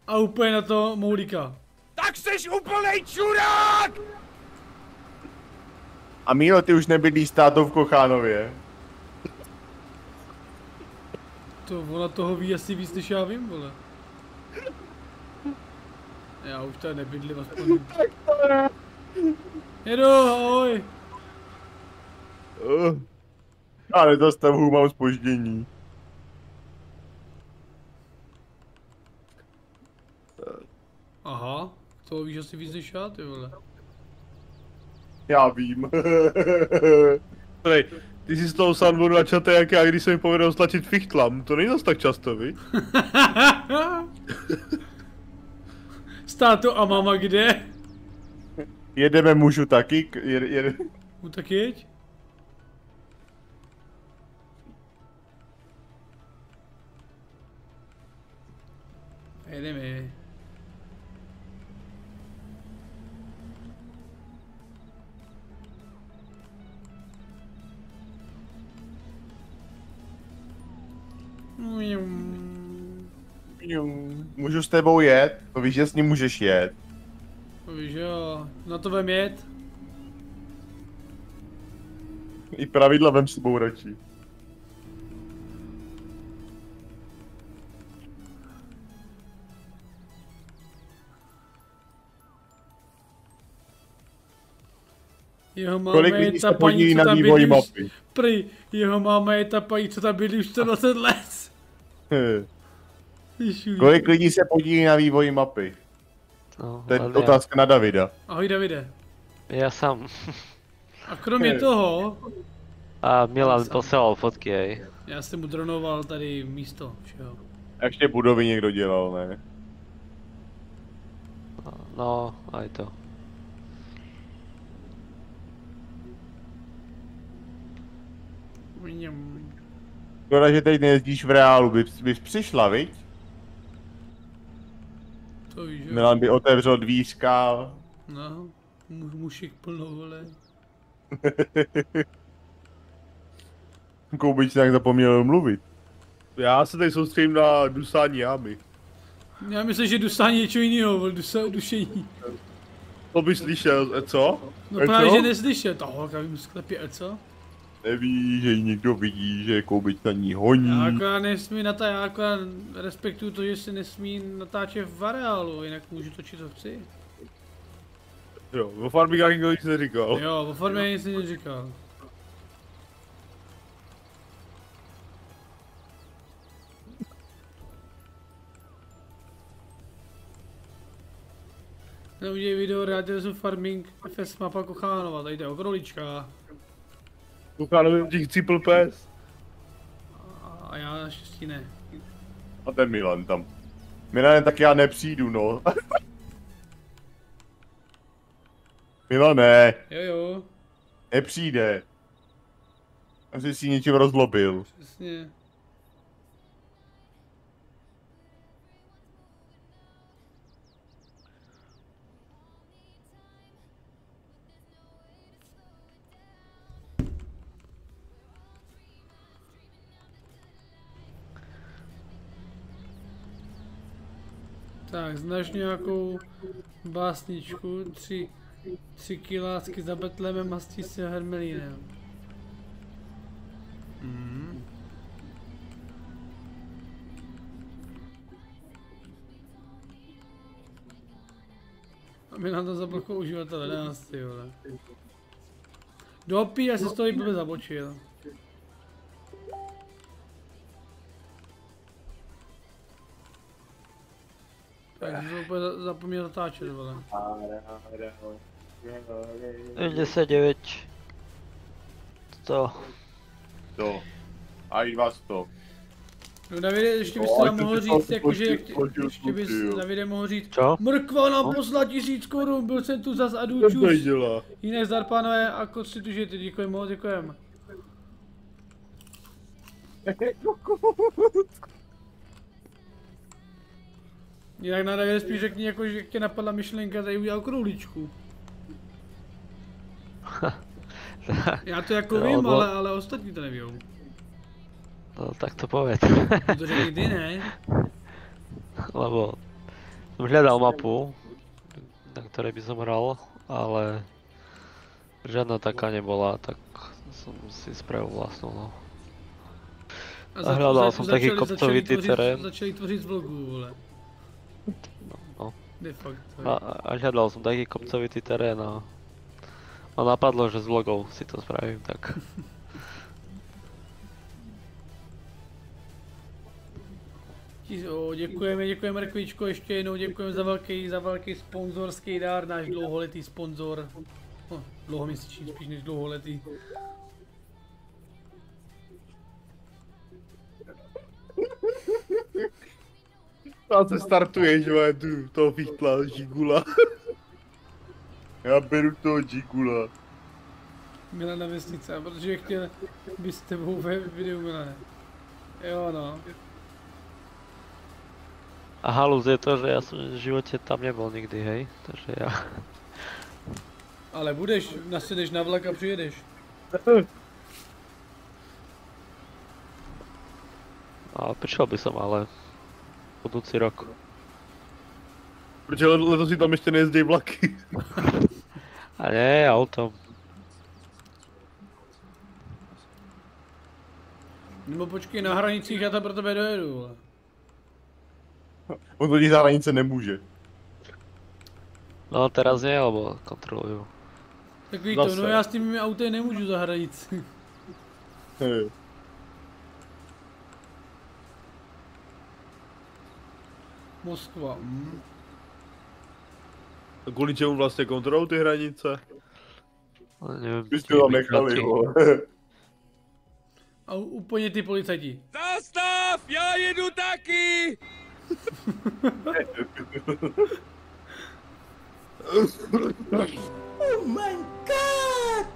A úplně na to Moulíka. Tak jsi úplnej čurák! A Mílo, ty už nebydlíš s tátou v Kochánově. To ona toho ví asi víc, než já vím, vole. Já už tady nebydlím aspoň. Jedu, ahoj. Uh, Ale to stavu mám spoždění. Aha, to víš asi víc než já, ty vole. Já vím. Prej, Ty jsi z toho sandboardu načatý jak já, když se mi povedal stlačit fichtlam. To není zas tak často, vi? Státo a mama kde? Jedeme mužu taky, jede, jede. No tak jeď. Jedeme. Můžu s tebou jet? To víš, že s ním můžeš jet. To víš jo, na to vem jet. I pravidla vem s sebou radši. Jeho máma Kolik je lidí ta se paní, co na tam bydlí už... mapy? Prý, jeho máma je ta paní, co tam bydlí už 120 let. Kolik lidí se podílí na vývoji mapy? No, To je já- otázka na Davida. Ahoj Davide. Já sám. A kromě toho, A Milan poslal fotky, hej. já jsem mu dronoval tady místo všeho. A Ještě budovy někdo dělal, ne? No, aj to. Škoda, že teď nejezdíš v reálu, bys, bys přišla, viď? To víš, jo. Milan by otevřel dvířka. No, mu, mušik plno, vole. Koubič nějak zapomněl mluvit. Já se tady soustředím na dusání jámy. Já myslím, že dusání je něco jiného, vole, dusa, dušení. To bys slyšel, e, co? No E, právě, že neslyšel, ta holka v sklepě, a co? Neví, že ji někdo vidí, že Koubič na ní honí. Já akorát nesmí natáčet, já akorát respektuju to, že se nesmí natáčet v areálu, jinak můžu točit, co chci. Jo, o farmikách nikdo nic neříkal. Jo, o formě nic neříkal. Neudělej video Radios Farming FS mapa Kochánova, tady jde o krolička. Kuchánovi ti chcípl pes. A já naštěstí ne. A ten Milan tam. Milan, tak já nepřijdu, no. Milane, Jo jo, nepřijde. Asi si něčím rozlobil. přesně. Tak, znáš nějakou básničku, tři, tři kilásky za Betlemem mastí se hermelínem. Mm. A my na to zablokou uživatele, ne nás ty vole. Dopí, já se z toho i blbě zabočil. Tak jsem to úplně za- zapomněl zatáčet, vole. 99. To. To. A i vás to. No Davide, ještě bys No, nám to mohl říct, jakože, ještě bys. Davide mohl říct, Co? mrkva nám No. poslala tisíc korun, byl jsem tu zas a jdu čus. Jinak zdar pánové a koci tu žijete, děkujeme moc, děkujeme. Jinak na Davide spíš řekni, jako, že tě napadla myšlenka tady udělat krouličku. Já to jako No, vím, no. ale, ale ostatní to neví. No tak to povedz. No to řekni ty, ne? Lebo som hľadal mapu, na ktorej by som hral, ale žiadna taká nebola, tak som si spravil vlastnú. No. A hľadal som taký kopcovitý tvořit, terén. Začali tvořit vlogu, vole. No. A, a hľadal som taký kopcovitý terén a ma napadlo, že s vlogou si to spravím, tak... Děkujeme, děkujeme Rekvičko, ještě jednou děkujeme za velký, za velký sponzorský dár, náš dlouholetý sponzor. No, dlouhoměsíční spíš než dlouholetý. A se startuješ, vole, tu, toho fichtla, žigula. Já beru toho Jigula. Milana Vesnice, protože chtěl být s tebou ve videu Milane. Jo no. A halus je to, že ja som v živote tam nebol nikdy, hej? Takže ja... Ale budeš, nasedeš na vlak a přijedeš. A prišiel by som, ale... Budúci rok. Protože letos si tam ještě nejezdí vlaky. A nie, autom. Nebo počkej na hranicích, já tam pro tebe dojedu. On to za hranice nemůže. No teraz nie, lebo kontrolujú. Tak víš to, Zase. no já s tím autem nemůžu za hranici. Moskva. Mm. A kvůli čemu vlastně kontrolují ty hranice? Ale neviem, Vy ste ho tam nechali. A u- úplně ty policajti. Zastav, já jedu taky! Oh my god!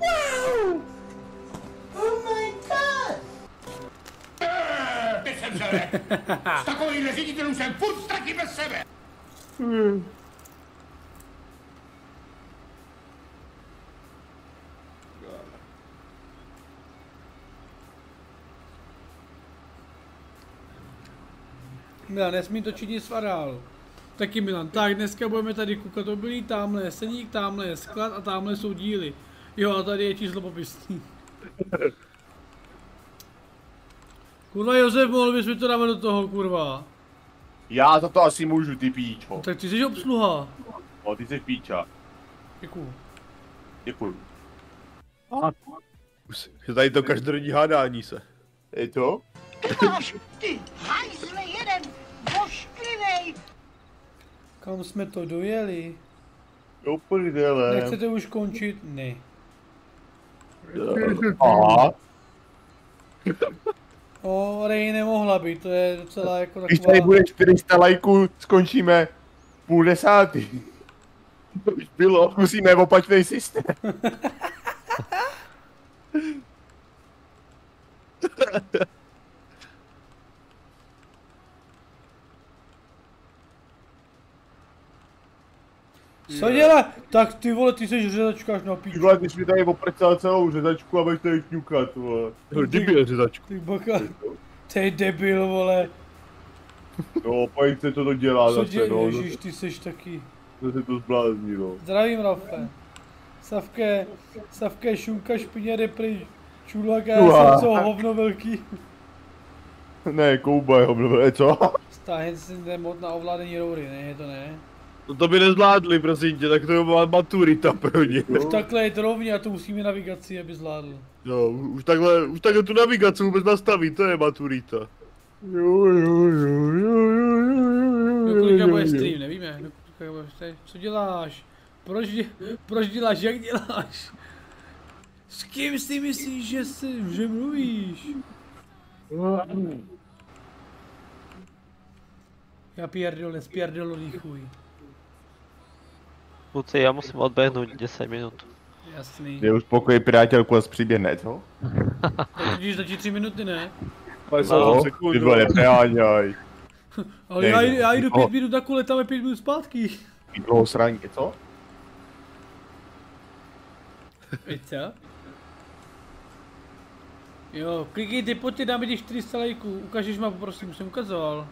Wow! Oh my god! Teď jsem žere! S takovýhle ředitelů jsem furt ztratí bez sebe! Milan, nesmí točit nic v areálu. Taky Milan, tak dneska budeme tady koukat, to byli tamhle seník, tamhle je sklad a tamhle jsou díly. Jo a tady je číslo popisný. Kurva Josef, mohl bys mi to dávat do toho, kurva. Já za to asi můžu, ty píčo. Tak ty jsi obsluha. O, ty jsi píča. Děkuju. Děkuju. Už je tady to každodenní hádání se. Je to? Ty hajzle jeden, bošklivej! Kam jsme to dojeli? Do prdele. Nechcete už končit? Ne. Aha. O, Rej nemohla být, to je docela jako Když taková... tady bude 400 lajků, skončíme půl desátý. To už bylo. Musíme opačný systém. Co dělá? Tak ty vole, ty jsi řezačkáš na Ty píču. vole, ty jsi mi tady oprcal celou řezačku a budeš tady kňukat, vole. Debil řezačku. Ty baka. Ty debil, vole. No, pojď se to dodělá Co zase, dě... no. Ježíš, ty seš taky. Zase to zblázní, no. Zdravím, Rafe. Savke, Savke, šunka, špině, repry, čulaga, Čula. co hovno velký. Ne, koubaj ho, blbě, co? Stáhne si ten mod na ovládání roury, ne, je to ne. No to by nezvládli, prosím tě, tak to je maturita pro ně. Už takhle je to rovně a to musíme navigaci, aby zvládl. No, už takhle, už takhle tu navigaci vůbec nastaví, to je maturita. Jo, jo, jo, jo, jo, jo, jo, jo, bude jo. stream, nevíme. Do kolika bude stream. Co děláš? Proč, dě- proč děláš, jak děláš? S kým si myslíš, že, si, že mluvíš? Já pierdol, nespierdololý chuj. Kluci, ja musím odbehnúť 10 minút. Jasný. Je už pokoj priateľku a přiběhne, co? Tak vidíš, za ti tři minuty, ne? 50 No, sekund. ty vole, nepreháňaj. Ale já, já jdu No. pět minut, tak letáme pět minut zpátky. Ty dlouho sraní, co? Co? Jo, klikejte, pojďte, dáme těch 400 lajků. Ukážeš mapu, prosím, jsem ukazoval.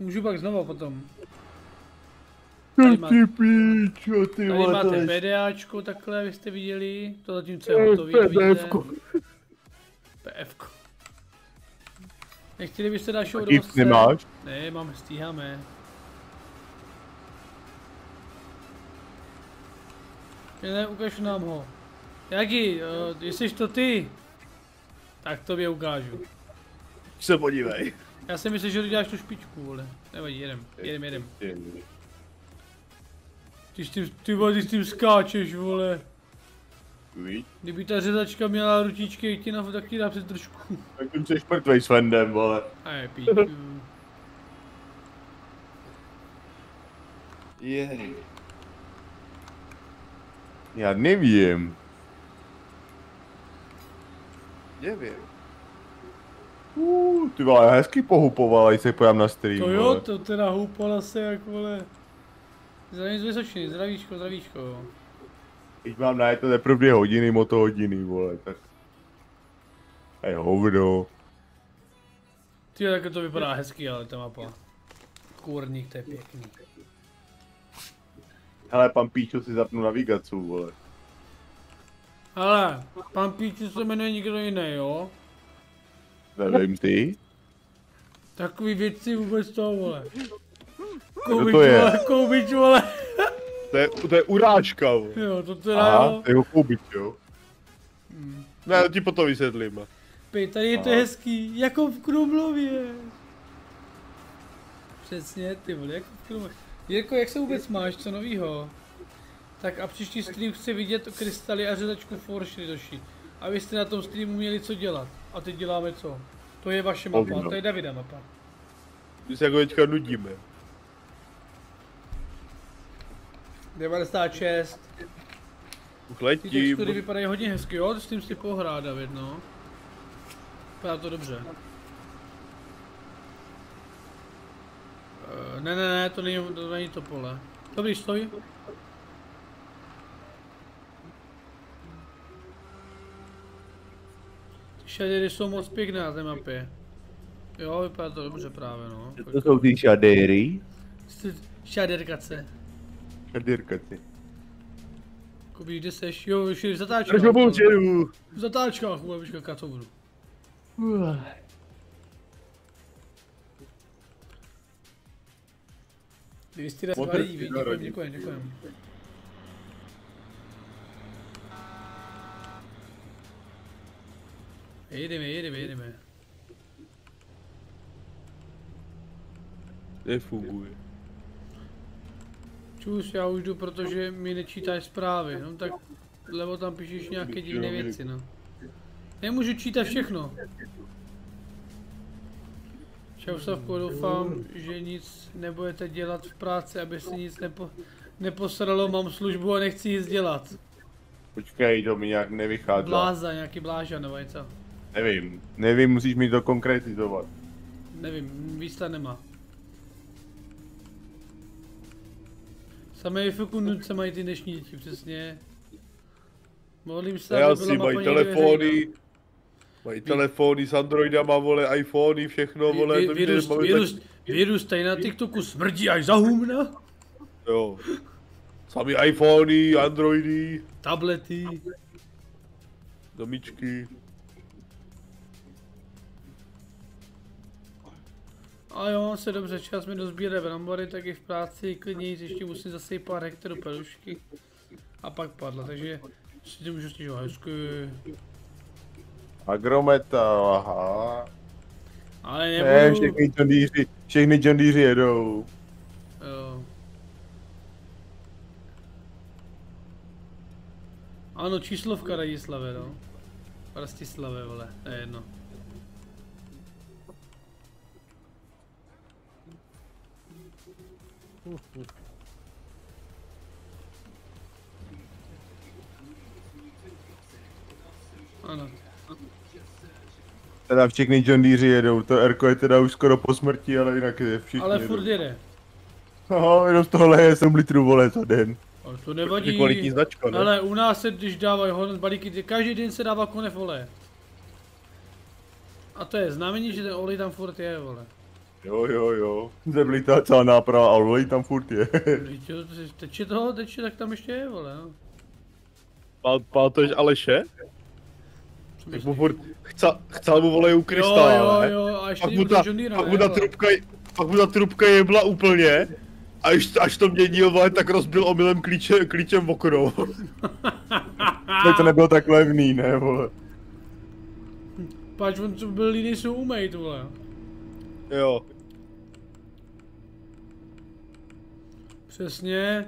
Můžu pak znova potom. Tady máte, Ty píčo, ty tady vole, to máte je... PDAčko, takhle, vy jste viděli. To zatím, co je hotový, to vidíte. PDFko. PFko. Nechtěli byste dalšího A GIF dovozce? nemáš? Ne, máme, stíháme. Ne, ukáž nám ho. Jaký, uh, jestli to ty, tak tobě ukážu. Se podívej. Já si myslím, že ty děláš tu špičku, vole. Nevadí, jedem, jedem, jedem. Ty s tím, ty vole, ty s tím skáčeš, vole. Víš? Kdyby ta řezačka měla ručičky, jak ti na, tak ti dá přes držku. Tak tím jsi mrtvej s Vendem, vole. A je píču. Je. Já nevím. Nevím. Uh, ty vole, já hezky pohupoval, ať se pojám na stream. To jo, vole. to teda houpala se jak vole. Zdravím z Vysočiny, zdravíčko, zdravíčko. Teď mám na to teprve dvě hodiny, moto hodiny, vole, tak... Ej, hovno. Ty tak to vypadá hezky, ale ta mapa. Kůrník, to je pěkný. Hele, pan Píčo si zapnu navigaci, vole. Ale, pan Píču se jmenuje nikdo jiný, jo? Nevím ty. Takový věci vůbec to, vole. Kdo to je? vole, koubič, vole. To je, to je urážka, vole. Jo, to teda Aha, jo. to je koubit, jo. Ne, to ti potom vysvětlím. Pej, tady je to No. hezký, jako v Krumlově. Přesně, ty vole, jako v Krumlově. Jirko, jak se vůbec máš, co novýho? Tak a příští stream chci vidět krystaly a řezačku vy jste na tom streamu měli co dělat. A teď děláme co? To je vaše mapa, no. to je Davida mapa. My se jako teďka nudíme. 96. Už Ty letí. textury vypadají hodně hezky, jo? S tím si pohrá, David, no. Vypadá to dobře. Eh, ne, ne, ne, to není, to není to pole. Dobrý, stoj. Ty šadery jsou moc pěkné na té mapě. Jo, vypadá to dobře právě, no. To jsou ty šadéry. Šaderkace. Šadérkaci. Kubík, kde seš? Jo, už je v zatáčkách. V zatáčkách. Vy jste raz Motor malí, ti děkujem, děkujem, děkujem. Jedeme, jedeme, jedeme. Nefunguje. Čus, já už jdu, protože mi nečítáš zprávy, no tak lebo tam píšeš nějaké divné věci, no. Nemůžu čítat všechno. Čau Savko, doufám, že nic nebudete dělat v práci, aby si nic nepo, neposralo, mám službu a nechci nic dělat. Počkej, to mi nějak nevychází. Bláza, nějaký bláža nebo něco. Nevím, nevím, musíš mi to konkretizovat. Nevím, výsta nemá. Samé fukundce mají ty dnešní děti, přesně. Modlím se, Já si mají telefony, mají telefony s Androidama, vole, iPhony, všechno, vole, Vy- to Virus, virus, tak- virus tady na TikToku smrdí až za humna. Jo. Sami iPhony, Androidy, Tablety. domičky. A jo, se dobře, čas mi dozbírat brambory, tak i v práci klidně ještě musím zase pár hektarů perušky. A pak padla, takže si to můžu stěžovat hezky. Agrometal, aha. Ale Ne, nebudu. všechny John Deere, všechny John Deere jedou. Jo. Ano, číslovka Radislave, no. Rastislave, vole, to je jedno. Ano. Teda všechny John Deere jedou, to Erko je teda už skoro po smrti, ale jinak je všichni Ale jedou. furt jede. No, jenom z tohle je 7 litrů vole za den. Ale to nevadí. kvalitní značka, ne? Ale u nás se, když dávají hodnot balíky, každý den se dává konev oleje. A to je znamení, že ten olej tam furt je, vole. Jo, jo, jo. Zeblitá celá náprava, ale olej tam furt je. Jo, teče toho, teče, tak tam ještě je, vole, no. Pá- Pamatuješ Aleše? Tak mu furt, chcel, chcel mu vole u krystála, jo, ne? jo, a ještě pak u mu ta, Deere, pak mu ta trubka, pak mu ta trubka jebla úplně. A až, až to měnil, vole, tak rozbil omylem klíče, klíčem v okno. Tak to nebylo tak levný, ne, vole. Pač on co byl líný jsou umejt, vole. Jo. Přesně.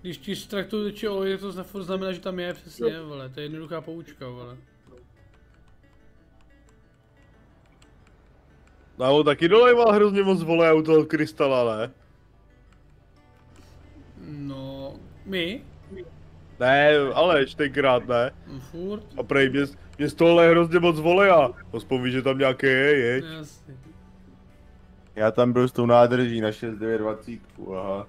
Když ti z traktoru teče olej, to furt znamená, že tam je, přesně, vole. To je jednoduchá poučka, vole. No, on taky dolejval hrozně moc vole u toho krystala, ne? My? Ne, Aleš tenkrát ne. No furt. A prej, mě, mě z tohle hrozně moc volej a aspoň víš, že tam nějaké je, jeď. Jasně. Já tam byl s tou nádrží na 6920, aha.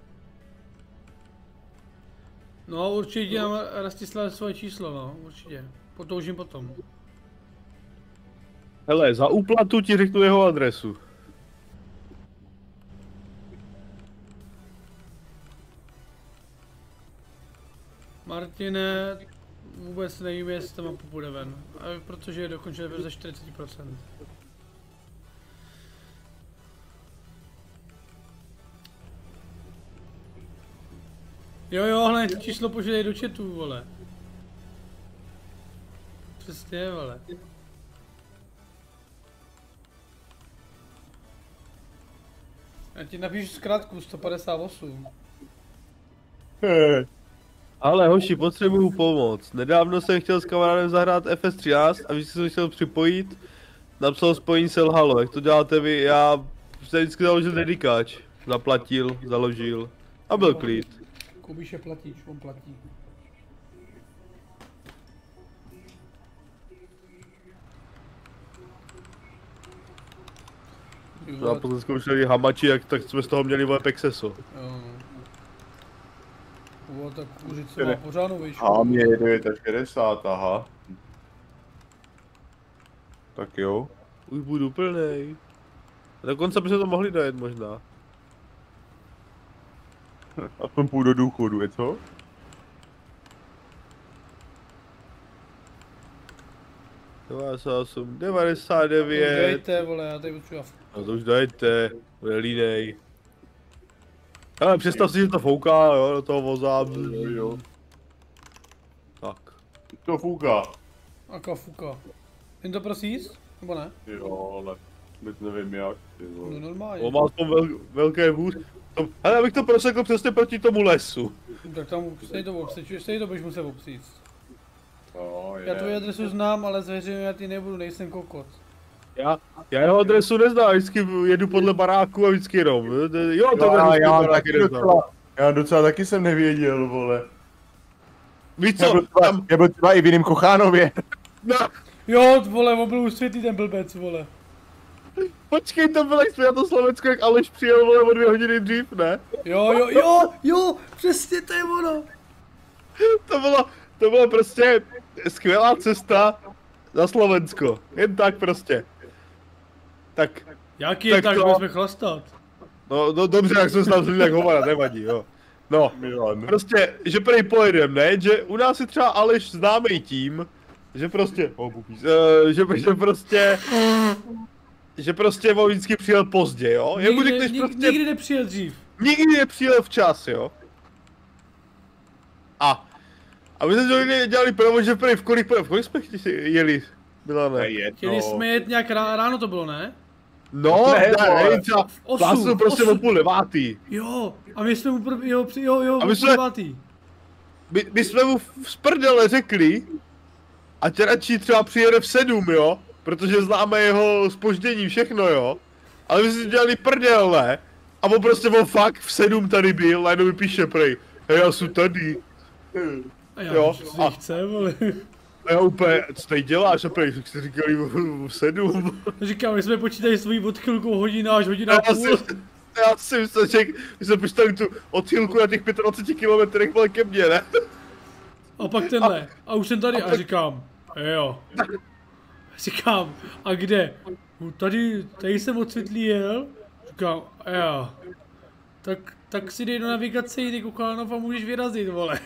No určitě dám Rastislav svoje číslo, no, určitě. Potoužím potom. Hele, za úplatu ti řeknu jeho adresu. Martine, vůbec nevím, jestli ta mapa půjde ven, protože je dokončen ze 40%. Jo jo, hned číslo pošlej do chatu, vole. Přesně, vole. Já ti napíšu zkrátku 158. Ale hoši, potřebuju pomoc. Nedávno jsem chtěl s kamarádem zahrát FS13 a když jsem se chtěl připojit, napsal spojení selhalo. Jak to děláte vy? Já jsem vždycky založil dedikáč. Zaplatil, založil a byl klid. Kubíše platíš, on platí. A potom zkoušeli hamači, jak tak jsme z toho měli vole pexeso. Jo. Jo, tak kuřice má pořádnou výšku. A mě je 69, aha. Tak jo. Už budu plnej. Dokonce by se to mohli dojet možná. Aspoň půjdu do důchodu, je co? osm, 99. Dejte, vole, já tady potřebuji No to už dajte, bude línej. Ale představ si, že to fouká, jo, do toho voza. Jo, jo. Tak. To fouká. Aka fuka. Jen to prosíš? Nebo ne? Jo, ale vůbec nevím jak. ty No normálně. On má aspoň vel, velké vůz. Hele, abych to prosekl přesně proti tomu lesu. Tak tam stejně to obsíč, stejně to budeš muset obsít. Je. Já tvoji adresu znám, ale zveřejňovat ji nebudu, nejsem kokot. Já, já jeho adresu neznám, vždycky jedu podle baráku a vždycky jenom. Jo, to Jo, já, já, taky neznám. docela, já docela taky jsem nevěděl, vole. Víš Já co, byl, třeba, já byl třeba i v jiném Kochánově. no, Jo, vole, on byl už světlý ten blbec, vole. Počkej, to bylo, jak jsme na to Slovensko, jak Aleš přijel, vole, o dvě hodiny dřív, ne? Jo, jo, jo, jo, přesně to je ono. To bylo, to bylo prostě skvělá cesta na Slovensko. Jen tak prostě. Tak, Jaký je Tak tak, to- budeme chlastat. no, no dobře, jak jsme se tam jak hovada, nevadí, jo. No, Milan. prostě, že prej pojedem, ne? Že u nás je třeba Aleš známý tím, že prostě, oh, uh, že, že prostě, že prostě on vždycky přijel pozdě, jo? Jemu Nikdy, řekneš nik, prostě, nikdy nepřijel dřív. nikdy nepřijel včas, jo? A, a my jsme to někdy dělali provo, že prej v kolik, v kolik jsme jeli, Milane? Ne, je Chtěli jsme jet nějak rá, ráno to bylo, ne? No, Ne, ne, ne, třeba osm, prostě o půl devátý. Jo, a my jsme mu prv, jo, jo, jo, A my o jsme- půl devátý. My, my jsme mu v- z prdele řekli, ať radši třeba přijede v sedm, jo? Protože známe jeho spoždění, všechno, jo? Ale my si dělali prdel, ne? A on prostě on fakt v sedm tady byl, a jenom mi píše prej, hej, já jsem tady. A já, Jo, a- chce, vole. A já úplně, co tady děláš? A prej, jak jste říkali v, v sedm. Říkám, my jsme počítali svoji odchylku hodina až hodina Já a půl. si, já si myslel, že my jsme počítali tu odchylku na těch 25 kilometrech vole ke mně, ne? A pak tenhle. A už jsem tady a říkám, jo. Říkám, a kde? "No, Tady, tady jsem od světlý jel. Říkám, jo. Tak, tak si dej do navigace, ty Kuchanov a můžeš vyrazit, vole.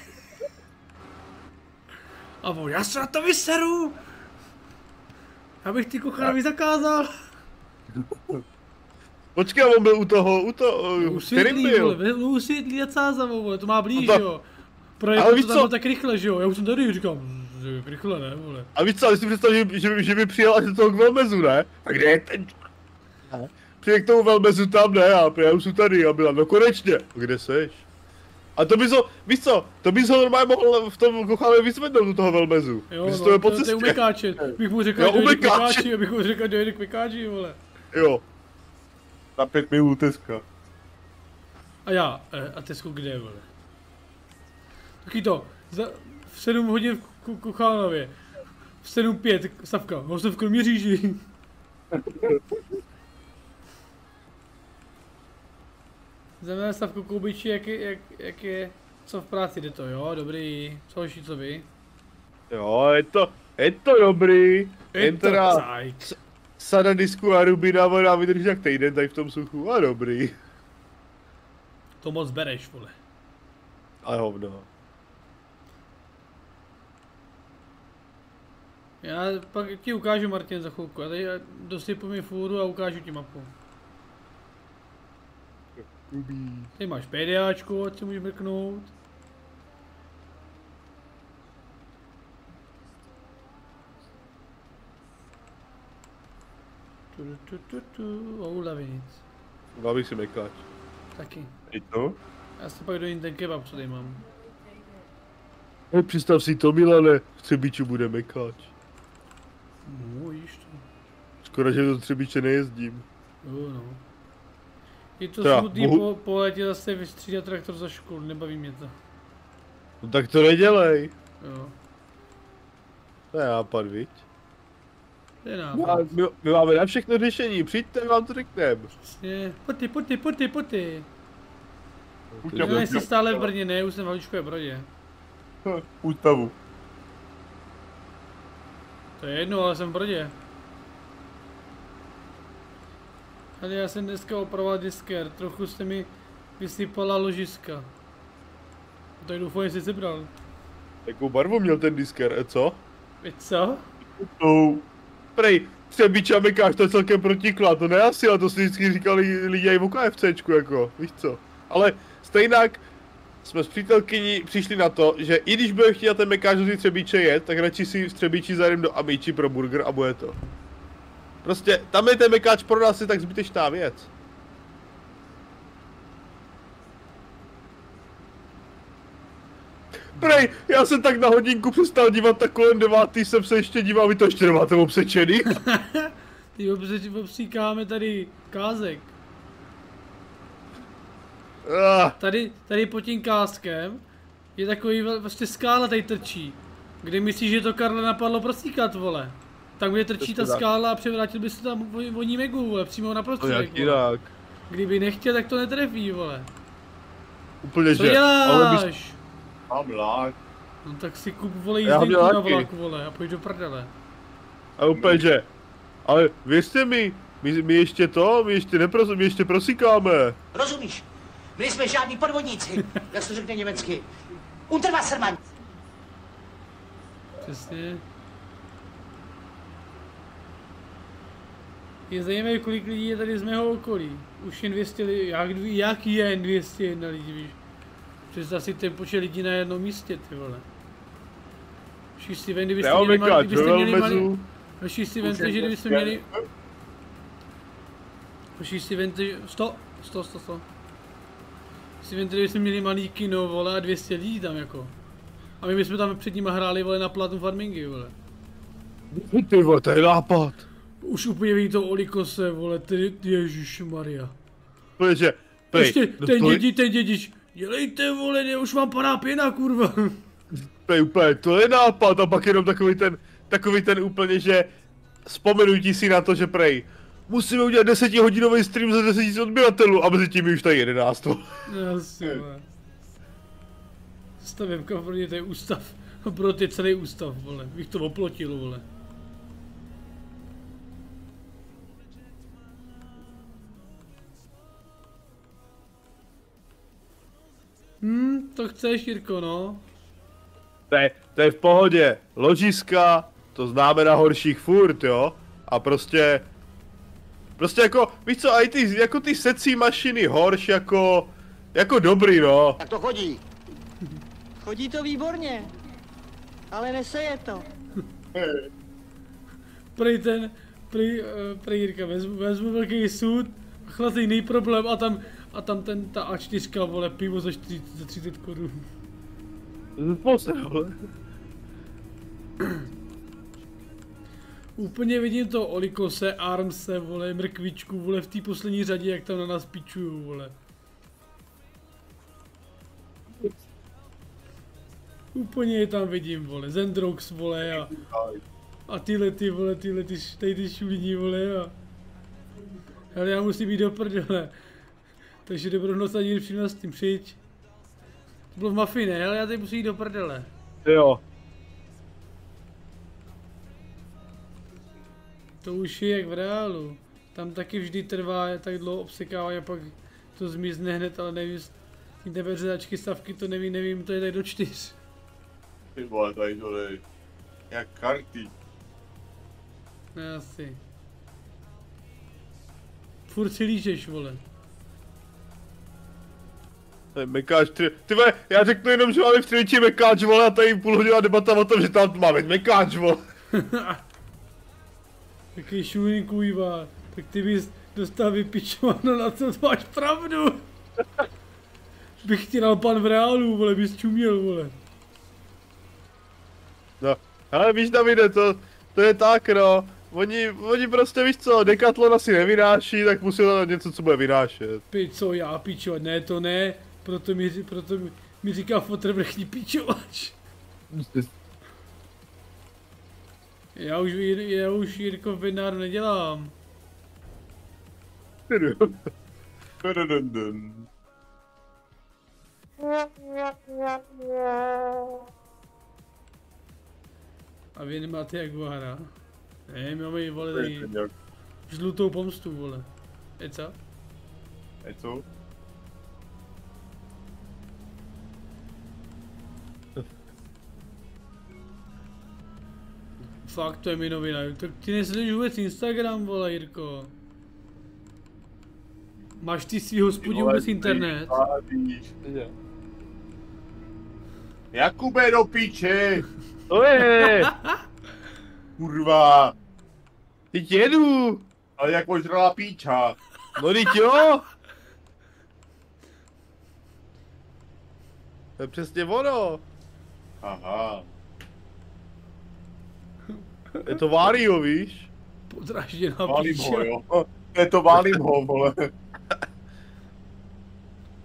A on, já se na to vyseru. Já bych ty Kuchanovi zakázal. Počkej, on byl u toho, u toho, U světlý, vole, byl? byl u světlý a Cázavo, vole, to má blíž, No to- jo. Ale to víš co? tak rychle, že jo? Já už jsem tady, říkám, že rychle ne, vole. A víš co, ale si představ, že, že, že by přijel až do toho k Velmezu, ne? A kde je ten? Přijde k tomu Velmezu tam, ne? A já už jsem tady a byla, no konečně. A kde seš? A to bys ho, víš co, to bys ho normálně mohl v tom kochále vyzvednout do toho Velmezu. Jo, Bys no, to je po to, to je cestě. u Mekáče. Bych mu řekl, Jo, že dojde k Mekáče. Mekáči, abych mu řekl, že dojde k Mekáči, vole. Jo. Na pět minut teska. A já, eh, a Tesco kde, vole? Taky to, za, v 7 hodin Kuchánově. V 7.5, Stavka, ho jsem v Kroměříži. Znamená Stavku Koubiči, jak, je- jak, jak je, co v práci jde to, jo, dobrý, co hoši, co vy? Jo, je to, je to dobrý. Je Jen to teda sada disku a rubina voda vydrží jak týden tady v tom suchu. A dobrý. To moc bereš, vole. Ale hovno. Já pak ti ukážu, Martin, za chvilku. Já tady dosypu mi fůru a ukážu ti mapu. Ty máš PDAčku, ať si můžeš mrknout. Tu, tu, tu, tu, o nic. Dal bych si mekáč. Taky. I to? Já si pak dojím ten kebab, co tady mám. Hej, představ si to, Milane, v Třebíču bude mekáč. No, vidíš to. Skoro, že do Třebíče nejezdím. Jo, no. Je to Teda, smutný mohu- po, po letě zase vystřídat traktor za školu, nebaví mě to. No tak to nedělej. Jo, To je nápad, viď? to je My, nápad. my, my máme na všechno řešení, přijďte, vám to řekneme. Přesně. Poty, poty, poty, poty. Já jsi stále v Brně, ne, už jsem v Haličkové Brodě. Ústavu. To je jedno, ale jsem v Brodě. Ale já jsem dneska opravoval disker, trochu se mi vysypala ložiska. Tak doufám, že jsi sebral. Jakou barvu měl ten disker, e co? Víš co? No. Prej, Třebíč a mekáč, to je celkem protiklad, to ne asi, ale to si vždycky říkali lidi i v KFCčku, jako, víš co. Ale stejnak jsme s přítelkyní přišli na to, že i když budeme chtít na ten mekáč ty Třebíče jet, tak radši si v Třebíči zajdem do Amici pro burger a bude to. Prostě, tam je ten mekáč pro nás je tak zbytečná věc. Prej, já jsem tak na hodinku přestal dívat, tak kolem devátý jsem se ještě díval, vy to ještě nemáte obsečený. Ty obřeč, obříkáme tady kázek. Ah, Tady, tady pod tím káskem je takový vlastně skála tady trčí. Kde myslíš, že to Karla napadlo prosíkat, vole? Tak kde trčí ta skála a převrátil by se tam vo- voní megu, vole, přímo na prostředek, jak vole. jinak. Kdyby nechtěl, tak to netrefí, vole. Úplně Co že. Ale bys... děláš? Mám lák. No tak si kup, vole, Já jízdenku na vlak, vole, a pojď do prdele. A úplně že. Ale věřte mi, my, my ještě to, my ještě nepros, my ještě prosíkáme. Rozumíš? My jsme žádní podvodníci, jak se to řekne německy. Unterwassermann. Přesně. Je zajímavé, kolik lidí je tady z mého okolí. Už jen 200 lidí, jak, jak je jen 201 lidí, víš? Představ si ten počet lidí na jednom místě, ty vole. Všichni si ven, kdybyste Já měli, malý, kdybyste měli malý. Všichni si vente, že kdybyste měli... Všichni si vente, že... 100, 100, 100, 100. Si vente, kdybyste měli malý kino, vole, a 200 lidí tam jako. A my bychom tam před nimi hráli, vole, na Platinum Farmingy, vole. Ty vole, to je nápad. Už úplně ví to Olikose, vole, ty, Ježíš Maria. Úplně že. Prej, Ještě no ten to je- dědi, ten dědič. Dělejte, vole, ne, už vám padá pěna, kurva. Prej, úplně, to je nápad a pak jenom takový ten, takový ten úplně, že vzpomenutí si na to, že prej, musíme udělat desetihodinový stream za 10 000 odběratelů a mezi tím je už tady 11. Jasně, vole. Stavebka pro ně, to je ústav. Pro ty celý ústav, vole. Bych to oplotil, vole. Hm, to chceš, Jirko, no. To je, to je v pohodě. Ložiska, to známe na horších furt, jo? A prostě... Prostě jako, víš co, i ty, jako ty secí mašiny horš jako... Jako dobrý, no. Tak to chodí. Chodí to výborně, ale neseje to. Prej ten, prej, uh, prej Jirka, vezmu, vezmu velký sud, chladný problém a tam, a tam ten, ta A4, vole, pivo za 40, za 30 korun. Zase, vole. Úplně vidím to Olikose, Armse, vole, mrkvičku, vole, v té poslední řadě, jak tam na nás pičují, vole. Úplně je tam vidím, vole, Zendrox, vole, a, a tyhle ty, vole, tyhle ty, tady ty vole, a... Ale já musím jít do prdele. Takže dobrou noc a přijdu s tím, přijď. To bylo v mafii, ne, ale já teď musím jít do prdele. Jo. To už je jak v reálu. Tam taky vždy trvá, tak dlouho obsekává a pak to zmizne hned, ale nevím, ty nebeřezačky stavky to nevím, nevím, to je tak do čtyř. Ty vole, tady to dej. Jak karty. Ne, asi. Furt si lížeš, vole. To je mekáč, ty, ty vole, já řeknu jenom, že máme v třetí mekáč, vole, a tady půl hodina debata o tom, že tam máme mekáč, vole. Jaký šulín kujva. Tak ty bys dostal vypičováno na to, to máš pravdu. Bych ti dal pan v reálu, vole, bys čuměl, vole. No, ale víš Davide, to, to je tak no. Oni, oni prostě víš co, Decathlon asi nevynáší, tak musí dát něco, co bude vynášet. Pi, co já, pičo, ne, to ne. Proto mi, proto mi, mi říká fotr vrchní pičovač. Já už, já už Jirko v Bednáru nedělám. A vy nemáte Jaguara. Ne, my máme vole jak- žlutou pomstu, vole. Je co? Je co? Fakt, to je mi novina. Tak ty nesleduješ vůbec Instagram, vole, Jirko. Máš ty svý hospodí vůbec internet? Jakube do píče! To je! Kurva! Teď jedu! Ale jak ožrala píča. No teď jo! To je přesně ono. Aha. Je to Vario, víš? Podražděná Válím ho, jo. To je to válím ho, vole.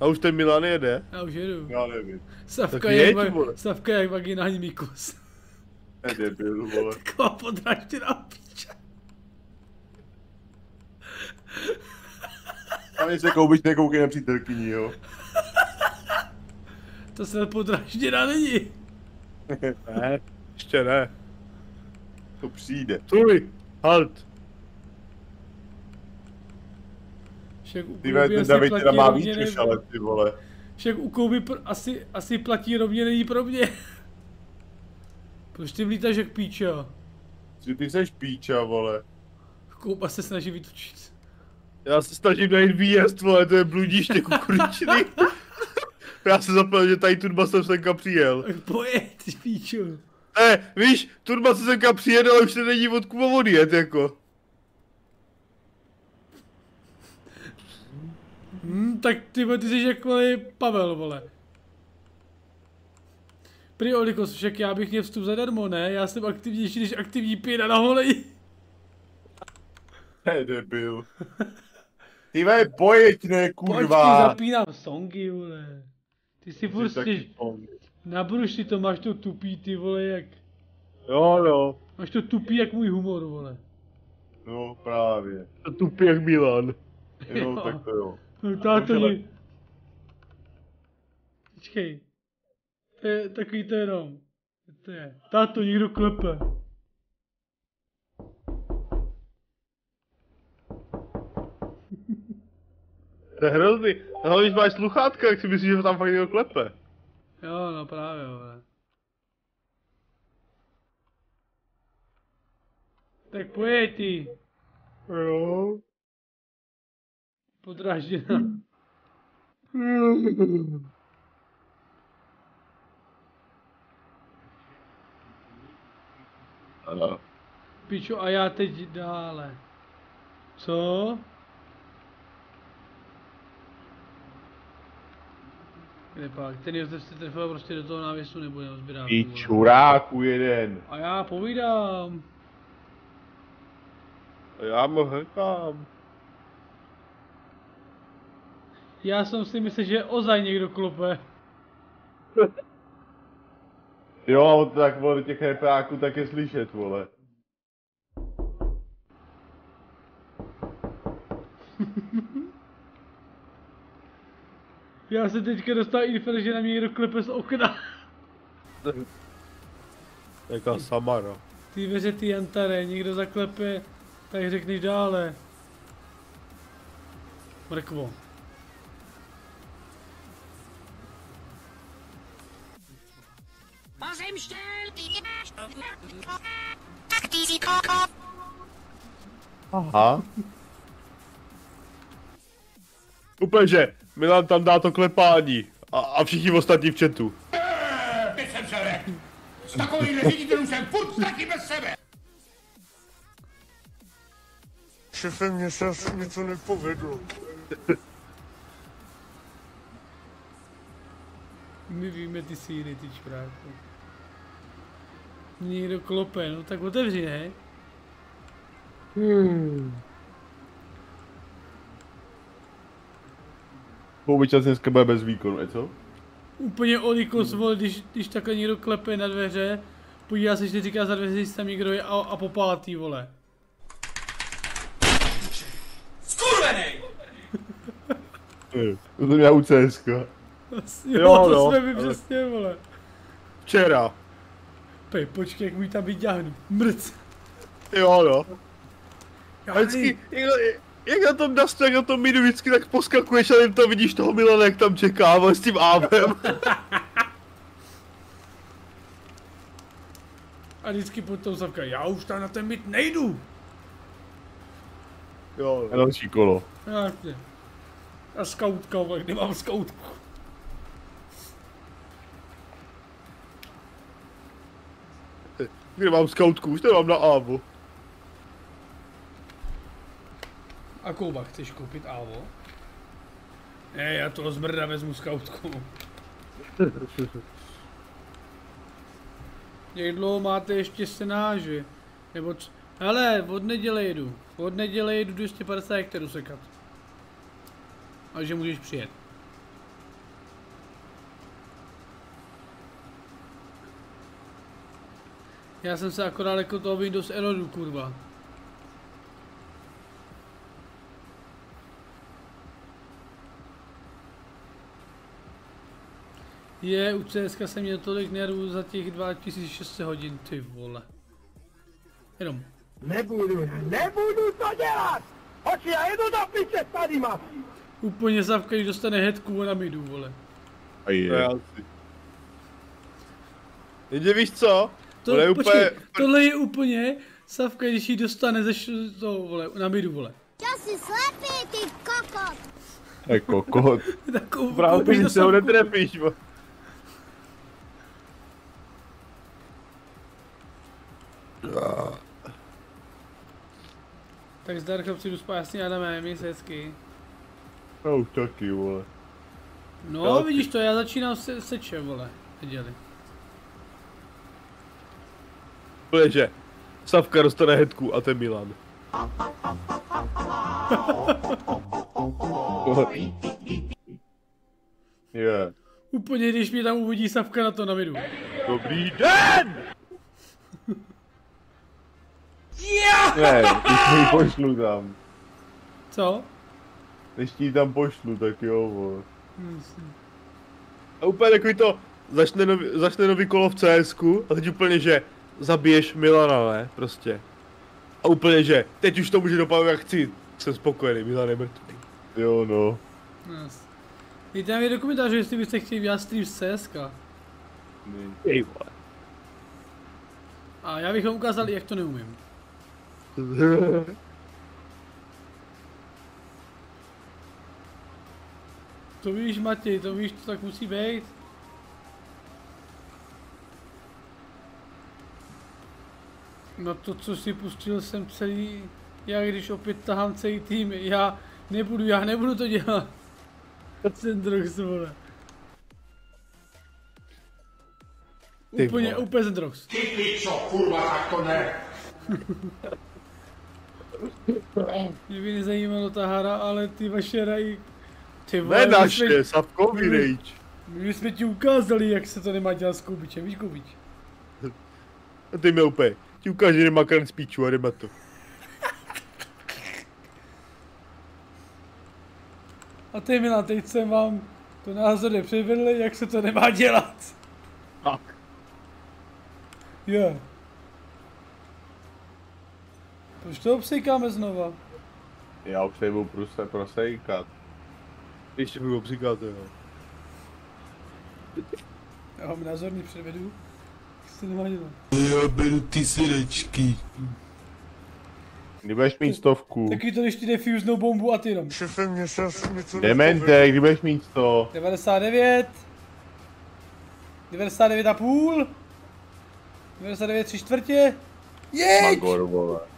A už ten Milan jede. Já už jedu. Já nevím. Savka Tak je, jeď, jak, vole. Savka je jak vaginální. To je debil, vole. Taková podražděná píče. A mě se koubíš nekoukej na přítelkyni, jo. To se podražděná není. Ne, ještě ne. To přijde. Tuj, halt. Však u Ty vole, Kouby ten asi David platí teda má víc než ne- ale ty vole. Však u Kouby pr- asi, asi platí rovně není pro mě. Proč ty vlítáš jak píča? Že ty seš píča, vole. Kouba se snaží vytočit. Já se snažím najít výjezd, vole, to je bludiště kukuřičný. Já se zapomněl, že tady Turba jsem semka přijel. Tak pojeď, ty píčo. Ne, víš, Turba se semka přijede, ale už to není od Kuba vody jet, jako. Hm, tak ty, vole, ty jsi jak vole, Pavel, vole. Prý Olikos, však já bych měl vstup zadarmo, ne? Já jsem aktivnější než aktivní pěna na holej. To je debil. Ty vole, pojeď, ne, Počkej, kurva. zapínám songy, vole. Ty si furt taky stěž... Na bruši to máš to tupý, ty vole, jak... Jo, jo. Máš to tupý jak můj humor, vole. No, právě. To tupý jak Milan. Jo, tak to jo. No táto ale- ni... Počkej. To je takový to jenom. To je. Táto někdo klepe. To je hrozný. Hlavně, když máš sluchátka, jak si myslíš, že tam fakt někdo klepe. Jo, no právě, vole. Tak pojď ty. Jo. Podrážděná. Ano. Pičo, a já teď dále. Co? Kde pak? Ten Josef se trefil prostě do toho návěsu nebude rozbírat. Ty čuráku jeden. A já povídám. Já mu hekám. Já jsem si myslel, že ozaj někdo klope. Jo, a tak vole, těch repráků tak je slyšet, vole. Já jsem teďka dostal info, že na mě někdo klepe z okna. Jaká Samara. Ty veře ty jantare, někdo zaklepe, tak řekneš dále. Mrkvo. Aha. Úplně, že Milan tam dá to klepání. A, a všichni ostatní v chatu. Teď jsem se. S takovým ředitelem jsem furt taky bez sebe. Šefe, mně se asi něco nepovedlo. My víme ty síry, ty čuráku. Někdo klope, no tak otevři, ne? Hmm. Poubyčas dneska bude bez výkonu, je co? Úplně olikos, vole, když, když takhle někdo klepe na dveře, podívá se, že říká za dveře, jestli tam někdo je a, a po pátý, vole. Skurvenej! To jsem já u CSK. Jo, Jo, to no, jsme my ale- přesně, vole. Včera. Pej, počkej, jak můj tam vyťahnu. Mrc. Jo, no. Já vždycky, jak na tom dastu, jak na tom minu vždycky tak poskakuješ a jen to vidíš toho Milana, jak tam čeká, s tím ávem. A vždycky potom Savka, já už tam na ten byt nejdu. Jo, A další kolo. Jasně. A skautka, kde mám skautku? Kde mám skautku, už nemám na ávu. A Kouba, chceš koupit Avo? Ne, já toho zmrda vezmu skautku. Jak dlouho máte ještě senáže? Nebo c... Hele, od neděle jedu. Od neděle jedu 250 hektarů sekat. A že můžeš přijet. Já jsem se akorát jako toho Windows Erodu, kurva. Je, u CSK jsem měl tolik nervů za těch 2600 hodin, ty vole. Jenom. Nebudu, nebudu to dělat! Hoši, já jedu do piče tady mám! Úplně Savka, když dostane headku na midu, vole. A je. To. Jenže víš co? To, Tohle je počkej, úplně... tohle je úplně Savka, když ji dostane ze toho, vole, na midu, vole. Já si slepý, ty kokot! Je kokot. Takovou Právě, že za se ho Savku. netrefíš, vole. Tak zdar chlapci, jdu spát, jasně Adame, měj se hezky. No už taky, vole. No, ty- vidíš to, já začínám se, seče, vole, neděli. Bude, že Savka dostane headku a ten Milan. Je. Úplně, když mě tam uvidí Savka na to na midu. Dobrý den! Ne, když mi ji pošlu tam. Co? Když ti tam pošlu, tak jo, vole. A úplně takový to, začne nový, začne nový kolo v CSku a teď úplně, že zabiješ Milana, ne, prostě. A úplně, že teď už to může dopadnout jak chci, jsem spokojený, Milan je mrtvý. Jo, no. Yes. Víte, tam je do komentářů, jestli byste chtěli dělat stream z CSK. Ej, vole. A já bych vám ukázal, jak to neumím. To víš, Matěj, to víš, to tak musí být. No to, co si pustil jsem celý, já když opět tahám celý tým, já nebudu, já nebudu to dělat. Ten drox, vole. Ty Úplně, vole. úplně ten. Ty pičo, kurva, tak to ne! Mě by nezajímalo ta hra, ale ty vaše rají... Ty vole, Ne naše, jsme- Savkový my- rage. My jsme ti ukázali, jak se to nemá dělat s Kubičem, víš Kubič? A ty mi úplně, ti ukáže makaron z píču a jdeme to. A ty Milan, teď jsem vám to názory přivedl, jak se to nemá dělat. Tak. Jo. Proč to obsejkáme znova? Já už nebudu prostě prosejkat. Ještě mi obříkáte, jo. Já vám názorně předvedu, jak se to nemá dělat. Já beru ty srdečky. Kdy budeš mít stovku? Taky to, když ty defuznou bombu a ty jenom. Šefe, mě se asi něco Demente, kdy budeš mít sto? 99. 99 a půl. 99 tři čtvrtě. Jeď! Magor, vole.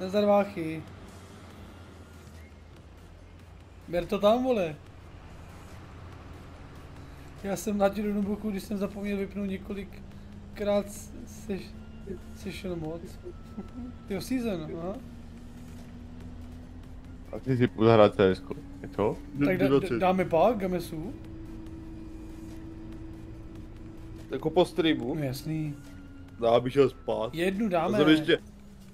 Nazdar váchy. Ber to tam, vole. Já jsem na do boku, když jsem zapomněl vypnout několikrát seš, session moc. Jo, season, aha. A ty si půjdu hrát CS. Je to? Tak da, dáme pak, Gamesu. Jako po streamu? No jasný. Já bych šel spát. Jednu dáme. jsem ještě,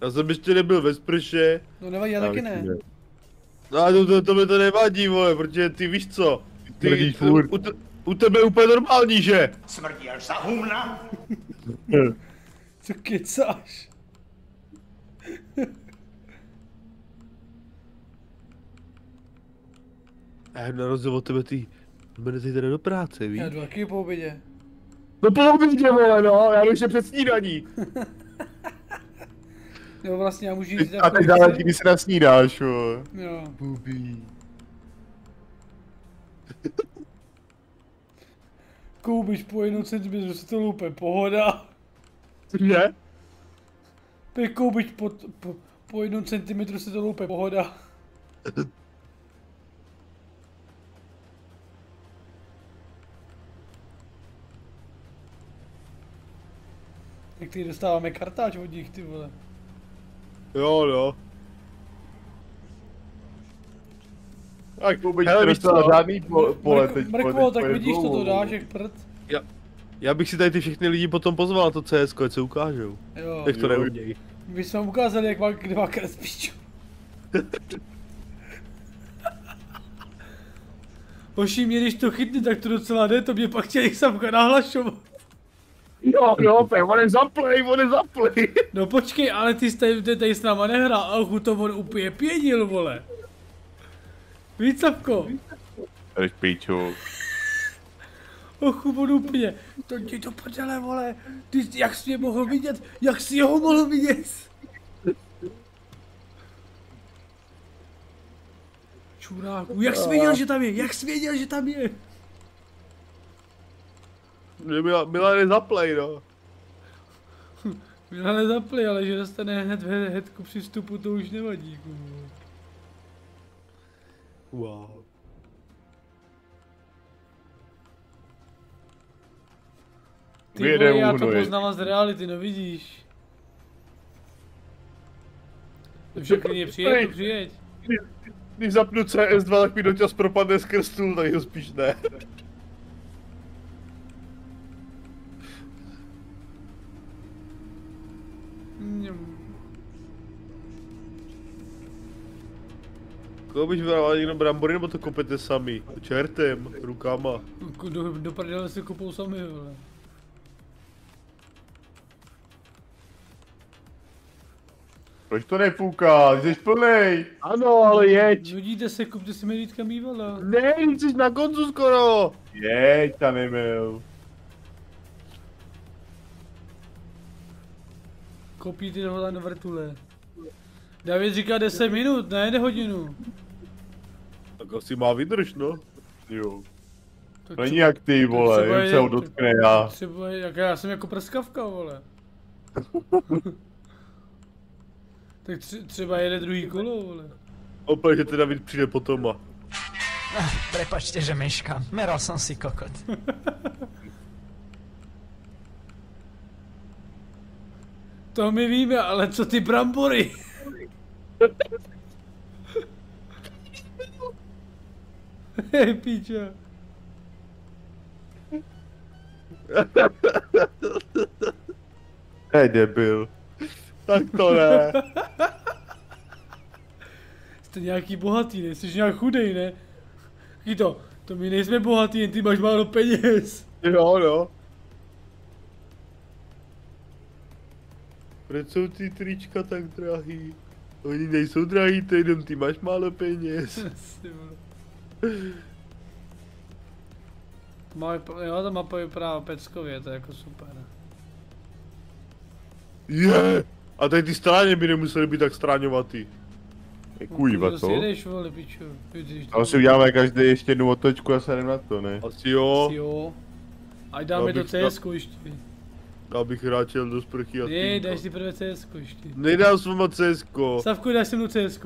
já jsem ještě nebyl ve sprše. No nevadí, já taky ne. No a to, to, to mi to nevadí, vole, protože ty víš co? Ty, Smrdíš ty, furt. u, te, u tebe je úplně normální, že? Smrdí až za humna. Co kecáš? Já na rozdíl od tebe, ty, jmenuje ty tady do práce, víš? Já jdu taky po obědě. No po obědě, vole, no, já jdu ještě před snídaní. Nebo vlastně já můžu jít A teď dále ti, když se nasnídáš, jo. Jo. Bubí. Koubiš po jednou centimetru se to loupe, pohoda. Cože? Koubiš po, po, po jednom centimetru se to loupe, pohoda. Jak ty dostáváme kartáč od nich, ty vole. Jo, no. Tak, hele, víš co? žádný po- pole teď. Mrkvo, tak vidíš, to to dáš jak prd. Já, já bych si tady ty všechny lidi potom pozval na to CS, ať se ukážou. Jo. Jak to Jo. neudějí. Vy jsme ukázali, jak má, kde má kres píču. Hoši, mě když to chytne, tak to docela jde, to mě pak chtěli samka nahlašovat. Jo, jo, pe, on je zaplej, on je zaplej. No počkej, ale ty jste ty tady s náma nehrál, Alchu to on úplně pěnil, vole. Víš, Savko? Jdeš píču. Ochu, on úplně, to ti to prdele, vole, ty, jak jsi mě mohl vidět, jak jsi ho mohl vidět? Čuráku, jak jsi věděl, že tam je, jak jsi věděl, že tam je? Že Mila, Milan je zaplej, no. Měla nezapli, ale že dostane hned he- hetku při vstupu, to už nevadí, kurva. Wow. Ty vole, já to poznám z reality, no vidíš. To všechny je přijeď, to přijeď. Když zapnu CS2, tak mi dočas propadne skrz stůl, tak spíš ne. Koho bych vybral jenom brambory, nebo to kopete sami? Čertem, rukama. Do, do, prdele si kopou sami, vole. Proč to nefouká? Jsi plnej. Ano, ale jeď. Nudíte se, kupte si medvídka mývala. Ne, jsi na koncu skoro. Jeď, ta nemil. Kopí ty tohle na vrtule. David říká 10 minut, ne, ne hodinu. Tak asi má vydrž, no. Jo. To Není jak ty, vole, třeba jen je- se ho dotkne já. Třeba, jak já jsem jako prskavka, vole. tak tři, třeba jede druhý kolo, vole. Opět, že ten David přijde potom a... Prepačte, že meškám. Meral som si kokot. To my víme, ale co ty brambory? Hej, píča. Hej, debil. Tak to ne. Jste nějaký bohatý, ne? Jsi nějak chudej, ne? Taky to, to my nejsme bohatý, jen ty máš málo peněz. Jo, no. Proč jsou ty trička tak drahý? Oni nejsou drahý, to jenom ty máš málo peněz. Ty vole. To má, vypa- jo, ta mapa vypadá peckově, to je jako super. Je! A tady ty stráně by nemusely být tak stráňovatý. Kujva, To co? si jedeš, vole, piču. Ale si uděláme každý ještě jednu otočku a se jdem na to, ne? Asi jo. Asi jo. Ať dáme do CS ještě. Já bych rád šel do sprchy a Ne, týmka. dáš si prvé CS ještě. Nedám s váma CSko. Savku, dáš se mnou CS.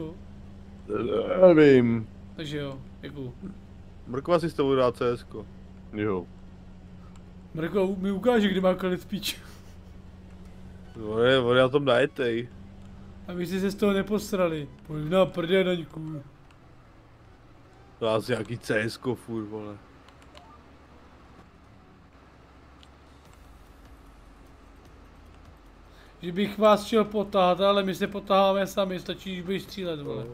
Nevím. Takže jo, děkuju. Mrkva si s tebou dá CSko. Jo. Mrko mi ukáže, kde má konec píč. No ne, on je na tom najetej. Aby si se z toho neposrali. Pojď na prdě, Daňku. To asi nějaký CSko furt, vole. Že bych vás chtěl potáhat, ale my se potáháme sami, stačí, když budeš střílet, vole.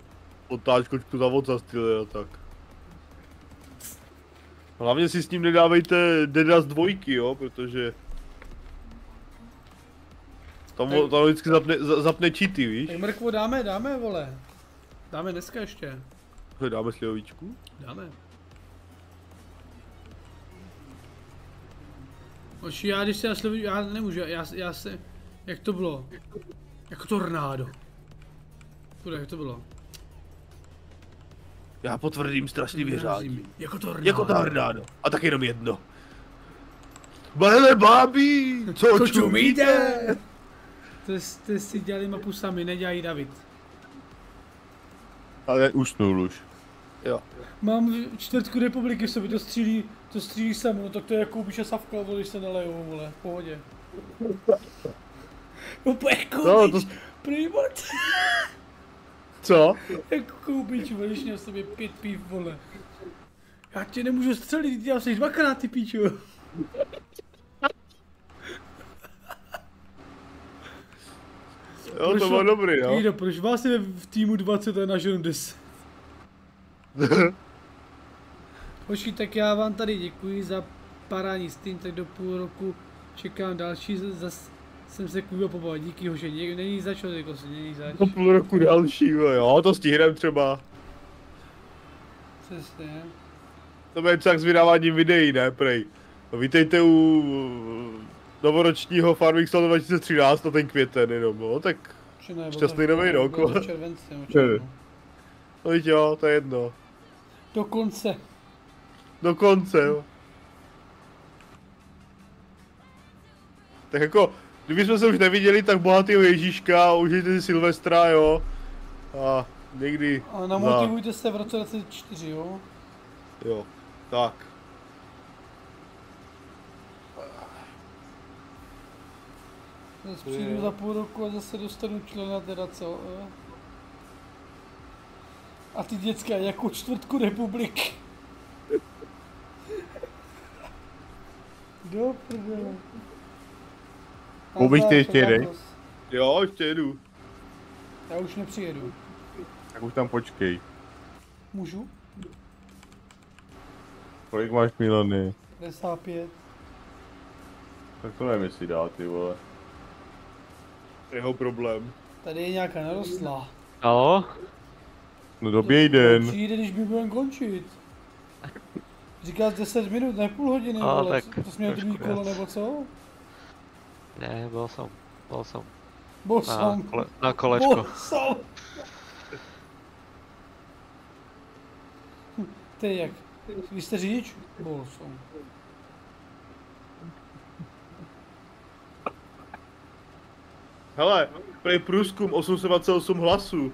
Otáčkočku za voc zastřelil a tak. Hlavně si s ním nedávejte Dedas dvojky, jo, protože... Tam, Tak- tam vždycky zapne, za- zapne cheaty, víš? Tak mrkvu dáme, dáme, vole. Dáme dneska ještě. Dáme slivovičku? Dáme. Oči, já když se já sleduju, já nemůžu, já, já se, jak to bylo? Jako tornádo. Bude, jak to bylo? Já potvrdím strašlivě řádí. Jako tornádo. Jako tornádo. A tak jenom jedno. Bele bábí, co, Co čumíte? To jste si dělali mapu sami, nedělají David. Ale usnul už. Jo. Mám v čtvrtku republiky v sobě, to střílí, to střílí samo, no tak to je jako a Savka, když se nalejou, vole, v pohodě. Úplně No, Kubiš, to- primot. Co? Jako vole, když měl sobě pět pív, vole. Já tě nemůžu střelit, já jsi dvakrát, ty píču. Jo, to bylo dobrý, no. Jído, proč vás je v týmu 20 a náš jenom 10? Hoši, tak já vám tady děkuji za parání Steam, tak do půl roku čekám další, zas jsem se kůl pobavit, díky hoši, Ně- není zač, jako si, není zač. Do půl roku dalšího, jo, to stihnem třeba. Přesně. To bude jak s vydáváním videí, ne, prej. No, vítejte u eh, novoročního Farming Stone 2013 na ten květen jenom, no, tak ne, šťastný to- nový rok. to v červenci, červnu. No jo, to je jedno. Dokonce. Dokonce, jo. Tak jako, kdybychom se už neviděli, tak bohatýho Ježíška, užijte si Silvestra, jo. A někdy A namotivujte se v roce 24, jo? Jo, tak. Zase přijdu za půl roku a zase dostanu člena teda co? jo? A ty děcka jako čtvrtku republiky. Do prdele. Koubíš ty ještě jedeš? Jo, ještě jedu. Já už nepřijedu. Tak už tam počkej. Můžu? Kolik máš milony? 55. Tak to nevím, jestli dá, ty vole. Jeho problém. Tady je nějaká narostlá. Halo? No doběj den. Přijde, když my budeme končit. Říkáš 10 minut, ne půl hodiny, No, vole. tak To jsi měl druhý kolo nebo co? Ne, bol som. Bol som. Bol na, som. Kole, na kolečko. Bol som. Ty jak? Vy jste řidič? Bol som. Hele, prej průzkum 828 hlasů.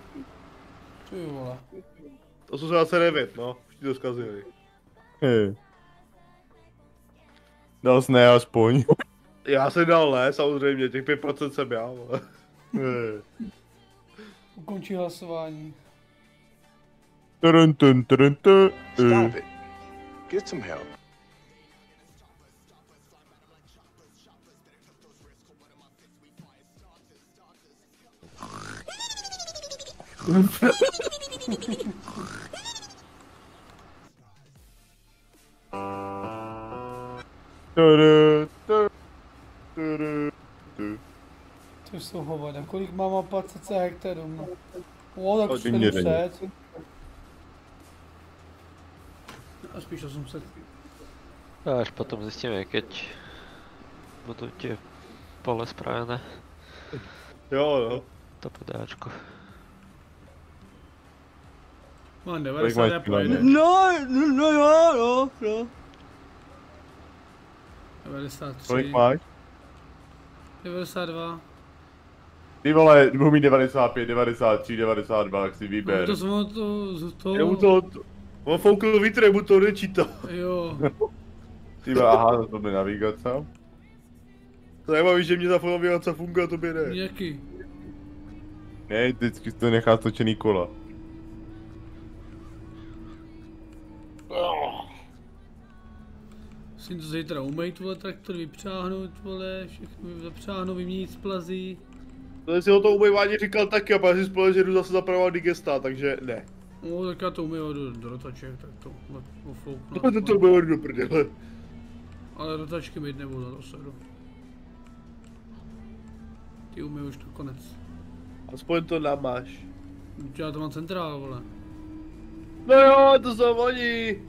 Ty vole. 829, no, už ti to zkazili. Hej. Dal jsi ne aspoň. Já jsem dal ne, samozřejmě, těch 5% jsem já. Ukončí hlasování. Tren, tren, tren, tren. Stop it. Get some help. Ta-da, to jsou hovada. Kolik má mapa cca hektarů? No. O, tak Hodně 700. A spíš 800. A až potom zjistíme, keď budú tie pole spravené. Jo, jo. To. Mám Kolik 90 máš a kilometrů? pojede. No, no, no, jo, no, no. 93. Kolik máš? 92. Ty vole, budu mít 95, 93, 92, tak si No, vyber. to jsme to, to, Já mu to, on foukl vítr, mu to nečítá. Jo. Ty vole, aha, to by navigace. Zajímavý, že mě ta navigace funguje, to by ne. Jaký? Ne, vždycky to nechá stočený kola. Musím to zítra umýt, vole, traktor vypřáhnout, vole, všechno zapřáhnout, vyměnit splazí. To jsem si o to umývání říkal taky a pak si společně že jdu zase zapravovat digesta, takže ne. No, tak já to umyju do, do rotaček, tak to ofouknu. No to to bylo do prdele. Ale rotačky mít nebudu, to sedu. Ty umyju už to konec. Aspoň to namáš. Já to mám centrál, vole. No jo, to jsou oni.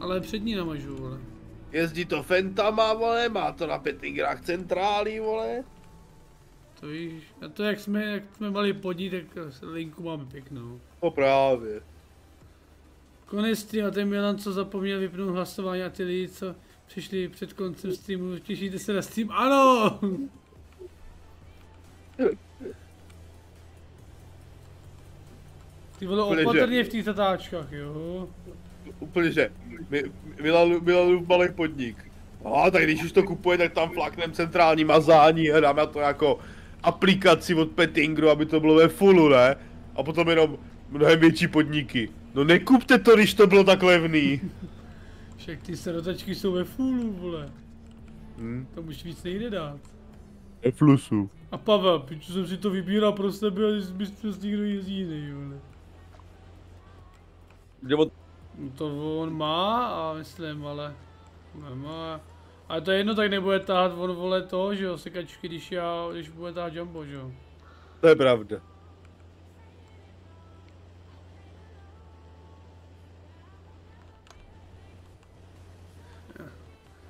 Ale přední namažu, vole. Jezdí to Fentama, vole, má to na Pettingrách centrály, vole. To víš, a to jak jsme, jak jsme mali podní, tak linku máme pěknou. No právě. Konec streamu, a ten Milan, co zapomněl vypnout hlasování a ty lidi, co přišli před koncem streamu, těšíte se na stream? Ano! Ty že- opatrně v těch zatáčkách, jo? Úplně že, Mi- Milan, Milan malý podnik. A tak když už to kupuje, tak tam flaknem centrální mazání a dáme to jako aplikaci od Pettingru, aby to bylo ve fullu, ne? A potom jenom mnohem větší podniky. No nekupte to, když to bylo tak levný. Však ty se rotačky jsou ve fullu, vole. Hm. Tam už víc nejde dát. Flusu. A Pavel, piču jsem si to vybíral pro sebe, ale bys prostě někdo jezdí jiný, vole. No to on má, a myslím, ale nemá. Ale to je jedno, tak nebude tahat on vole to, že jo, sekačky, když já, když bude tahat jumbo, že jo. To je pravda.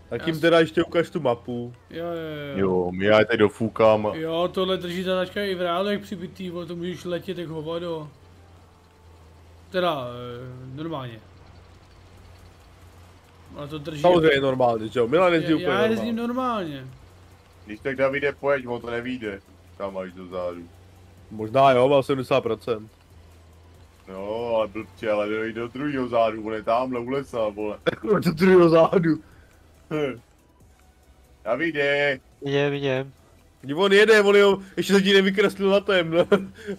Tak jim teda ještě ukaž tu mapu. Jo, jo, jo. Jo, já je tady dofukám. a- Jo, tohle drží ta tačka i v reálu jak přibitý, to můžeš letět jak hovado. Teda, e, normálně. Ale to drží... Samozřejmě normálně, že jo? Milan jezdí já, úplně já jezdím normálně. normálně. Když tak Davide pojď, on to nevíde. Tam máš do zádu. Možná jo, má 70%. No, ale blbče, ale dojde do druhého zádu, on je tamhle u lesa, vole. do druhého zádu. Davide. Vidím, vidím. On jede, on jo, ještě se ti nevykreslil na tém, na,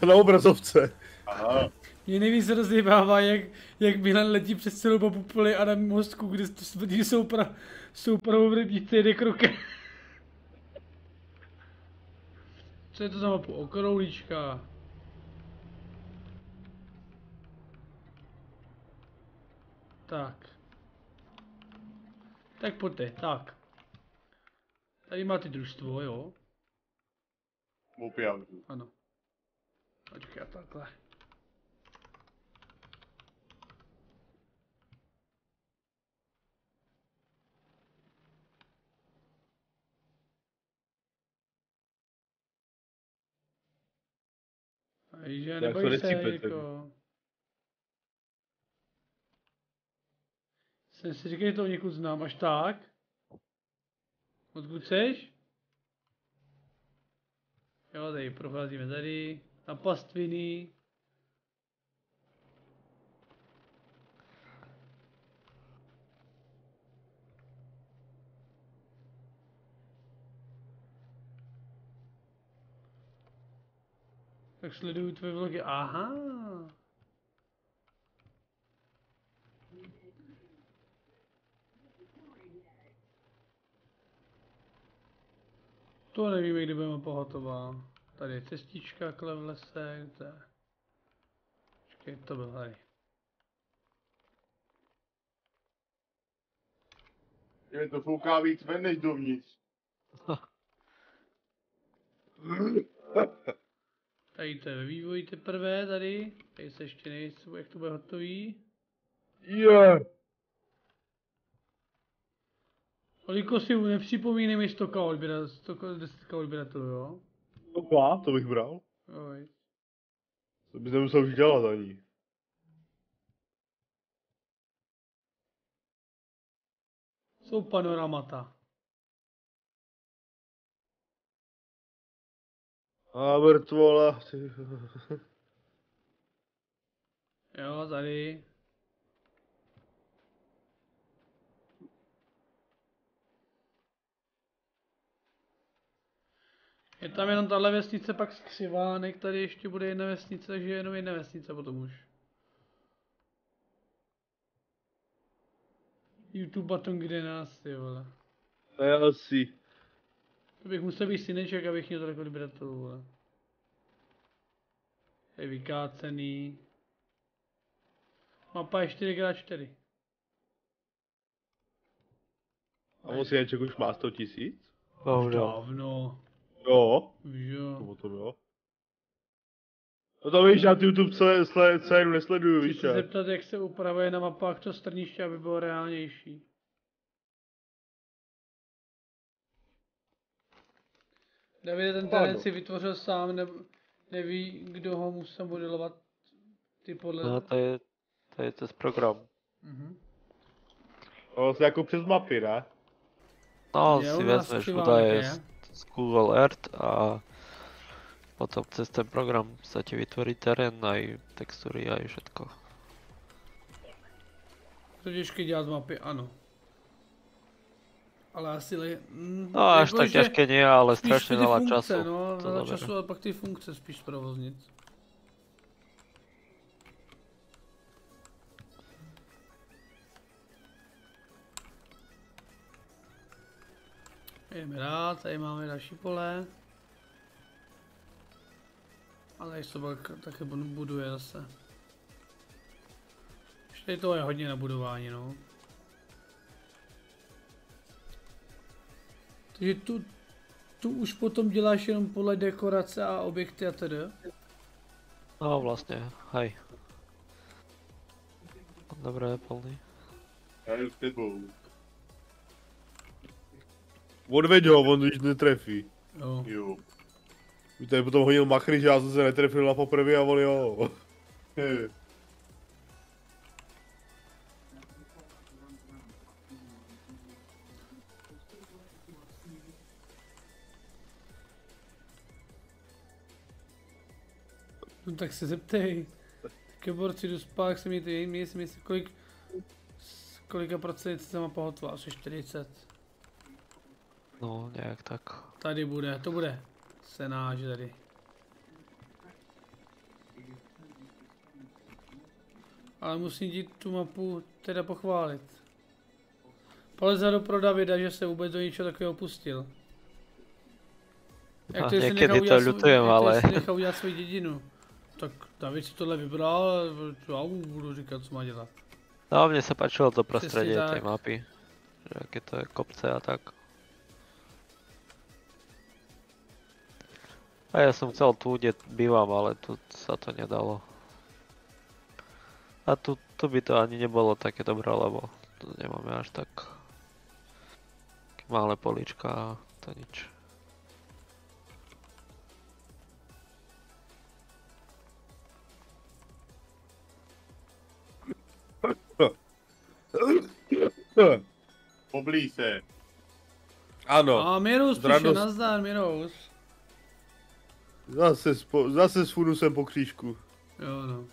na obrazovce. Aha. Mě nejvíc rozjebává, jak, jak Milan letí přes celou popupoli a na mostku, kde to smrdí jsou, pra, jsou pravovrybnice jede krokem. Co je to za mapu? Okroulička. Tak. Tak pojďte, tak. Tady máte družstvo, jo? Opiatu. Ano. Počkej, takhle. Takže Jak to neboj se, jako... Jsem si říkal, že to někud znám, až tak. Odkud seš? Jo, tady procházíme tady, na pastviny. Tak sleduju tvoje vlogy, aha. To nevíme, kdy budeme pohotová. Tady je cestička kle v lese, kde... Počkej, to byl tady. Je to fouká víc ven než dovnitř. Tady to je ve vývoji teprve, tady. Tady se ještě nejsou, jak to bude hotový. Je. Oliko si nepřipomínej mi 100 odběrat, 100 10 odběratelů, jo? No dva, to bych bral. Oj. To bys nemusel už dělat ani. Jsou panoramata. A mrtvola. ty. Jo, tady. Je tam jenom tahle vesnice, pak skřivánek, tady ještě bude jedna vesnice, takže jenom jedna vesnice potom už. YouTube baton kde nás, ty vole. To je asi. To bych musel být syneček, abych měl tolik odběratelů, vole. Je vykácený. Mapa je 4x4. A Mosíneček už má 100 tisíc? Bohužel. Dávno. Jo. Už jo. To jo. No to víš, já ty YouTube celé, celé, celé nesleduju, Chci víš se jak. zeptat, jak se upravuje na mapách to strniště, aby bylo reálnější. Davide ten talent si vytvořil sám, ne, neví, kdo ho musí modelovat ty podle... No to je, to je přes program. Mhm. To vlastně jako přes mapy, ne? No, Je si vezmeš údaje je? z, z Google Earth a potom cez ten program sa ti vytvorí terén, aj textúry, aj všetko. To těžké dělat mapy, ano. Ale asi le... mm, No až jako, tak ťažké nie, ale ty veľa času No, to veľa času, ale pak ty funkce spíš provoznit. Jdeme rád, tady máme další pole. Ale ještě to pak také budu- buduje zase. Ještě tady toho je hodně na budování, no. Takže tu, tu už potom děláš jenom podle dekorace a objekty a tedy. No vlastne, hej. Dobre, je plný. Já jdu s tebou. Odveď ho, on když netrefí. Jo. Jo. Víte, tady potom hodil machry, že já jsem se netrefil na poprvé a on jo. tak se zeptej. Také borci jdu spát, jak se mi ty, mě si myslí, kolik, s kolika procent se mapa hotová, asi 40. No, nejak tak. Tady bude, to bude senáž tady. Ale musím ti tu mapu teda pochválit. Palezado pro Davida, že se vůbec do ničeho takového pustil. Si nechal to udělat svou- ľutujem, jak to ale- si nechal udělat svoji dědinu. Tak David si tohle vybral, já mu budu říkat, co má dělat. No, mne sa páčilo to tej tak. mapy. Že aké to je kopce a tak. A ja som chcel tu, kde bývam, ale tu sa to nedalo. A tu, tu by to ani nebolo také dobré, lebo tu nemáme až tak malé polička a to nič. Poblíž se. Ano. A Mirous píše, Radost. nazdar Mirous. Zase, spo, zase s funusem po křížku. Jo no.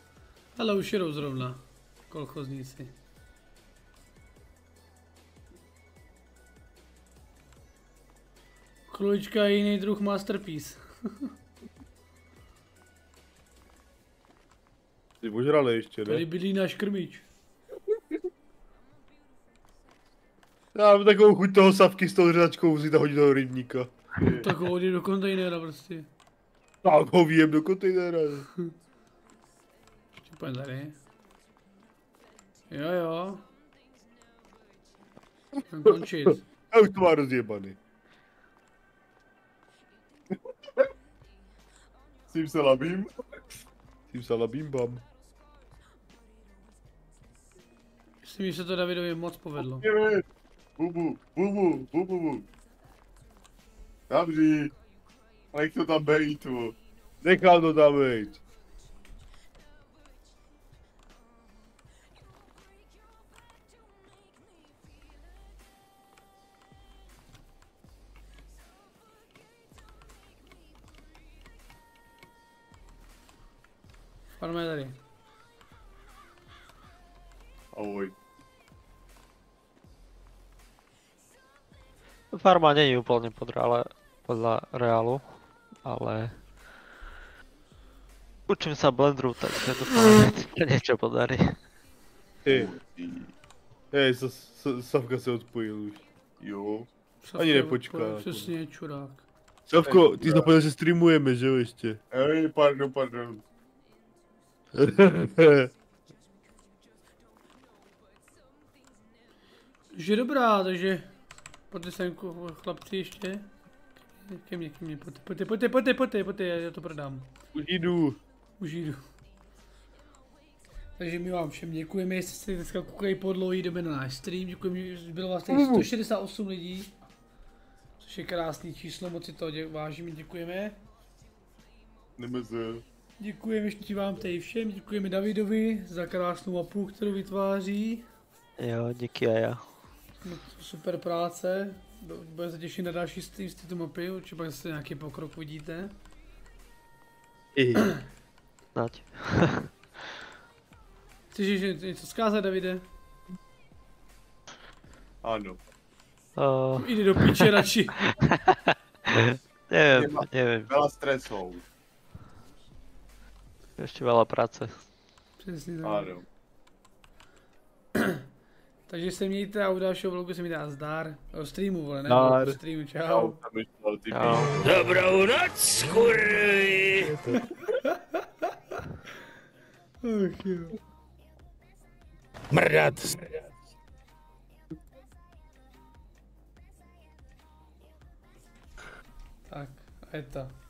Ale už jedou zrovna. Kolchozníci. Krulička je jiný druh masterpiece. Ty ožrali ještě, Tady ne? bydlí náš krmič. Já mám takovou chuť toho savky s tou řezačkou vzít a hodit do rybníka. Tak ho hodí do kontejnera prostě. Tak ho výjem do kontejnera. Úplně tady. Jo jo. Končit. A už to má rozjebaný. S tím se labím. S tím se labím bam. Myslím, že se to Davidovi moc povedlo. Jdeme. Bubu, bubu, bubu, bubu. Dobří. Nech to tam bejt, tu. Nechám to tam být. Farma je tady. Ahoj. Farma není úplne pod reále, podľa reálu, ale učím sa blendru, takže dúfam, že niečo podarí. Hej. Sa, Savka se odpojil už. Jo. Ani nepočká. Přesně, čurák. Savko, ty zapomněl, že streamujeme, že jo ještě? Hej, pardon, pardon. Že dobrá, takže pojďte sem ko- chlapci ještě. Ke mně, ke mně, pojďte, pojďte, pojďte, pojďte, pojďte, pojďte, já to prodám. Už jdu. Už jdu. Takže my vám všem děkujeme, jestli jste dneska koukali po dlouhý době na náš stream, děkujeme, že bylo vás tady 168 lidí. Což je krásný číslo, moc si to dě- vážíme, děkujeme. Nemeze. Děkujeme ještě vám tady všem, děkujeme Davidovi za krásnou mapu, kterou vytváří. Jo, díky a já. No, super práce. Bude se těšit na další stream z této mapy, určitě pak zase nějaký pokrok uvidíte. Nať. Chceš ještě něco zkázat, Davide? Ano. Uh, Jdi do piče radši. neviem, neviem. Veľa stresov. Ešte veľa práce. Přesně tak. Ano. Takže se mějte a u dalšího vlogu se mějte a zdar. O streamu, vole, ne? Zdar. O streamu, čau. Čau. Dobrou noc, kurvy! Ach jo. Mrdat. Tak, a je to.